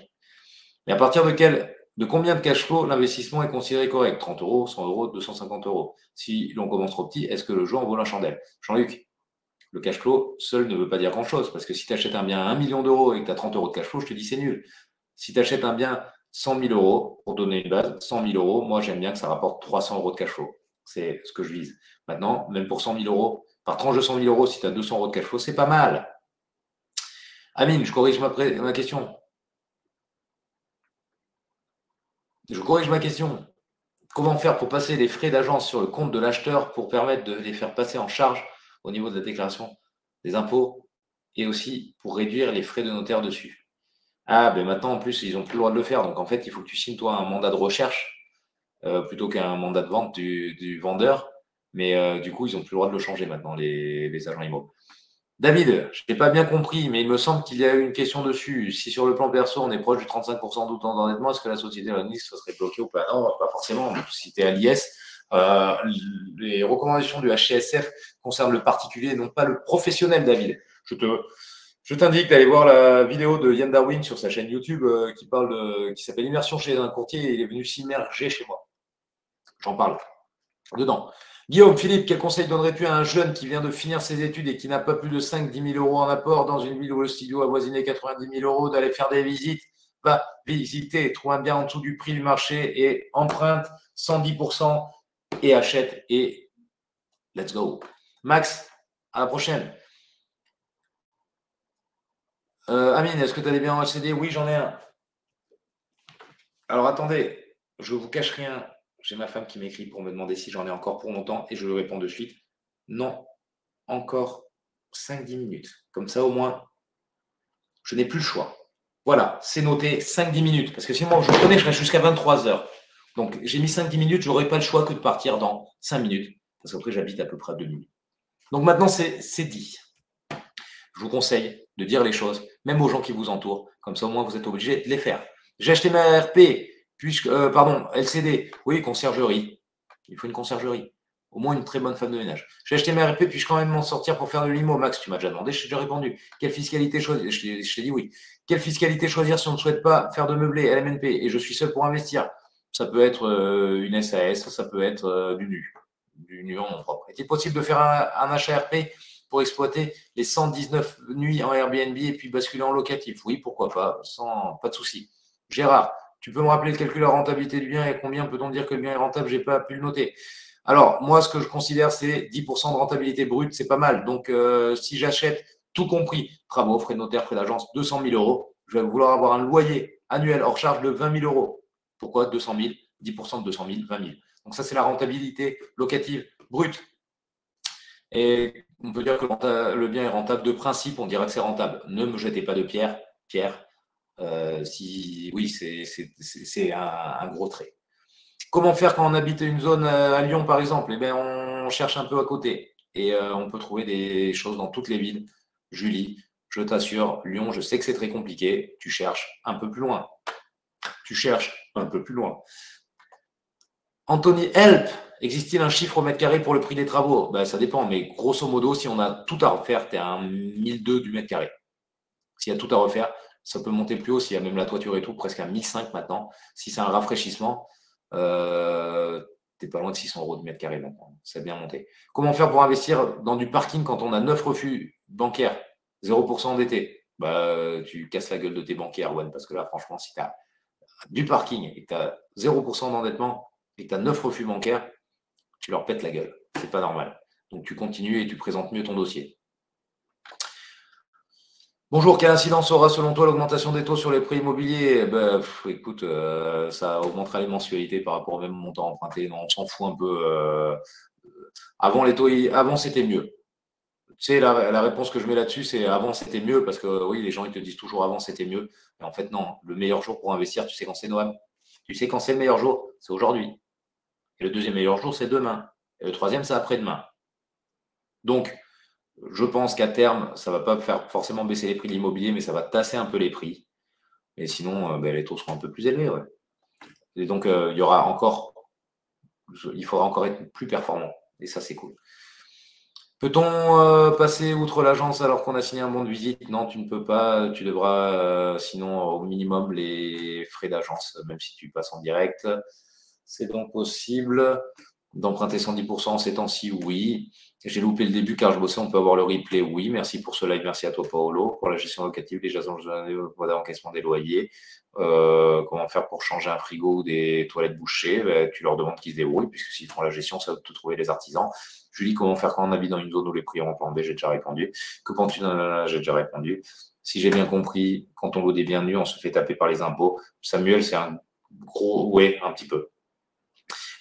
Mais à partir de quel de combien de cash flow l'investissement est considéré correct? 30 euros, 100 euros, 250 euros. Si l'on commence trop petit, est-ce que le jeu en vaut la chandelle? Jean-Luc, le cash flow seul ne veut pas dire grand-chose. Parce que si tu achètes un bien à 1 million d'euros et que tu as 30 euros de cash flow, je te dis c'est nul. Si tu achètes un bien 100 000 euros, pour donner une base, 100 000 euros, moi j'aime bien que ça rapporte 300 euros de cash flow. C'est ce que je vise. Maintenant, même pour 100 000 euros, par tranche de 100 000 euros, si tu as 200 euros de cash flow, c'est pas mal. Amine, je corrige ma, ma question. Je corrige ma question. Comment faire pour passer les frais d'agence sur le compte de l'acheteur pour permettre de les faire passer en charge au niveau de la déclaration des impôts et aussi pour réduire les frais de notaire dessus? Ah, ben maintenant, en plus, ils n'ont plus le droit de le faire. Donc, en fait, il faut que tu signes, toi, un mandat de recherche euh, plutôt qu'un mandat de vente du, vendeur. Mais euh, du coup, ils n'ont plus le droit de le changer maintenant, les, agents immobiliers. David, je n'ai pas bien compris, mais il me semble qu'il y a eu une question dessus. Si sur le plan perso, on est proche du 35% d'autant d'endettement, est-ce que la société ça serait bloquée ou pas? Non, pas forcément. Si tu es à l'IS, euh, les recommandations du HCSF concernent le particulier, non pas le professionnel, David. Je te, je t'indique d'aller voir la vidéo de Yann Darwin sur sa chaîne YouTube euh, qui parle de, qui s'appelle Immersion chez un courtier et il est venu s'immerger chez moi. J'en parle dedans. Guillaume, Philippe, quel conseil donnerais-tu à un jeune qui vient de finir ses études et qui n'a pas plus de 5-10 000 euros en apport dans une ville où le studio avoisinait 90 000 euros d'aller faire des visites? Va visiter, trouve un bien en dessous du prix du marché et emprunte 110% et achète et let's go. Max, à la prochaine. Euh, Amine, est-ce que tu as des biens en LCD Oui, j'en ai un. Alors attendez, je ne vous cache rien j'ai ma femme qui m'écrit pour me demander si j'en ai encore pour longtemps et je lui réponds de suite non, encore 5-10 minutes. Comme ça, au moins, je n'ai plus le choix. Voilà, c'est noté 5-10 minutes. Parce que sinon, je connais, je reste jusqu'à 23 heures. Donc, j'ai mis 5-10 minutes, je n'aurai pas le choix que de partir dans 5 minutes. Parce qu'après, j'habite à peu près à 2 minutes. Donc maintenant, c'est dit. Je vous conseille de dire les choses, même aux gens qui vous entourent. Comme ça, au moins, vous êtes obligé de les faire. J'ai acheté ma RP, Puisque, euh, pardon, LCD, oui, conciergerie. Il faut une conciergerie. Au moins une très bonne femme de ménage. J'ai acheté ma RP, puis-je quand même m'en sortir pour faire de l'IMO Max, tu m'as déjà demandé, je t'ai déjà répondu. Quelle fiscalité choisir Je t'ai dit oui. Quelle fiscalité choisir si on ne souhaite pas faire de meublé, LMNP, et je suis seul pour investir Ça peut être euh, une SAS, ça peut être euh, du nu, du nu en nom propre. Est-il possible de faire un, un achat RP pour exploiter les 119 nuits en Airbnb et puis basculer en locatif? Oui, pourquoi pas, sans pas de souci. Gérard, tu peux me rappeler le calcul de rentabilité du bien et combien peut-on dire que le bien est rentable? Je n'ai pas pu le noter. Alors, moi, ce que je considère, c'est 10% de rentabilité brute, c'est pas mal. Donc, euh, si j'achète tout compris, travaux, frais de notaire, frais d'agence, 200 000 euros, je vais vouloir avoir un loyer annuel hors charge de 20 000 euros. Pourquoi 200 000 10% de 200 000, 20 000. Donc, ça, c'est la rentabilité locative brute. Et on peut dire que le bien est rentable de principe, on dirait que c'est rentable. Ne me jetez pas de pierre. Pierre, euh, oui, c'est un, gros trait. Comment faire quand on habite une zone euh, à Lyon, par exemple? Eh bien, on cherche un peu à côté et euh, on peut trouver des choses dans toutes les villes. Julie, je t'assure, Lyon, je sais que c'est très compliqué. Tu cherches un peu plus loin. Tu cherches un peu plus loin. Anthony, help Existe-t-il un chiffre au mètre carré pour le prix des travaux? Ben, Ça dépend, mais grosso modo, si on a tout à refaire, tu es à un 1002 du mètre carré. S'il y a tout à refaire, ça peut monter plus haut s'il y a même la toiture et tout, presque à 1005 maintenant. Si c'est un rafraîchissement, euh, tu n'es pas loin de 600 euros de mètre carré maintenant. C'est bien monté. Comment faire pour investir dans du parking quand on a 9 refus bancaires, 0% endetté bah, Tu casses la gueule de tes banquiers, One, parce que là, franchement, si tu as du parking et que tu as 0% d'endettement et que tu as 9 refus bancaires, tu leur pètes la gueule. C'est pas normal. Donc tu continues et tu présentes mieux ton dossier. Bonjour, quelle incidence aura selon toi l'augmentation des taux sur les prix immobiliers? Eh ben, Écoute, euh, ça augmentera les mensualités par rapport au même montant emprunté. Non, on s'en fout un peu. Euh, avant, les taux, avant c'était mieux. Tu sais, la, réponse que je mets là-dessus, c'est avant c'était mieux parce que oui, les gens ils te disent toujours avant c'était mieux. Mais en fait, non. Le meilleur jour pour investir, tu sais quand c'est Noël Tu sais quand c'est le meilleur jour? C'est aujourd'hui. Et le deuxième meilleur jour, c'est demain. Et le troisième, c'est après-demain. Donc, je pense qu'à terme, ça ne va pas faire forcément baisser les prix de l'immobilier, mais ça va tasser un peu les prix. Et sinon, euh, ben, les taux seront un peu plus élevés. Et donc, euh, il y aura encore, il faudra encore être plus performant. Et ça, c'est cool. Peut-on euh, passer outre l'agence alors qu'on a signé un bon de visite? Non, tu ne peux pas. Tu devras, sinon, au minimum, les frais d'agence, même si tu passes en direct. C'est donc possible d'emprunter 110% en ces temps-ci? Oui. J'ai loupé le début car je bossais, on peut avoir le replay. Oui, merci pour ce live, merci à toi Paolo. Pour la gestion locative, les agents d'encaissement des loyers. Euh, comment faire pour changer un frigo ou des toilettes bouchées ben, Tu leur demandes qu'ils se débrouillent, puisque s'ils font la gestion, ça va tout trouver les artisans. Julie, comment faire quand on habite dans une zone où les prix ont flambé J'ai déjà répondu. Que penses-tu J'ai déjà répondu. Si j'ai bien compris, quand on loue des biens nus, on se fait taper par les impôts. Samuel, c'est un gros ouais, un petit peu.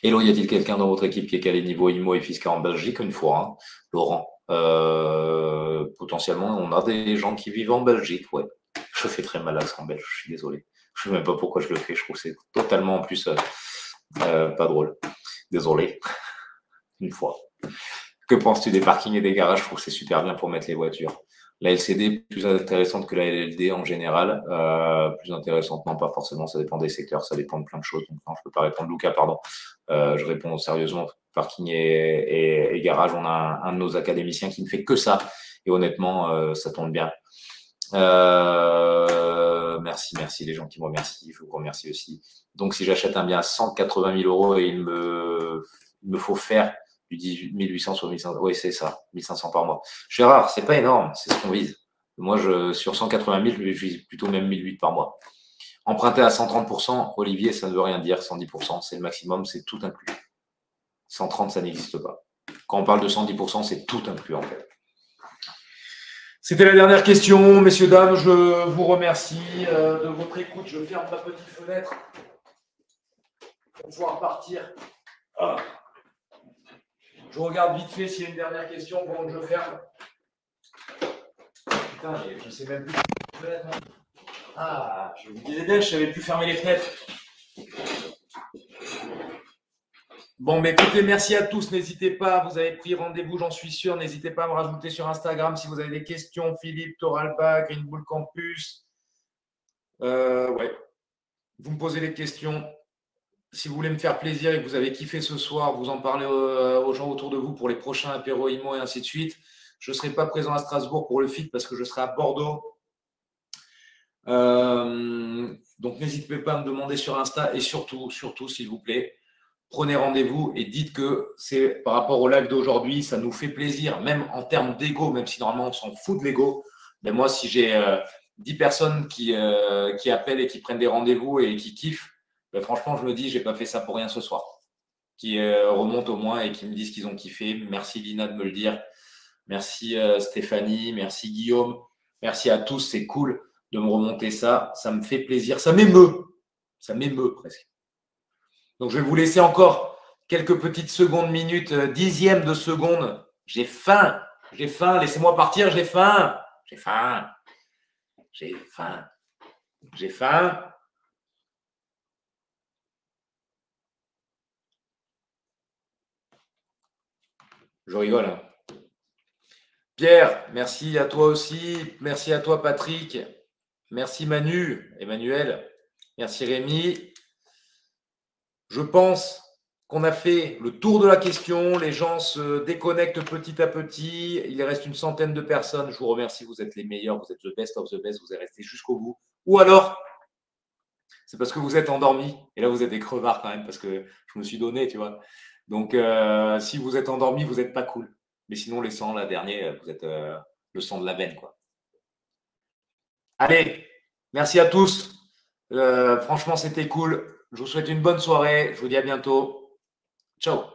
Hello, y a-t-il quelqu'un dans votre équipe qui est calé niveau IMO et fiscal en Belgique Une fois, hein? Laurent. Euh, potentiellement, on a des gens qui vivent en Belgique, ouais. Je fais très mal à en belge, je suis désolé. Je ne sais même pas pourquoi je le fais, je trouve que c'est totalement en plus euh, euh, pas drôle. Désolé. Une fois. Que penses-tu des parkings et des garages? Je trouve que c'est super bien pour mettre les voitures. La LCD plus intéressante que la LLD en général. Euh, plus intéressante, non, pas forcément, ça dépend des secteurs, ça dépend de plein de choses. Donc, non, je ne peux pas répondre. Lucas, pardon. Euh, je réponds sérieusement. Parking et, garage, on a un, de nos académiciens qui ne fait que ça. Et honnêtement, euh, ça tourne bien. merci, merci les gens qui me remercient. Je vous remercie aussi. Donc, si j'achète un bien à 180 000 euros et il me faut faire du 18 800 sur 1500. Oui, c'est ça, 1500 par mois. Gérard, c'est pas énorme, c'est ce qu'on vise. Moi, je, sur 180 000, je vise plutôt même 1008 par mois. Emprunter à 130%, Olivier, ça ne veut rien dire. 110%, c'est le maximum, c'est tout inclus. 130, ça n'existe pas. Quand on parle de 110%, c'est tout inclus en fait. C'était la dernière question, messieurs, dames. Je vous remercie euh, de votre écoute. Je ferme ma petite fenêtre pour pouvoir partir. Ah. Je regarde vite fait s'il y a une dernière question pendant que je ferme. Putain, je ne sais même plus. Ah, je vous disais je ne savais plus fermer les fenêtres. Bon, mais écoutez, merci à tous. N'hésitez pas, vous avez pris rendez-vous, j'en suis sûr. N'hésitez pas à me rajouter sur Instagram si vous avez des questions. Philippe, Toralba, Green Bull Campus. Euh, ouais. Vous me posez les questions si vous voulez me faire plaisir et que vous avez kiffé ce soir, vous en parlez euh, aux gens autour de vous pour les prochains apéros et ainsi de suite. Je ne serai pas présent à Strasbourg pour le FIT parce que je serai à Bordeaux. Euh, donc n'hésitez pas à me demander sur Insta et surtout, surtout, s'il vous plaît, prenez rendez-vous et dites que c'est par rapport au live d'aujourd'hui, ça nous fait plaisir, même en termes d'ego, même si normalement on s'en fout de l'ego. Mais moi, si j'ai 10 euh, personnes qui, qui appellent et qui prennent des rendez-vous et qui kiffent, ben, franchement, je me dis, j'ai pas fait ça pour rien ce soir. Qui euh, remontent au moins et qui me disent qu'ils ont kiffé. Merci Lina de me le dire. Merci euh, Stéphanie, merci Guillaume, merci à tous. C'est cool de me remonter ça. Ça me fait plaisir. Ça m'émeut. Ça m'émeut presque. Donc je vais vous laisser encore quelques petites secondes, minutes, euh, dixièmes de seconde. J'ai faim. J'ai faim. Laissez-moi partir. J'ai faim. J'ai faim. J'ai faim. J'ai faim. Je rigole. Hein. Pierre, merci à toi aussi. Merci à toi, Patrick. Merci, Manu, Emmanuel. Merci, Rémi. Je pense qu'on a fait le tour de la question. Les gens se déconnectent petit à petit. Il reste une centaine de personnes. Je vous remercie. Vous êtes les meilleurs. Vous êtes the best of the best. Vous êtes restés jusqu'au bout. Ou alors, c'est parce que vous êtes endormis. Et là, vous êtes des crevards quand même parce que je me suis donné, tu vois. Donc, euh, si vous êtes endormi, vous n'êtes pas cool. Mais sinon, les sangs, la dernière, vous êtes euh, le sang de la veine. Quoi. Allez, merci à tous. Euh, franchement, c'était cool. Je vous souhaite une bonne soirée. Je vous dis à bientôt. Ciao.